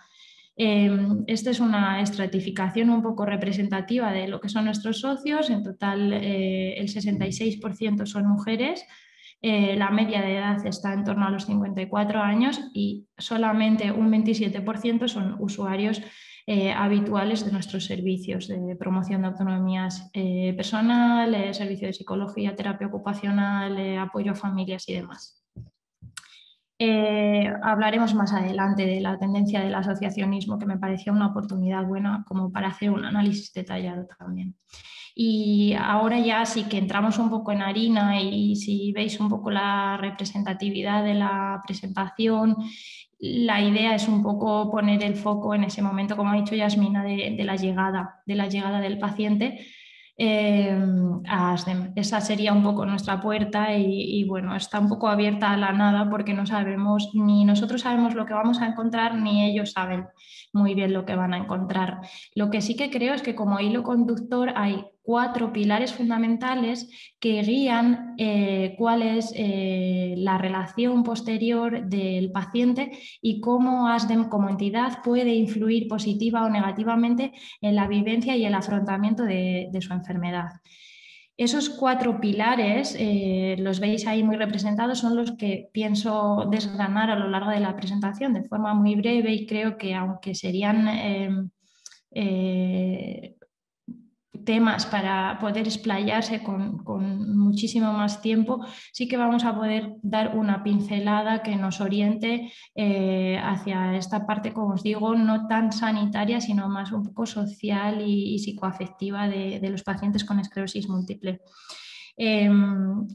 Em, esta es una estratificación un poco representativa de lo que son nuestros socios. En total, el 66% son mujeres, eh, la media de edad está en torno a los 54 años y solamente un 27% son usuarios eh, habituales de nuestros servicios de promoción de autonomías eh, personal, servicio de psicología, terapia ocupacional, apoyo a familias y demás. hablaremos más adelante de la tendencia del asociacionismo, que me parecía una oportunidad buena como para hacer un análisis detallado también. Y ahora ya sí que entramos un poco en harina y si veis un poco la representatividad de la presentación, la idea es un poco poner el foco en ese momento, como ha dicho Yasmina, de, la llegada, de la llegada del paciente. Eh, Esa sería un poco nuestra puerta y, y, bueno, está un poco abierta a la nada porque no sabemos, ni nosotros sabemos lo que vamos a encontrar, ni ellos saben muy bien lo que van a encontrar. Lo que sí que creo es que como hilo conductor hay cuatro pilares fundamentales que guían eh, cuál es eh, la relación posterior del paciente y cómo ASDEM como entidad puede influir positiva o negativamente en la vivencia y el afrontamiento de, su enfermedad. Esos cuatro pilares, eh, los veis ahí muy representados, son los que pienso desgranar a lo largo de la presentación de forma muy breve y creo que aunque serían temas para poder explayarse con, muchísimo más tiempo, sí que vamos a poder dar una pincelada que nos oriente eh, hacia esta parte, como os digo, no tan sanitaria, sino más un poco social y, psicoafectiva de, los pacientes con esclerosis múltiple. Em,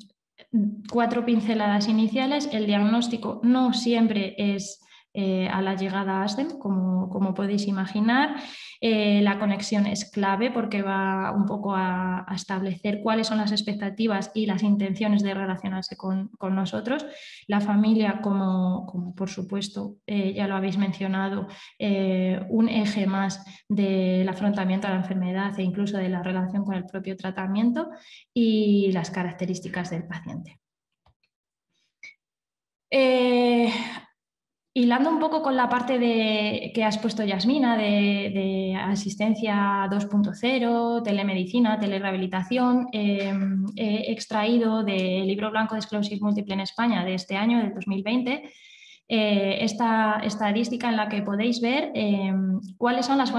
cuatro pinceladas iniciales. El diagnóstico no siempre es eh, a la llegada a ASDEM, como, podéis imaginar. Eh, la conexión es clave porque va un poco a, establecer cuáles son las expectativas y las intenciones de relacionarse con, nosotros. La familia, como, por supuesto eh, ya lo habéis mencionado, un eje más del afrontamiento a la enfermedad e incluso de la relación con el propio tratamiento y las características del paciente. Hilando un poco con la parte de, que has puesto Yasmina de, asistencia 2.0, telemedicina, telerehabilitación, em, he extraído del libro blanco de esclerosis múltiple en España de este año, del 2020, eh, esta estadística en la que podéis ver em, cuáles son las,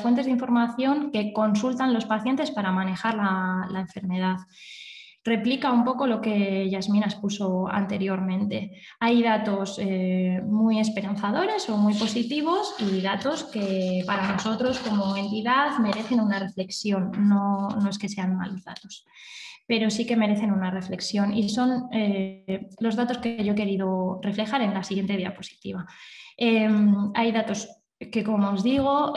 fuentes de información que consultan los pacientes para manejar la enfermedad. Replica un poco lo que Yasmina expuso anteriormente. Hay datos eh, muy esperanzadores o muy positivos y datos que para nosotros como entidad merecen una reflexión, no, no es que sean malos datos pero sí que merecen una reflexión y son eh, los datos que yo he querido reflejar en la siguiente diapositiva. Em, hay datos que, como os digo,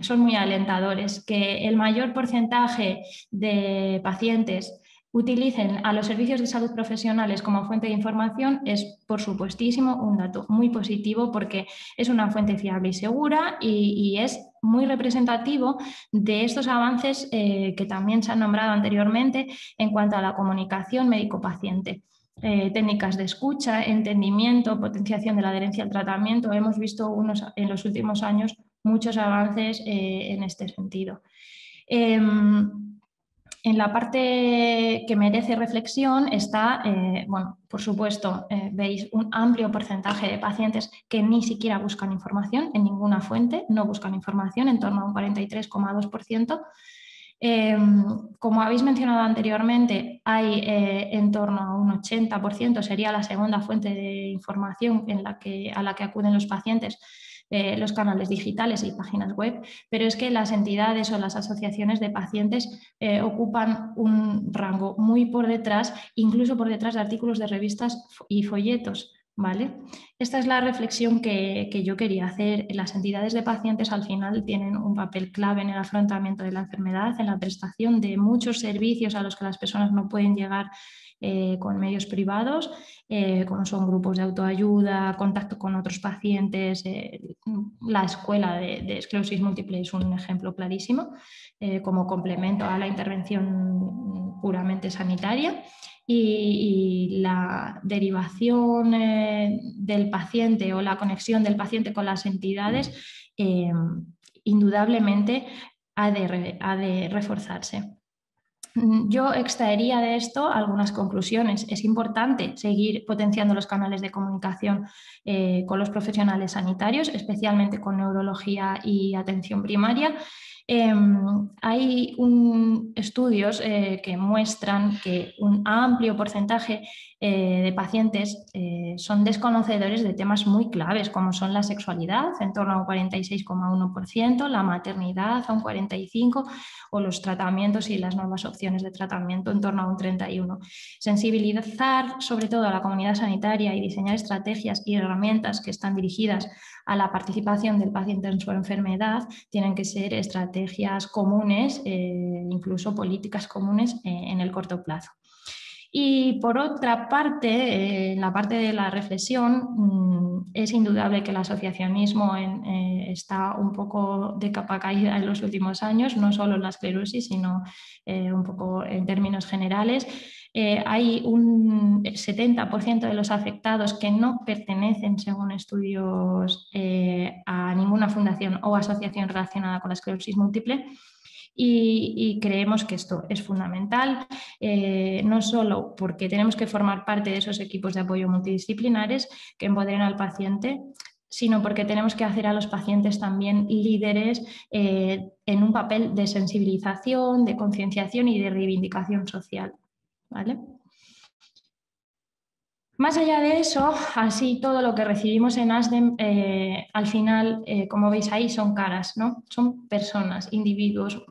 son muy alentadores, que el mayor porcentaje de pacientes utilicen a los servicios de salud profesionales como fuente de información es, por supuestísimo, un dato muy positivo porque es una fuente fiable y segura y, es muy representativo de estos avances eh, que también se han nombrado anteriormente en cuanto a la comunicación médico-paciente. Eh, técnicas de escucha, entendimiento, potenciación de la adherencia al tratamiento. Hemos visto unos, en los últimos años muchos avances eh, en este sentido. En la parte que merece reflexión está, eh, bueno, por supuesto, eh, veis un amplio porcentaje de pacientes que ni siquiera buscan información en ninguna fuente, no buscan información, en torno a un 43,2%. Em, como habéis mencionado anteriormente, hay eh, en torno a un 80%, sería la segunda fuente de información en la que, a la que acuden los pacientes eh, los canales digitales y páginas web, pero es que las entidades o las asociaciones de pacientes eh, ocupan un rango muy por detrás, incluso por detrás de artículos de revistas y folletos. ¿Vale? Esta es la reflexión que, que, yo quería hacer. Las entidades de pacientes al final tienen un papel clave en el afrontamiento de la enfermedad, en la prestación de muchos servicios a los que las personas no pueden llegar eh, con medios privados, eh, como son grupos de autoayuda, contacto con otros pacientes. Eh, la escuela de, esclerosis múltiple es un ejemplo clarísimo como complemento a la intervención puramente sanitaria. Y, la derivación del paciente o la conexión del paciente con las entidades indudablemente ha de reforzarse. Mm, yo extraería de esto algunas conclusiones. Es importante seguir potenciando los canales de comunicación eh, con los profesionales sanitarios, especialmente con neurología y atención primaria. Em, hay estudios eh, que muestran que un amplio porcentaje eh, de pacientes eh, son desconocedores de temas muy claves como son la sexualidad, en torno a un 46,1%, la maternidad a un 45% o los tratamientos y las nuevas opciones de tratamiento en torno a un 31%. Sensibilizar sobre todo a la comunidad sanitaria y diseñar estrategias y herramientas que están dirigidas a la participación del paciente en su enfermedad tienen que ser estrategias comunes, eh, incluso políticas comunes en el corto plazo. Y por otra parte, eh, en la parte de la reflexión, mm, es indudable que el asociacionismo eh, está un poco de capa caída en los últimos años, no solo en la esclerosis, sino eh, un poco en términos generales. hay un 70% de los afectados que no pertenecen, según estudios, a ninguna fundación o asociación relacionada con la esclerosis múltiple y, creemos que esto es fundamental, eh, no solo porque tenemos que formar parte de esos equipos de apoyo multidisciplinares que empoderen al paciente, sino porque tenemos que hacer a los pacientes también líderes eh, en un papel de sensibilización, de concienciación y de reivindicación social. ¿vale? Más allá de eso, así todo lo que recibimos en ASDEM, eh, al final, como veis ahí, son caras, ¿no? Son personas, individuos,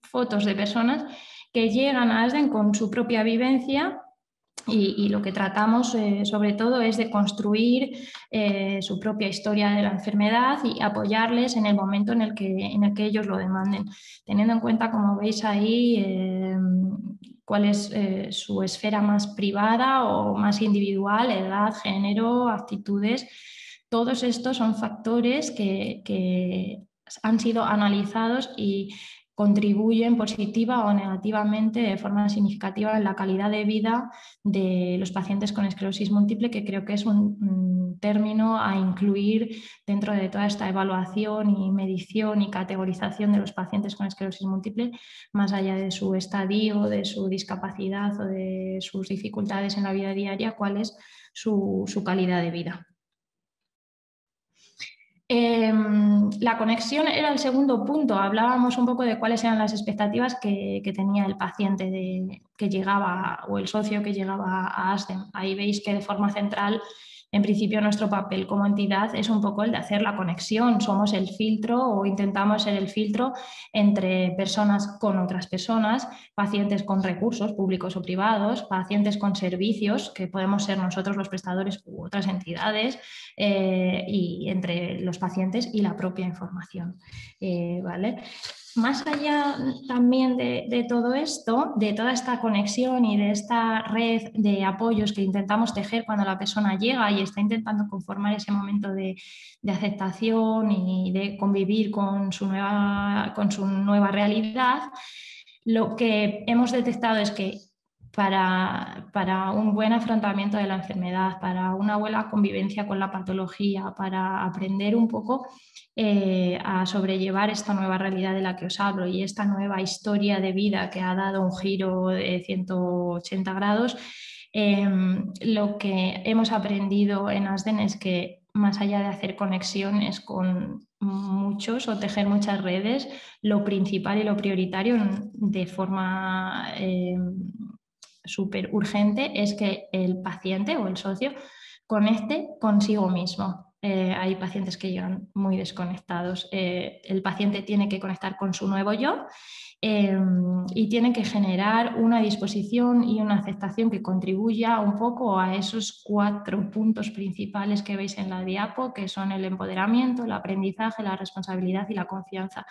fotos de personas que llegan a ASDEN con su propia vivencia y, lo que tratamos eh, sobre todo es de construir eh, su propia historia de la enfermedad y apoyarles en el momento en el que, en el ellos lo demanden, teniendo en cuenta, como veis ahí, eh, cuál es su esfera más privada o más individual, edad, género, actitudes. Todos estos son factores que han sido analizados y contribuyen positiva o negativamente de forma significativa en la calidad de vida de los pacientes con esclerosis múltiple, que creo que es un, término a incluir dentro de toda esta evaluación y medición y categorización de los pacientes con esclerosis múltiple, más allá de su estadio, de su discapacidad o de sus dificultades en la vida diaria, cuál es su calidad de vida. Em, la conexión era el segundo punto. Hablábamos un poco de cuáles eran las expectativas que, tenía el paciente que llegaba o el socio que llegaba a ASDEM. Ahí veis que de forma central en principio nuestro papel como entidad es un poco el de hacer la conexión, somos el filtro o intentamos ser el filtro entre personas con otras personas, pacientes con recursos públicos o privados, pacientes con servicios, que podemos ser nosotros los prestadores u otras entidades, eh, y entre los pacientes y la propia información. Eh, ¿vale? Más allá también de, todo esto, de toda esta conexión y de esta red de apoyos que intentamos tejer cuando la persona llega y está intentando conformar ese momento de, aceptación y de convivir con su, nueva, realidad, lo que hemos detectado es que para, para, un buen afrontamiento de la enfermedad, para una buena convivencia con la patología, para aprender un poco eh, a sobrellevar esta nueva realidad de la que os hablo y esta nueva historia de vida que ha dado un giro de 180 grados, em, lo que hemos aprendido en ASDEN es que más allá de hacer conexiones con muchos o tejer muchas redes, lo principal y lo prioritario de forma em, súper urgente es que el paciente o el socio conecte consigo mismo. Eh, hay pacientes que llegan muy desconectados. Eh, el paciente tiene que conectar con su nuevo yo em, y tiene que generar una disposición y una aceptación que contribuya un poco a esos cuatro puntos principales que veis en la diapo, que son el empoderamiento, el aprendizaje, la responsabilidad y la confianza.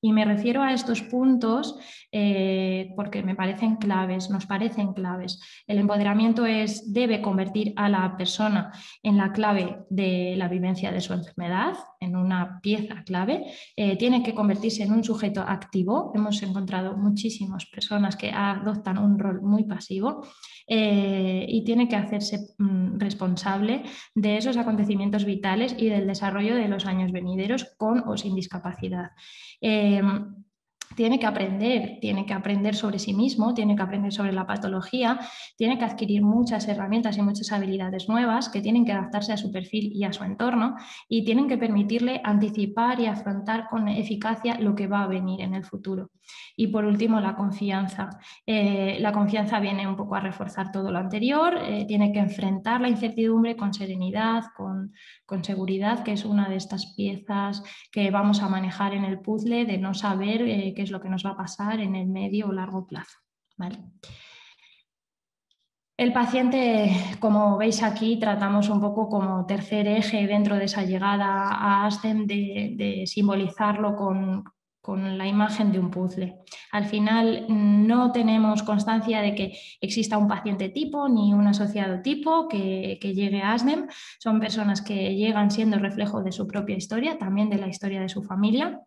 Y me refiero a estos puntos eh, porque me parecen claves, nos parecen claves. El empoderamiento es, debe convertir a la persona en la clave de la vivencia de su enfermedad, en una pieza clave. Eh, tiene que convertirse en un sujeto activo. Hemos encontrado muchísimas personas que adoptan un rol muy pasivo. Eh, y tiene que hacerse mm, responsable de esos acontecimientos vitales y del desarrollo de los años venideros con o sin discapacidad. Em, tiene que aprender, tiene que aprender sobre sí mismo, tiene que aprender sobre la patología, tiene que adquirir muchas herramientas y muchas habilidades nuevas que tienen que adaptarse a su perfil y a su entorno y tienen que permitirle anticipar y afrontar con eficacia lo que va a venir en el futuro. Y por último, la confianza. Eh, la confianza viene un poco a reforzar todo lo anterior, eh, tiene que enfrentar la incertidumbre con serenidad, con, seguridad, que es una de estas piezas que vamos a manejar en el puzzle de no saber eh, qué es lo que nos va a pasar en el medio o largo plazo. El paciente, como veis aquí, tratamos un poco como tercer eje dentro de esa llegada a ASCEM de simbolizarlo con, la imagen de un puzzle. Al final no tenemos constancia de que exista un paciente tipo ni un asociado tipo que, llegue a ASNEM. Son personas que llegan siendo reflejo de su propia historia, también de la historia de su familia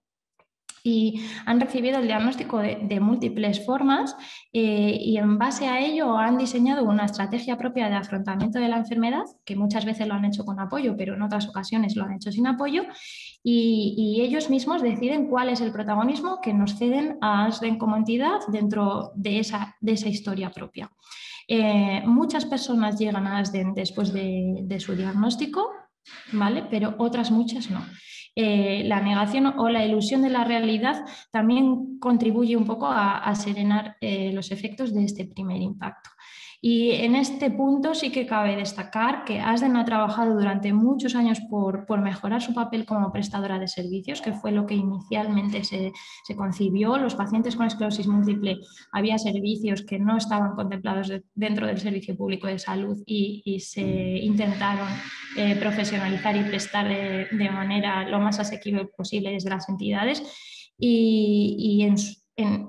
y han recibido el diagnóstico de, múltiples formas eh, y en base a ello han diseñado una estrategia propia de afrontamiento de la enfermedad, que muchas veces lo han hecho con apoyo, pero en otras ocasiones lo han hecho sin apoyo, y, ellos mismos deciden cuál es el protagonismo que nos ceden a ASDEN como entidad dentro de esa, de esa historia propia. Eh, muchas personas llegan a ASDEN después de, su diagnóstico, ¿vale? pero otras muchas no. Eh, la negación o la ilusión de la realidad también contribuye un poco a, serenar eh, los efectos de este primer impacto. Y en este punto sí que cabe destacar que ASDEN ha trabajado durante muchos años por, mejorar su papel como prestadora de servicios, que fue lo que inicialmente se, concibió. Los pacientes con esclerosis múltiple había servicios que no estaban contemplados dentro del servicio público de salud y, se intentaron eh, profesionalizar y prestar de, manera lo más asequible posible desde las entidades. Y, y en,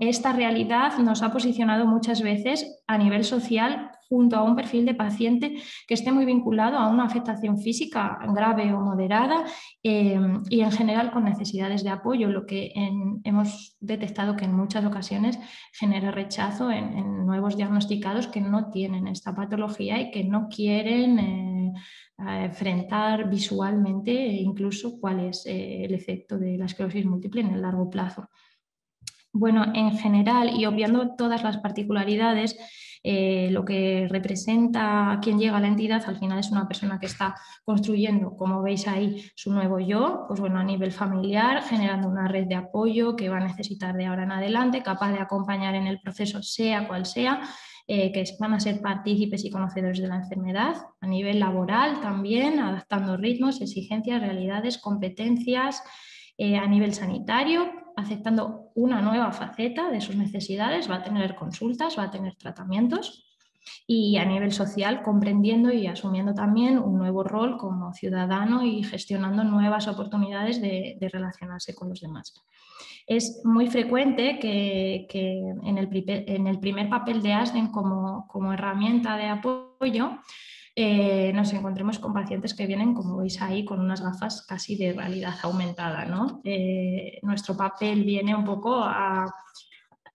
esta realidad nos ha posicionado muchas veces a nivel social junto a un perfil de paciente que esté muy vinculado a una afectación física grave o moderada eh, y en general con necesidades de apoyo, lo que hemos detectado que en muchas ocasiones genera rechazo en, nuevos diagnosticados que no tienen esta patología y que no quieren eh, enfrentar visualmente incluso cuál es eh, el efecto de la esclerosis múltiple en el largo plazo. Bueno, en general y obviando todas las particularidades, eh, lo que representa a quien llega a la entidad al final es una persona que está construyendo, como veis ahí, su nuevo yo, pues bueno, a nivel familiar, generando una red de apoyo que va a necesitar de ahora en adelante, capaz de acompañar en el proceso, sea cual sea, eh, que van a ser partícipes y conocedores de la enfermedad, a nivel laboral también, adaptando ritmos, exigencias, realidades, competencias, eh, a nivel sanitario, aceptando una nueva faceta de sus necesidades, va a tener consultas, va a tener tratamientos y a nivel social comprendiendo y asumiendo también un nuevo rol como ciudadano y gestionando nuevas oportunidades de, relacionarse con los demás. Es muy frecuente que, en, el, primer papel de ASDEN como, como herramienta de apoyo eh, nos encontremos con pacientes que vienen, como veis ahí, con unas gafas casi de realidad aumentada. ¿no? Eh, nuestro papel viene un poco a,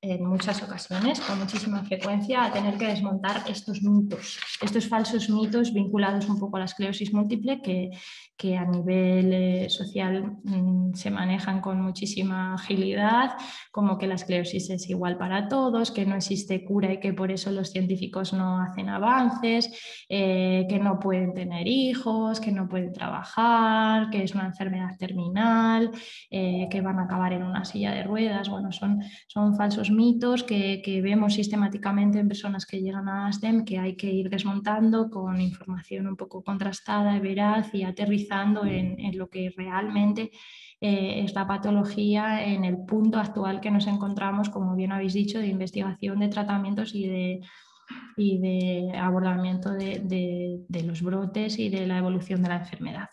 en muchas ocasiones, con muchísima frecuencia, a tener que desmontar estos mitos, estos falsos mitos vinculados un poco a la esclerosis múltiple que, que a nivel eh, social mm, se manejan con muchísima agilidad, como que la esclerosis es igual para todos, que no existe cura y que por eso los científicos no hacen avances, eh, que no pueden tener hijos, que no pueden trabajar, que es una enfermedad terminal, eh, que van a acabar en una silla de ruedas. Bueno, son, son falsos mitos que, que vemos sistemáticamente en personas que llegan a ASDEM que hay que ir desmontando con información un poco contrastada, veraz y aterrizada en, lo que realmente eh, es la patología en el punto actual que nos encontramos, como bien habéis dicho, de investigación de tratamientos y de, y de abordamiento de, de los brotes y de la evolución de la enfermedad.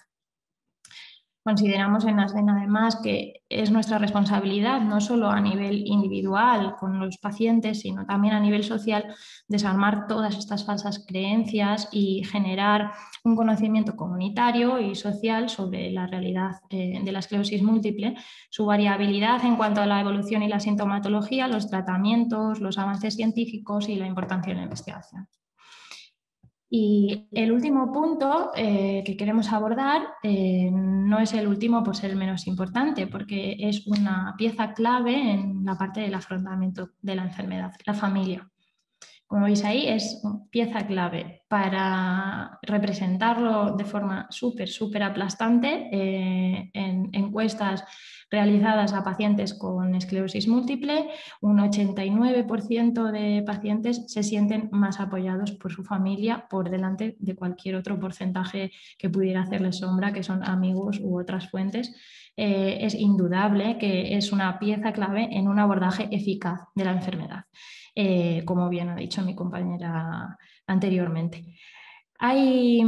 Consideramos en ASDEN además que es nuestra responsabilidad, no solo a nivel individual con los pacientes, sino también a nivel social, desarmar todas estas falsas creencias y generar un conocimiento comunitario y social sobre la realidad eh, de la esclerosis múltiple, su variabilidad en cuanto a la evolución y la sintomatología, los tratamientos, los avances científicos y la importancia de la investigación. Y el último punto eh, que queremos abordar eh, no es el último ser el menos importante, porque es una pieza clave en la parte del afrontamiento de la enfermedad, la familia. Como veis ahí, es pieza clave para representarlo de forma súper, súper aplastante eh, en encuestas realizadas a pacientes con esclerosis múltiple, un 89% de pacientes se sienten más apoyados por su familia por delante de cualquier otro porcentaje que pudiera hacerles sombra, que son amigos u otras fuentes. Eh, es indudable que es una pieza clave en un abordaje eficaz de la enfermedad, eh, como bien ha dicho mi compañera anteriormente. Hay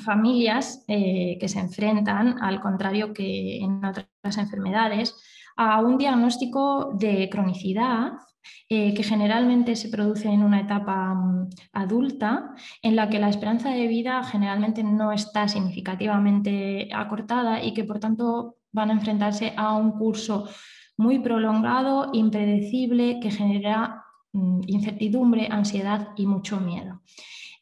familias eh, que se enfrentan, al contrario que en otras enfermedades, a un diagnóstico de cronicidad eh, que generalmente se produce en una etapa mm, adulta, en la que la esperanza de vida generalmente no está significativamente acortada y que por tanto van a enfrentarse a un curso muy prolongado, impredecible, que genera mm, incertidumbre, ansiedad y mucho miedo.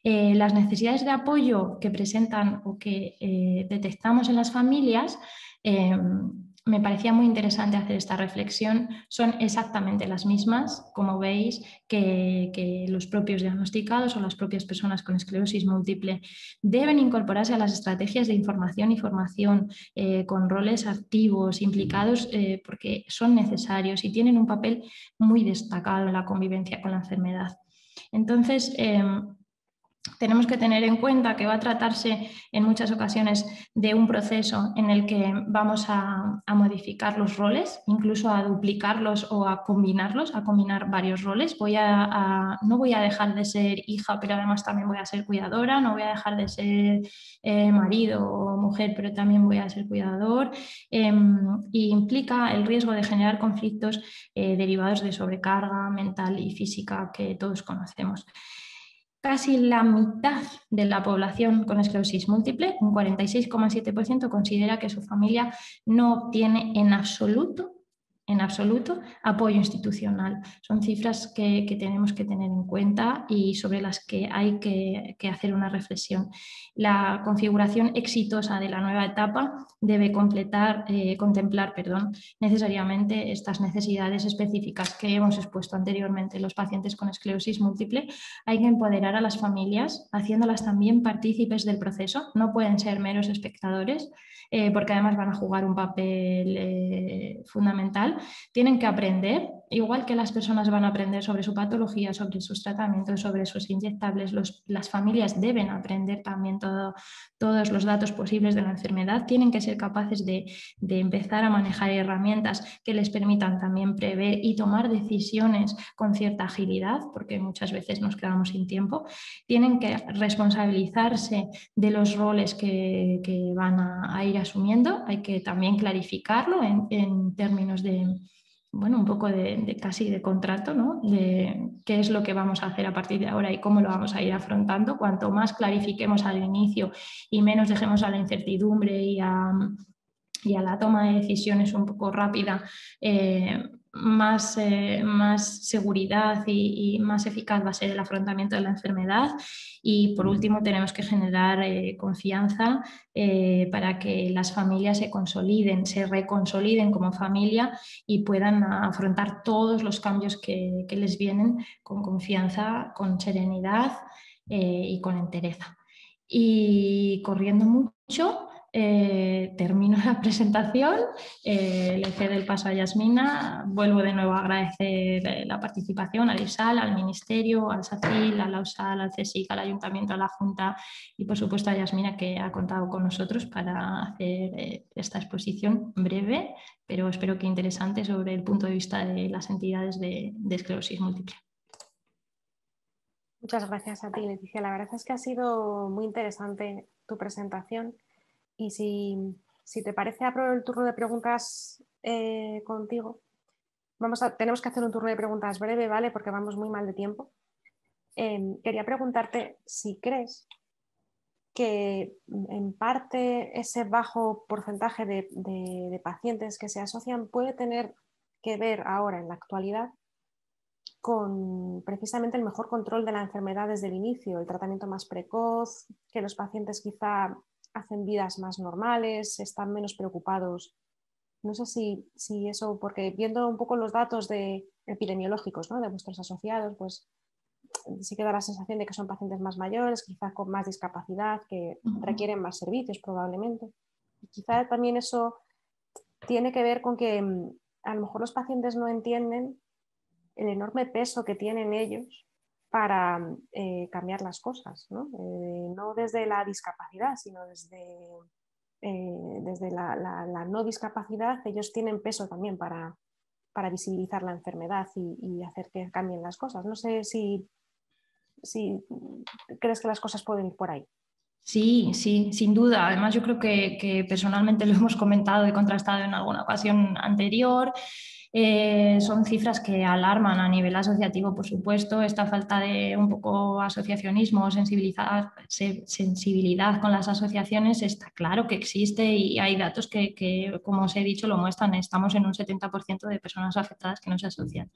Eh, las necesidades de apoyo que presentan o que eh, detectamos en las familias, em, me parecía muy interesante hacer esta reflexión, son exactamente las mismas, como veis, que, los propios diagnosticados o las propias personas con esclerosis múltiple. Deben incorporarse a las estrategias de información y formación eh, con roles activos, implicados, porque son necesarios y tienen un papel muy destacado en la convivencia con la enfermedad. Entonces, em, tenemos que tener en cuenta que va a tratarse en muchas ocasiones de un proceso en el que vamos a, modificar los roles, incluso a duplicarlos o a combinarlos, a combinar varios roles. No voy a dejar de ser hija, pero además también voy a ser cuidadora, no voy a dejar de ser eh, marido o mujer, pero también voy a ser cuidador. Em, y implica el riesgo de generar conflictos eh, derivados de sobrecarga mental y física que todos conocemos casi la mitad de la población con esclerosis múltiple, un 46,7%, considera que su familia no obtiene en absoluto en absoluto apoyo institucional. Son cifras que, tenemos que tener en cuenta y sobre las que hay que, hacer una reflexión. La configuración exitosa de la nueva etapa debe completar, eh, contemplar perdón, necesariamente estas necesidades específicas que hemos expuesto anteriormente los pacientes con esclerosis múltiple. Hay que empoderar a las familias, haciéndolas también partícipes del proceso. No pueden ser meros espectadores, eh, porque además van a jugar un papel eh, fundamental, tienen que aprender, igual que las personas van a aprender sobre su patología, sobre sus tratamientos, sobre sus inyectables, las familias deben aprender también todos los datos posibles de la enfermedad, tienen que ser capaces de, empezar a manejar herramientas que les permitan también prever y tomar decisiones con cierta agilidad, porque muchas veces nos quedamos sin tiempo, tienen que responsabilizarse de los roles que, van a ir asumiendo, hay que también clarificarlo en, términos de, bueno, un poco de, casi de contrato, ¿no? De qué es lo que vamos a hacer a partir de ahora y cómo lo vamos a ir afrontando. Cuanto más clarifiquemos al inicio y menos dejemos a la incertidumbre y a, y a la toma de decisiones un poco rápida, eh, más, eh, más seguridad y, más eficaz va a ser el afrontamiento de la enfermedad. Y por último, tenemos que generar eh, confianza eh, para que las familias se consoliden, se reconsoliden como familia y puedan afrontar todos los cambios que, que les vienen con confianza, con serenidad y con entereza. Y corriendo mucho, eh, termino [LAUGHS] la presentación, eh, le cedo el paso a Yasmina, vuelvo de nuevo a agradecer eh, la participación al ISAL, al Ministerio, al SACIL, al AUSAL, al CSIC, al Ayuntamiento, a la Junta y por supuesto a Yasmina que ha contado con nosotros para hacer esta exposición breve, pero espero que interesante sobre el punto de vista de las entidades de, de esclerosis múltiple. Muchas gracias a ti, Leticia. La verdad es que ha sido muy interesante tu presentación y si, te parece, abro el turno de preguntas eh, contigo. Vamos a, tenemos que hacer un turno de preguntas breve, ¿vale? Porque vamos muy mal de tiempo. Em, quería preguntarte si crees que en parte ese bajo porcentaje de, de, pacientes que se asocian puede tener que ver ahora en la actualidad con precisamente el mejor control de la enfermedad desde el inicio, el tratamiento más precoz, que los pacientes quizá hacen vidas más normales, están menos preocupados. No sé si, si eso, porque viendo un poco los datos de, epidemiológicos ¿no? de vuestros asociados, pues sí que da la sensación de que son pacientes más mayores, quizás con más discapacidad, que requieren más servicios probablemente. quizá también eso tiene que ver con que mm, a lo mejor los pacientes no entienden el enorme peso que tienen ellos para eh, cambiar las cosas, ¿no? Eh, ¿no? desde la discapacidad, sino desde, eh, desde la, no discapacidad, ellos tienen peso también para, para visibilizar la enfermedad y, hacer que cambien las cosas. No sé si, si crees que las cosas pueden ir por ahí. Sí, sí, sin duda. Además, yo creo que, que personalmente lo hemos comentado y contrastado en alguna ocasión anterior. Eh, son cifras que alarman a nivel asociativo, por supuesto, esta falta de un poco asociacionismo, sensibilidad, sensibilidad con las asociaciones está claro que existe y hay datos que, como os he dicho, lo muestran. Estamos en un 70% de personas afectadas que no se asocian.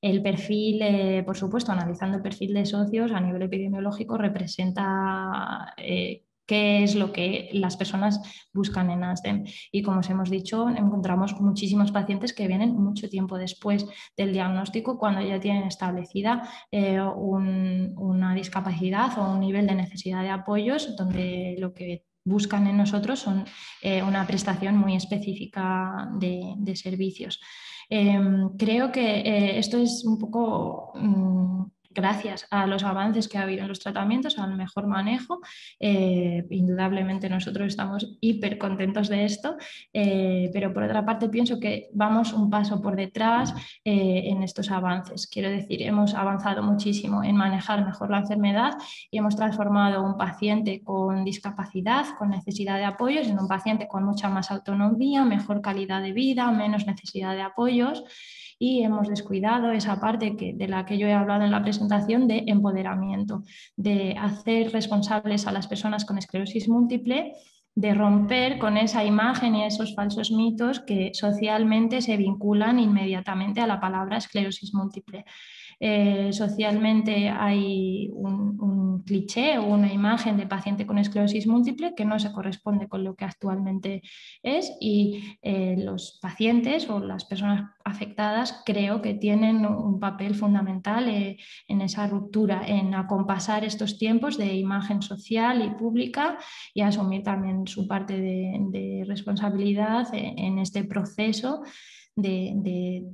El perfil, eh, por supuesto, analizando el perfil de socios a nivel epidemiológico, representa eh, qué es lo que las personas buscan en ASDEM. Y como os hemos dicho, encontramos muchísimos pacientes que vienen mucho tiempo después del diagnóstico, cuando ya tienen establecida eh, una discapacidad o un nivel de necesidad de apoyos, donde lo que buscan en nosotros son eh, una prestación muy específica de, servicios. Em, creo que eh, esto es un poco... Mm, gracias a los avances que ha habido en los tratamientos, al mejor manejo. Eh, indudablemente nosotros estamos hiper contentos de esto, eh, pero por otra parte pienso que vamos un paso por detrás eh, en estos avances. Quiero decir, hemos avanzado muchísimo en manejar mejor la enfermedad y hemos transformado un paciente con discapacidad, con necesidad de apoyos, en un paciente con mucha más autonomía, mejor calidad de vida, menos necesidad de apoyos y hemos descuidado esa parte que, de la que yo he hablado en la presentación de empoderamiento, de hacer responsables a las personas con esclerosis múltiple de romper con esa imagen y esos falsos mitos que socialmente se vinculan inmediatamente a la palabra esclerosis múltiple. Eh, socialmente hay un, cliché o una imagen de paciente con esclerosis múltiple que no se corresponde con lo que actualmente es y eh, los pacientes o las personas afectadas creo que tienen un papel fundamental eh, en esa ruptura, en acompasar estos tiempos de imagen social y pública y asumir también su parte de, responsabilidad en, este proceso de de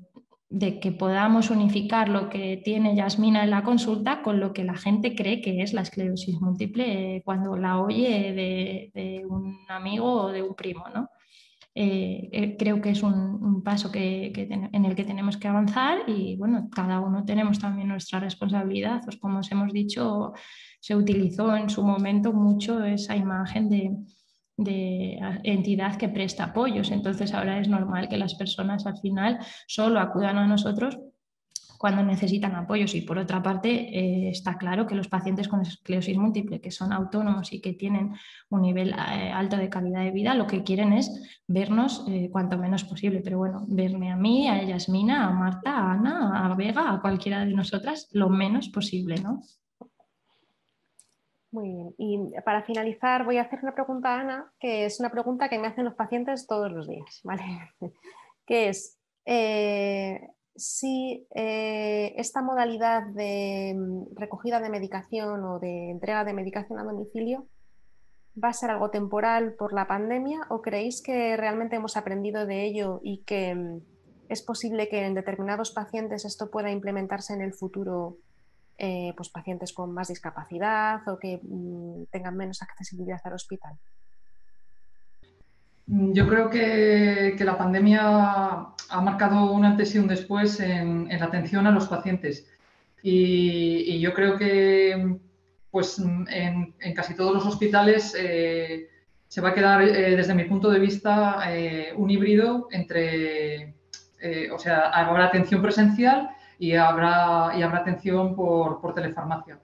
que podamos unificar lo que tiene Yasmina en la consulta con lo que la gente cree que es la esclerosis múltiple eh, cuando la oye de, un amigo o de un primo. ¿no? Eh, eh, creo que es un, paso que, en el que tenemos que avanzar y bueno, cada uno tenemos también nuestra responsabilidad. Pues como os hemos dicho, se utilizó en su momento mucho esa imagen de, de entidad que presta apoyos. Entonces ahora es normal que las personas al final solo acudan a nosotros cuando necesitan apoyos. Y por otra parte, eh, está claro que los pacientes con esclerosis múltiple, que son autónomos y que tienen un nivel eh, alto de calidad de vida, lo que quieren es vernos eh, cuanto menos posible. Pero bueno, verme a mí, a Yasmina, a Marta, a Ana, a Vega, a cualquiera de nosotras, lo menos posible, ¿no? Muy bien. Y para finalizar voy a hacer una pregunta a Ana, que es una pregunta que me hacen los pacientes todos los días, ¿vale? [LAUGHS] que es eh, si eh, esta modalidad de mm, recogida de medicación o de entrega de medicación a domicilio va a ser algo temporal por la pandemia o creéis que realmente hemos aprendido de ello y que mm, es posible que en determinados pacientes esto pueda implementarse en el futuro eh, pues pacientes con más discapacidad o que mm, tengan menos accesibilidad al hospital? Mm, yo creo que, la pandemia ha marcado un antes y un después en, la atención a los pacientes. Y, yo creo que pues, en, casi todos los hospitales eh, se va a quedar, eh, desde mi punto de vista, un híbrido entre, o sea, habrá atención presencial y habrá, y habrá atención por, por telefarmacia.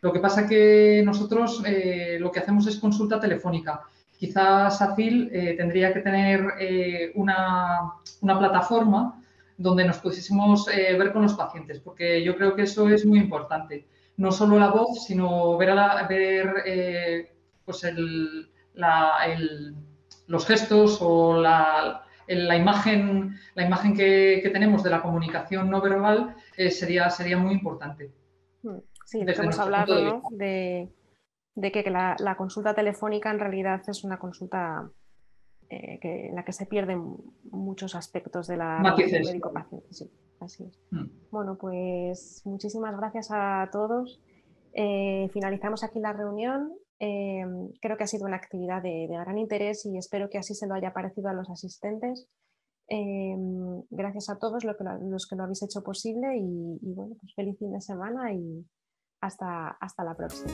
Lo que pasa que nosotros eh, lo que hacemos es consulta telefónica. Quizás ACIL eh, tendría que tener eh, una, una, plataforma donde nos pudiésemos ver con los pacientes, porque yo creo que eso es muy importante. No solo la voz, sino ver, a ver pues el, la, el, los gestos o la, la imagen, la imagen que, tenemos de la comunicación no verbal eh, sería, sería muy importante. Hmm. Sí, hemos hablado de, que la, consulta telefónica en realidad es una consulta eh, en la que se pierden muchos aspectos de la médico-paciente. Sí, así es. Hmm. Bueno, pues muchísimas gracias a todos. Eh, finalizamos aquí la reunión. Em, creo que ha sido una actividad de, gran interés y espero que así se lo haya parecido a los asistentes. Em, gracias a todos los que, lo, habéis hecho posible y, bueno, pues feliz fin de semana y hasta, hasta la próxima.